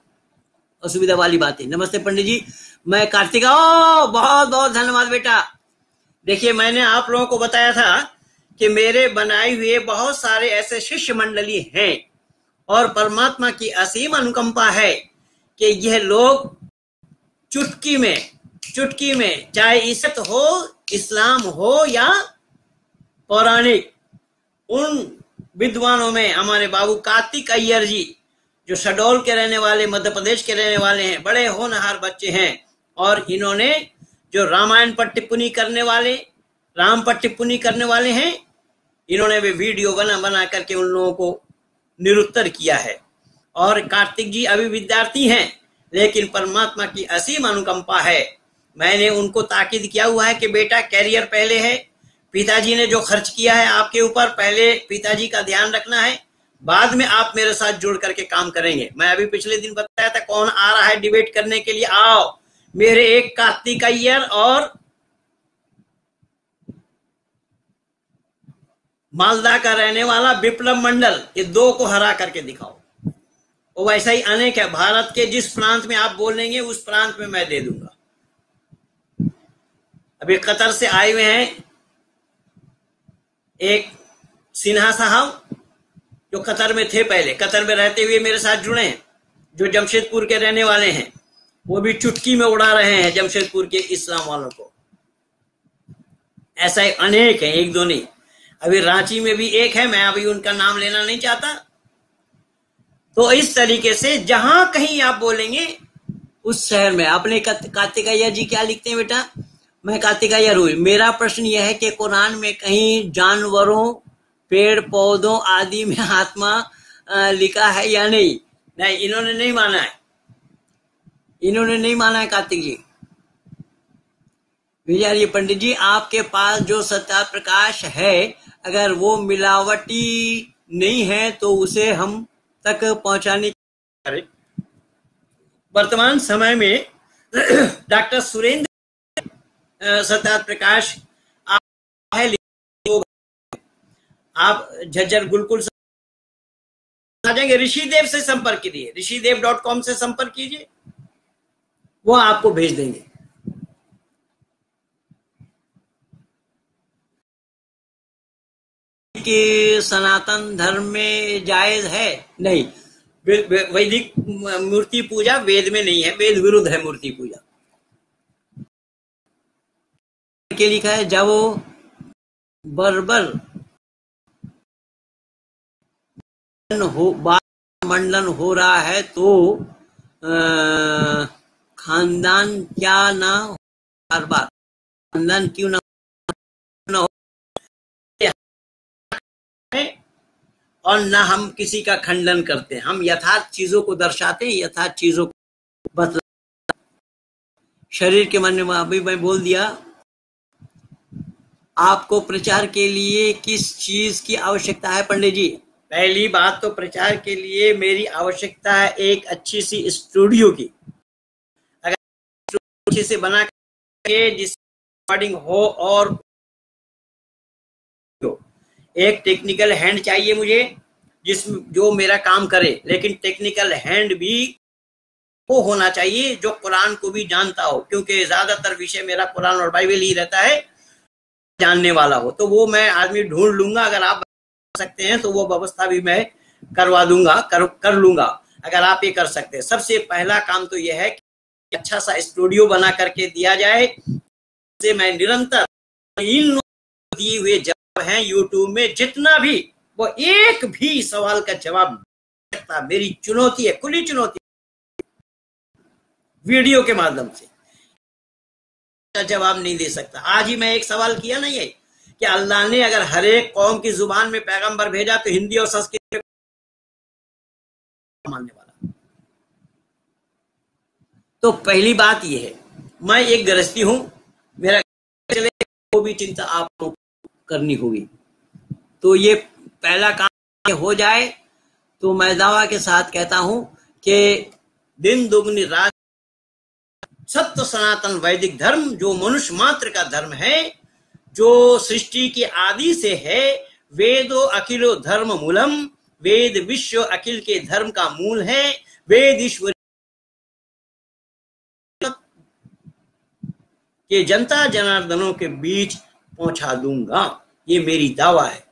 असुविधा वाली बात है नमस्ते पंडित जी। मैं कार्तिका, ओ, बहुत बहुत धन्यवाद बेटा। देखिए, मैंने आप लोगों को बताया था कि मेरे बनाए हुए बहुत सारे ऐसे शिष्य मंडली हैं और परमात्मा की असीम अनुकंपा है। कि यह लोग चुटकी में चुटकी में, चाहे ईसत हो, इस्लाम हो या पौराणिक, उन विद्वानों में हमारे बाबू कार्तिक अय्यर जी, जो शडोल के रहने वाले, मध्य प्रदेश के रहने वाले हैं, बड़े होनहार बच्चे हैं, और इन्होंने जो रामायण पर टिप्पणी करने वाले, राम पर टिप्पणी करने वाले हैं, इन्होंने भी वीडियो बना बना करके उन लोगों को निरुत्तर किया है। और कार्तिक जी अभी विद्यार्थी हैं, लेकिन परमात्मा की असीम अनुकंपा है। मैंने उनको ताकीद किया हुआ है कि बेटा कैरियर पहले है। पिताजी ने जो खर्च किया है आपके ऊपर, पहले पिताजी का ध्यान रखना है। बाद में आप मेरे साथ जुड़ करके काम करेंगे। मैं अभी पिछले दिन बताया था कौन आ रहा है डिबेट करने के लिए। आओ, मेरे एक कार्तिक अय्यर और मालदा का रहने वाला विप्लव मंडल, ये दो को हरा करके दिखाओ। वो वैसा ही अनेक है। भारत के जिस प्रांत में आप बोलेंगे, उस प्रांत में मैं दे दूँगा। अभी कतर से आए हुए हैं एक सिन्हा साहब, जो कतर में थे पहले। कतर में रहते हुए मेरे साथ जुड़े हैं, जो जमशेदपुर के रहने वाले हैं। वो भी चुटकी में उड़ा रहे हैं जमशेदपुर के इस्लाम वालों को। ऐसा अनेक है, एक दो नहीं। अभी रांची में भी एक है, मैं अभी उनका नाम लेना नहीं चाहता। तो इस तरीके से जहाँ कहीं आप बोलेंगे, उस शहर में। अपने कार्तिकैया जी क्या लिखते हैं बेटा? मैं कार्तिकैया रूल मेरा प्रश्न यह है कि कुरान में कहीं जानवरों पेड़ पौधों आदि में *laughs* आत्मा लिखा है या नहीं? नहीं, इन्होंने नहीं माना है। इन्होंने नहीं माना है कार्तिक जी। विजय पंडित जी, आपके पास जो सत्या प्रकाश है, अगर वो मिलावटी नहीं है तो उसे हम तक पहुँचाने वर्तमान समय में *clears throat* डॉक्टर सुरेंद्र सत्या प्रकाश आप झज्जर गुलकुल आ जाएँगे ऋषिदेव से संपर्क कीजिए। ऋषिदेव डॉट कॉम से संपर्क कीजिए। वो आपको भेज देंगे। कि सनातन धर्म में जायज़ है? नहीं वैदिक मूर्ति पूजा वेद में नहीं है वेद विरुद्ध है मूर्ति पूजा। के लिखा है जब बर्बर। हो मंडन हो रहा है तो खानदान क्या ना हर बार। खानदान क्यों ना हो? और ना हम किसी का खंडन करते। हैं हम यथार्थ चीज़ों को दर्शाते हैं यथार्थ चीज़ों को बतला, शरीर के मन में अभी मैं बोल दिया, आपको प्रचार के लिए किस चीज़ की आवश्यकता है पंडित जी? पहली बात तो प्रचार के लिए मेरी आवश्यकता है एक अच्छी सी स्टूडियो की। अगर अच्छे से बना के जिस रिकॉर्डिंग हो और एक टेक्निकल हैंड चाहिए मुझे, जिस, जो मेरा काम करे, लेकिन टेक्निकल हैंड भी वो होना चाहिए जो कुरान को भी जानता हो, क्योंकि ज़्यादातर विषय मेरा कुरान और बाइबल ही रहता है, जानने वाला हो। तो वो मैं आदमी ढूंढ लूँगा, अगर आप सकते हैं तो वो व्यवस्था भी मैं करवा दूँगा, कर कर लूँगा, अगर आप ये कर सकते हैं। सबसे पहला काम तो यह है कि अच्छा सा स्टूडियो बना करके दिया जाए मैं निरंतर इन दिए हुए हैं यूट्यूब में, जितना भी, वो एक भी सवाल का जवाब सकता मेरी चुनौती है, खुली चुनौती वीडियो के माध्यम से। जवाब नहीं दे सकता। आज ही मैं एक सवाल किया नहीं है कि अल्लाह ने अगर हर एक कौम की ज़ुबान में पैगंबर भेजा तो हिंदी और संस्कृत मानने वाला। तो पहली बात यह है, मैं एक गृहस्थी हूँ, मेरा चले वो भी चिंता आपको करनी होगी। तो ये पहला काम हो जाए तो मैं दावा के साथ कहता हूँ कि दिन दुगनी रात सत्य सनातन वैदिक धर्म, जो मनुष्य मात्र का धर्म है, जो सृष्टि की आदि से है, वेदो अखिलो धर्म मूलम, वेद विश्व अखिल के धर्म का मूल है, वेद ईश्वर के जनता जनार्दनों के बीच पहुँचा दूँगा। ये मेरी दावा है।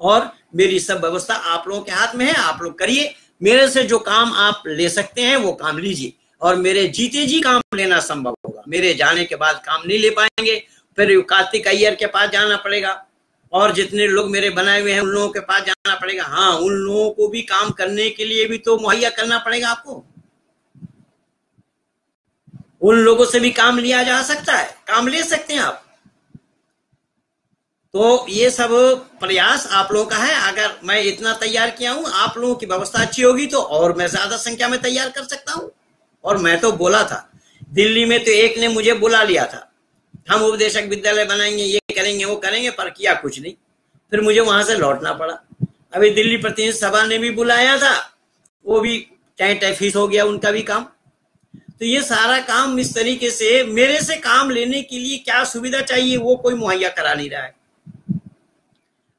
और मेरी सब व्यवस्था आप लोगों के हाथ में है, आप लोग करिए। मेरे से जो काम आप ले सकते हैं, वो काम लीजिए। और मेरे जीते जी काम लेना संभव होगा। मेरे जाने के बाद काम नहीं ले पाएँगे, फिर कार्तिक अय्यर के पास जाना पड़ेगा। और जितने लोग मेरे बनाए हुए हैं, उन लोगों के पास जाना पड़ेगा। हाँ उन लोगों को भी काम करने के लिए भी तो मुहैया करना पड़ेगा आपको। उन लोगों से भी काम लिया जा सकता है। काम ले सकते हैं आप। तो ये सब प्रयास आप लोगों का है। अगर मैं इतना तैयार किया हूँ, आप लोगों की व्यवस्था अच्छी होगी तो और मैं ज़्यादा संख्या में तैयार कर सकता हूँ। और मैं तो बोला था, दिल्ली में तो एक ने मुझे बुला लिया था। हम उपदेशक विद्यालय बनाएँगे, ये करेंगे, वो करेंगे, पर किया कुछ नहीं। फिर मुझे वहाँ से लौटना पड़ा। अभी दिल्ली प्रतिनिधि सभा ने भी बुलाया था, वो भी चाहे टैफिस हो गया उनका भी काम। तो ये सारा काम इस तरीके से, मेरे से काम लेने के लिए क्या सुविधा चाहिए, वो कोई मुहैया करा नहीं रहा है।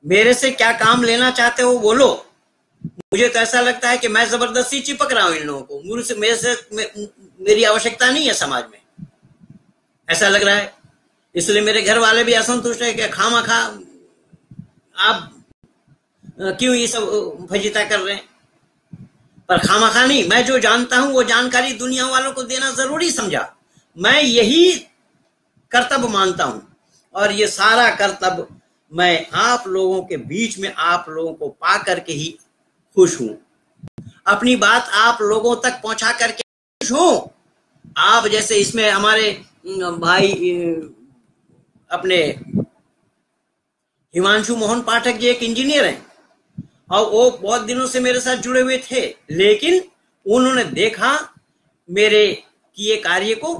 मेरे से क्या काम लेना चाहते हो बोलो। मुझे तो ऐसा लगता है कि मैं ज़बरदस्ती चिपक रहा हूँ इन लोगों को। मेरे से मेरे से मेरी आवश्यकता नहीं है समाज में। ऐसा लग रहा है। इसलिए मेरे घर वाले भी असंतुष्ट है कि खामा खा, आप क्यों ये सब फजीता कर रहे हैं? पर खामा खा नहीं, मैं जो जानता हूँ वो जानकारी दुनिया वालों को देना ज़रूरी समझा। मैं यही कर्तव्य मानता हूँ। और ये सारा कर्तव्य मैं आप लोगों के बीच में आप लोगों को पा करके ही खुश हूँ। अपनी बात आप लोगों तक पहुँचा करके खुश हूँ। आप जैसे इसमें हमारे भाई अपने हिमांशु मोहन पाठक जी एक इंजीनियर हैं। और वो बहुत दिनों से मेरे साथ जुड़े हुए थे, लेकिन उन्होंने देखा मेरे किए कार्य को।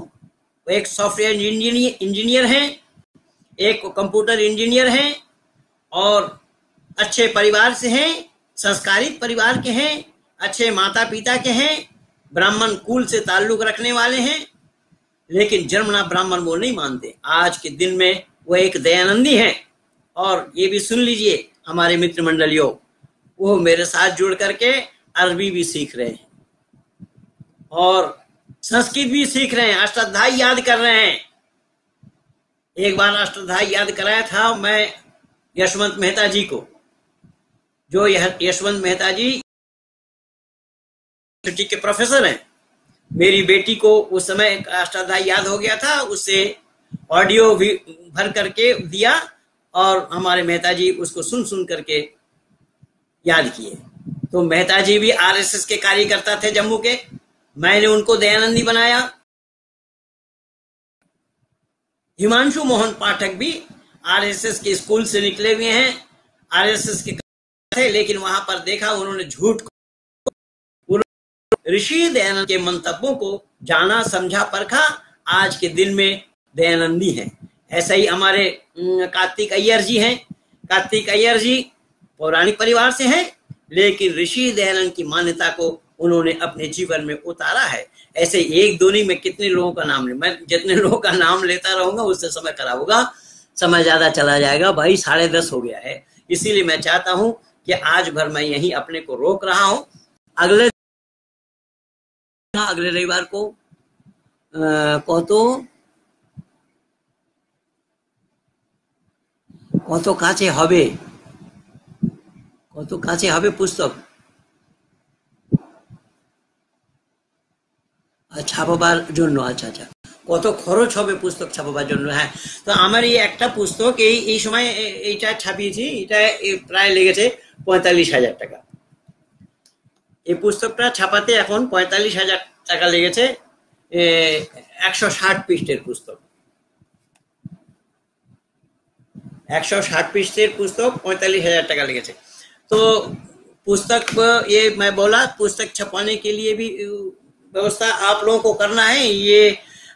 एक सॉफ्टवेयर इंजीनियर इंजीनियर हैं, एक कंप्यूटर इंजीनियर हैं और अच्छे परिवार से हैं, संस्कारित परिवार के हैं, अच्छे माता पिता के हैं, ब्राह्मण कुल से ताल्लुक रखने वाले हैं, लेकिन जन्मना ब्राह्मण वो नहीं मानते। आज के दिन में वो एक दयानंदी हैं। और ये भी सुन लीजिए हमारे मित्र मंडलियों वो मेरे साथ जुड़ करके अरबी भी सीख रहे हैं। और संस्कृत भी सीख रहे हैं, अष्टाध्याय याद कर रहे हैं। एक बार अष्टाध्याय याद कराया था, मैं यशवंत मेहता जी को। जो यशवंत मेहता जी यूनिवर्सिटी के प्रोफेसर हैं। मेरी बेटी को उस समय अष्टाध्याय याद हो गया था उससे ऑडियो भर करके दिया और हमारे मेहता जी उसको सुन सुन करके याद किए। तो मेहता जी भी आरएसएस के कार्यकर्ता थे जम्मू के। मैंने उनको दयानंदी बनाया। हिमांशु मोहन पाठक भी आरएसएस के स्कूल से निकले हुए हैं। आरएसएस के थे लेकिन वहाँ पर देखा उन्होंने झूठ ऋषि दयानंद के मंतव्यों को जाना, समझा, परखा। आज के दिन में दयानंदी है। ऐसा ही हमारे कार्तिक अय्यर जी हैं। कार्तिक अय्यर जी पौराणिक परिवार से हैं, लेकिन ऋषि दयानंद की मान्यता को उन्होंने अपने जीवन में उतारा है। ऐसे एक दो नहीं, मैं कितने लोगों का नाम ले, मैं जितने लोगों का नाम लेता रहूँगा, उससे समय खराब होगा। समय ज्यादा चला जाएगा भाई साढ़े दस हो गया है इसीलिए मैं चाहता हूं कि आज भर मैं यही अपने को रोक रहा हूं अगले अगले रविवार को कह तो কত কাছে হবে কত কাছে হবে পুস্তক ছাপাবার জন্য আচ্ছা আচ্ছা কত খরচ হবে পুস্তক ছাপাবার জন্য হ্যাঁ। তো আমার এই একটা পুস্তক, এই এই সময় এইটা ছাপিয়েছি, এটা প্রায় লেগেছে পঁয়তাল্লিশ হাজার টাকা। এই পুস্তকটা ছাপাতে এখন পঁয়তাল্লিশ হাজার টাকা লেগেছে একশো ষাট পৃষ্ঠের পুস্তক। একশো ষাট পৃষ্ঠের পুস্তক পঁয়তাল্লিশ হাজার টাকা লেগেছে। তো পুস্তক ইয়ে মানে বলা, পুস্তক ছাপানে কে লিয়ে भी व्यवस्था आप लोगों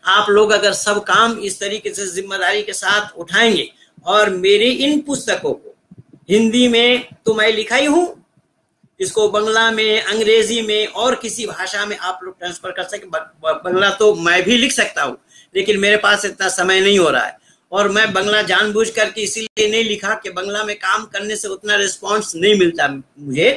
आप लोग अगर सब काम इस तरीके से ज़िम्मेदारी के साथ उठाएँगे और मेरी इन पुस्तकों को, हिंदी में तो मैं लिखा ही हूँ, इसको बंगला में, अंग्रेज़ी में और किसी भाषा में आप लोग ट्रांसफ़र कर सके बंगला तो मैं भी लिख सकता हूँ, लेकिन मेरे पास इतना समय नहीं हो रहा है। और मैं बंगला जानबूझ करके इसीलिए नहीं लिखा कि बंगला में काम करने से उतना रिस्पांस नहीं मिलता मुझे।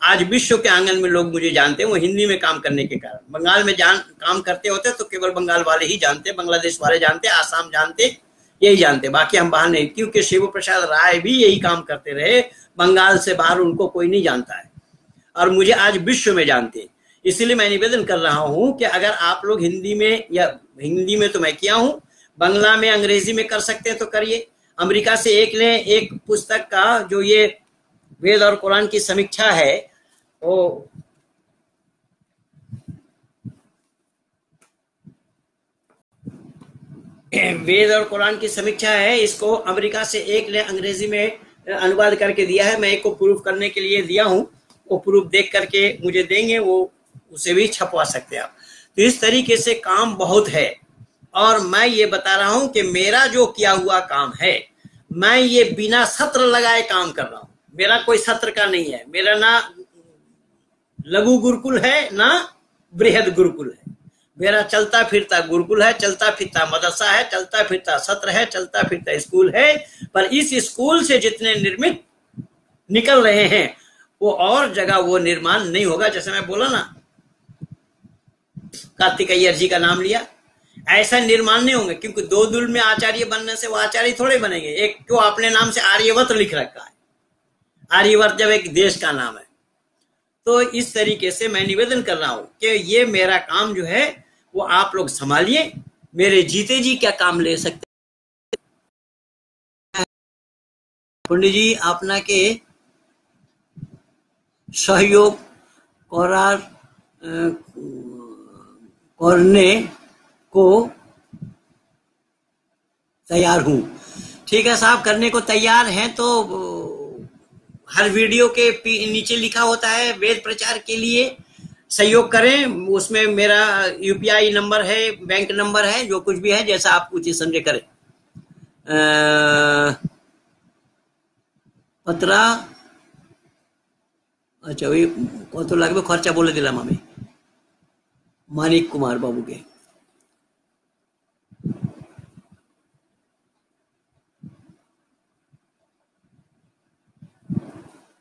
आज विश्व के आँगन में लोग मुझे जानते हैं, वो हिंदी में काम करने के कारण। बंगाल में जान, काम करते होते तो केवल बंगाल वाले ही जानते, बांग्लादेश वाले जानते, आसाम जानते, यही जानते। बाकी हम बाहर नहीं, क्योंकि शिव प्रसाद राय भी यही काम करते रहे, बंगाल से बाहर उनको कोई नहीं जानता है। और मुझे आज विश्व में जानते इसीलिए मैं निवेदन कर रहा हूँ कि अगर आप लोग हिंदी में, या हिंदी में तो मैं किया हूँ, बंगला में अंग्रेज़ी में कर सकते हैं तो करिए। अमेरिका से एक ने एक पुस्तक का जो ये वेद और कुरान की समीक्षा है वो वेद और कुरान की समीक्षा है। इसको अमेरिका से एक ने अंग्रेज़ी में अनुवाद करके दिया है। मैं एक को प्रूफ करने के लिए दिया हूँ। वो प्रूफ देख करके मुझे देंगे, वो उसे भी छपवा सकते हैं आप। तो इस तरीके से काम बहुत है। और मैं ये बता रहा हूँ कि मेरा जो किया हुआ काम है, मैं ये बिना सत्र लगाए काम कर रहा हूँ। मेरा कोई सत्र का नहीं है। मेरा ना लघु गुरुकुल है, ना बृहद गुरुकुल है। मेरा चलता फिरता गुरुकुल है, चलता फिरता मदरसा है, चलता फिरता सत्र है, चलता फिरता स्कूल है, पर इस स्कूल से जितने निर्मित निकल रहे हैं, वो और जगह वो निर्माण नहीं होगा, जैसे मैं बोला ना। कार्तिक अय्यर जी का नाम लिया। ऐसा निर्माण नहीं होंगे, क्योंकि दो दुल में आचार्य बनने से वो आचार्य थोड़े बनेंगे। एक तो अपने नाम से आर्यवत लिख रखा है। आर्यवर्त जब एक देश का नाम है तो इस तरीके से मैं निवेदन कर रहा हूँ कि ये मेरा काम जो है, वो आप लोग संभालिए, मेरे जीते जी क्या काम ले सकते पंडित जी, अपना के सहयोग करार करने को तैयार हूँ। ठीक है साहब, करने को तैयार हैं तो हर वीडियो के नीचे लिखा होता है, वेद प्रचार के लिए सहयोग करें। उसमें मेरा यूपीआई नंबर है, बैंक नंबर है, जो कुछ भी है, जैसा आप उचित संजय करें। पत्रा। अच्छा वही कत लगभग खर्चा बोले दिल मामी। मानिक कुमार बाबू के।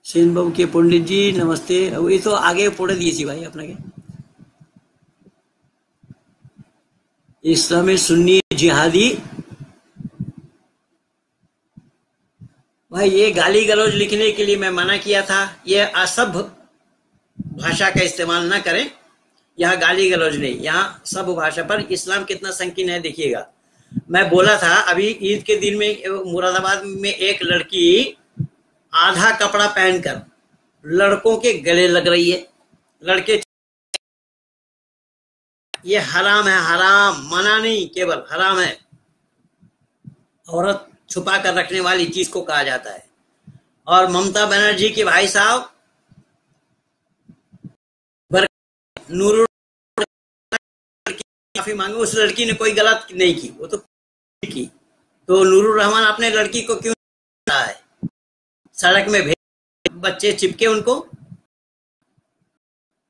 सेन बाबू के पंडित जी, नमस्ते। ये तो आगे पढ़ दिए थी भाई अपना। के इस्लामी सुन्नी जिहादी। भाई, ये गाली गलौज लिखने के लिए मैं मना किया था। ये असभ भाषा का इस्तेमाल ना करें। यहाँ गाली गलौज नहीं, यहाँ सब भाषा पर इस्लाम कितना संकीर्ण है देखिएगा। मैं बोला था, अभी ईद के दिन में मुरादाबाद में एक लड़की आधा कपड़ा पहनकर लड़कों के गले लग रही है। लड़के ये हराम है, हराम, मना नहीं, केवल हराम है। औरत छुपा कर रखने वाली चीज़ को कहा जाता है। और ममता बनर्जी के भाई साहब माफ़ी मांगे, उस लड़की ने कोई गलत नहीं की, वो तो की। तो नूरुल रहमान अपने लड़की को क्यों है? सड़क में भेज बच्चे चिपके उनको।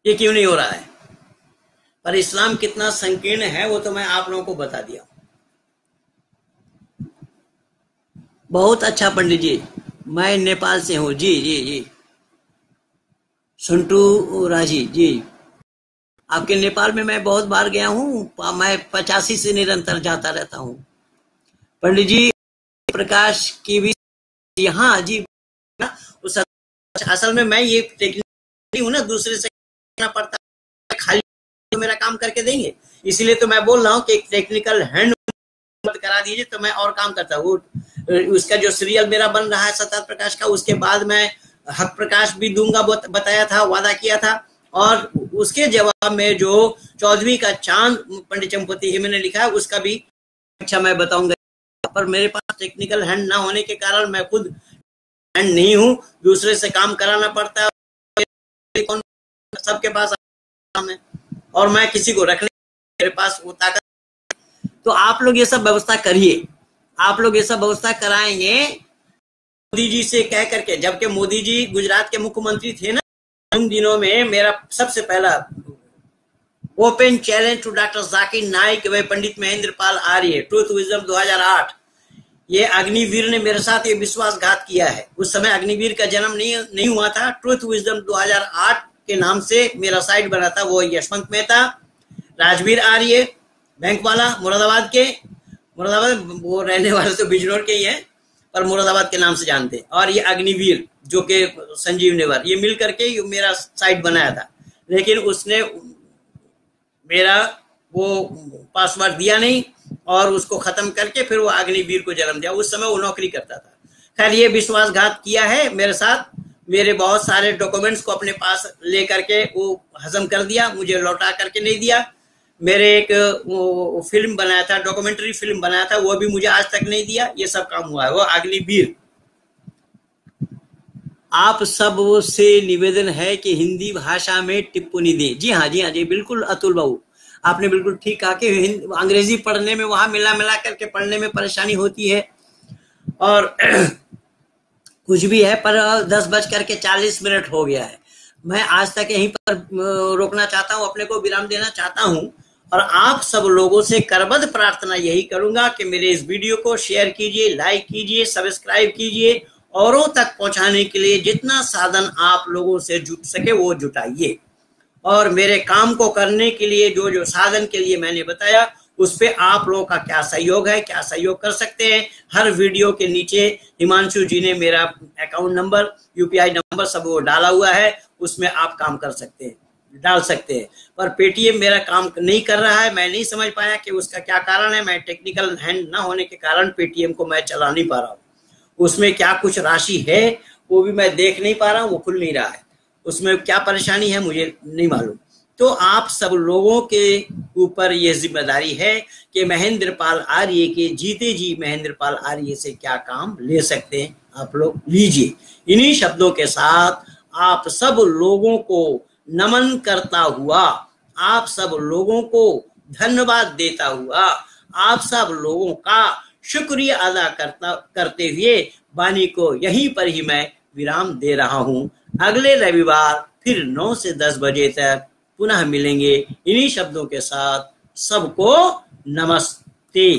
ये क्यों नहीं हो रहा है? पर इस्लाम कितना संकीर्ण है, वो तो मैं आप लोगों को बता दिया बहुत अच्छा पंडित जी, मैं नेपाल से हूँ। जी जी जी। सुंटू राज़ी जी आपके नेपाल में मैं बहुत बार गया हूँ मैं पचासी से निरंतर जाता रहता हूँ। पंडित जी, प्रकाश की भी यहाँ, जी उस असल में मैं ये टेक्निक हूँ ना, दूसरे से करना पड़ता है, खाली तो मेरा काम करके देंगे। इसीलिए तो मैं बोल रहा हूँ कि टेक्निकल हैंड करा दीजिए तो मैं और काम करता हूँ। उसका जो सीरियल मेरा बन रहा है, सतत प्रकाश का, उसके बाद मैं हक प्रकाश भी दूँगा बताया था, वादा किया था। और उसके जवाब में जो चौधरी का चाँद, पंडित चंपति मैंने लिखा है, उसका भी अच्छा मैं बताऊँगा। पर मेरे पास टेक्निकल हैंड ना होने के कारण मैं खुद हैंड नहीं हूँ, दूसरे से काम कराना पड़ता है सबके पास है? और मैं किसी को रखने मेरे पास वो ताकत तो आप लोग ये सब व्यवस्था करिए। आप लोग ये सब व्यवस्था कराएँगे। मोदी जी से कह करके, जबकि मोदी जी गुजरात के मुख्यमंत्री थे ना, उन दिनों में मेरा सबसे पहला open challenge to doctor Zakir Naik व पंडित महेंद्र पाल आर्य ट्रूथ विजडम 2008 ये अग्निवीर ने मेरे साथ ये विश्वासघात किया है। उस समय अग्निवीर का जन्म नहीं नहीं हुआ था। ट्रूथ विजडम 2008 के नाम से मेरा साइट बना था, वो यशवंत मेहता, राजवीर आर्य बैंक वाला मुरादाबाद के, मुरादाबाद वो रहने वाले तो बिजनौर के ही है, पर मुरादाबाद के नाम से जानते और ये अग्निवीर, जो के संजीव नेवर, ये मिल करके मेरा साइट बनाया था। लेकिन उसने मेरा वो पासवर्ड दिया नहीं और उसको खत्म करके फिर वो अग्निवीर को जन्म दिया। उस समय वो नौकरी करता था। खैर, ये विश्वासघात किया है मेरे साथ। मेरे बहुत सारे डॉक्यूमेंट्स को अपने पास लेकर के वो हजम कर दिया। मुझे लौटा करके नहीं दिया। मेरे एक फ़िल्म बनाया था डॉक्यूमेंट्री फ़िल्म बनाया था, वो भी मुझे आज तक नहीं दिया। ये सब काम हुआ है। वो अग्निवीर। आप सबसे निवेदन है कि हिंदी भाषा में टिप्पणी दें। जी हाँ जी हाँ जी, बिल्कुल, अतुल बाबू। आपने बिल्कुल ठीक कहा कि अंग्रेज़ी पढ़ने में, वहाँ मिला मिला करके पढ़ने में परेशानी होती है। और *clears throat* कुछ भी है, पर दस बज करके चालीस मिनट हो गया है। मैं आज तक यहीं पर रोकना चाहता हूँ, अपने को विराम देना चाहता हूँ। और आप सब लोगों से करबद्ध प्रार्थना यही करूँगा कि मेरे इस वीडियो को शेयर कीजिए, लाइक कीजिए, सब्सक्राइब कीजिए, औरों तक पहुँचाने के लिए जितना साधन आप लोगों से जुट सके वो जुटाइए। और मेरे काम को करने के लिए जो जो साधन के लिए मैंने बताया, उस पर आप लोगों का क्या सहयोग है, क्या सहयोग कर सकते हैं? हर वीडियो के नीचे हिमांशु जी ने मेरा अकाउंट नंबर यूपीआई नंबर सब वो डाला हुआ है, उसमें आप काम कर सकते हैं, डाल सकते हैं। पर पेटीएम मेरा काम नहीं कर रहा है, मैं नहीं समझ पाया कि उसका क्या कारण है, मैं टेक्निकल हैंड ना होने के कारण पेटीएम को मैं चला नहीं पा रहा हूँ। उसमें क्या कुछ राशि है, वो भी मैं देख नहीं पा रहा हूँ, वो खुल नहीं रहा है। उसमें क्या परेशानी है मुझे नहीं मालूम। तो आप सब लोगों के ऊपर यह ज़िम्मेदारी है कि महेंद्र पाल आर्य के जीते जी महेंद्र पाल आर्य से क्या काम ले सकते हैं, आप लोग लीजिए। इन्हीं शब्दों के साथ आप सब लोगों को नमन करता हुआ, आप सब लोगों को धन्यवाद देता हुआ, आप सब लोगों का शुक्रिया अदा करता, करते हुए वाणी को यहीं पर ही मैं विराम दे रहा हूँ। अगले रविवार फिर 9 से 10 बजे तक पुनः मिलेंगे इन्हीं शब्दों के साथ सबको नमस्ते।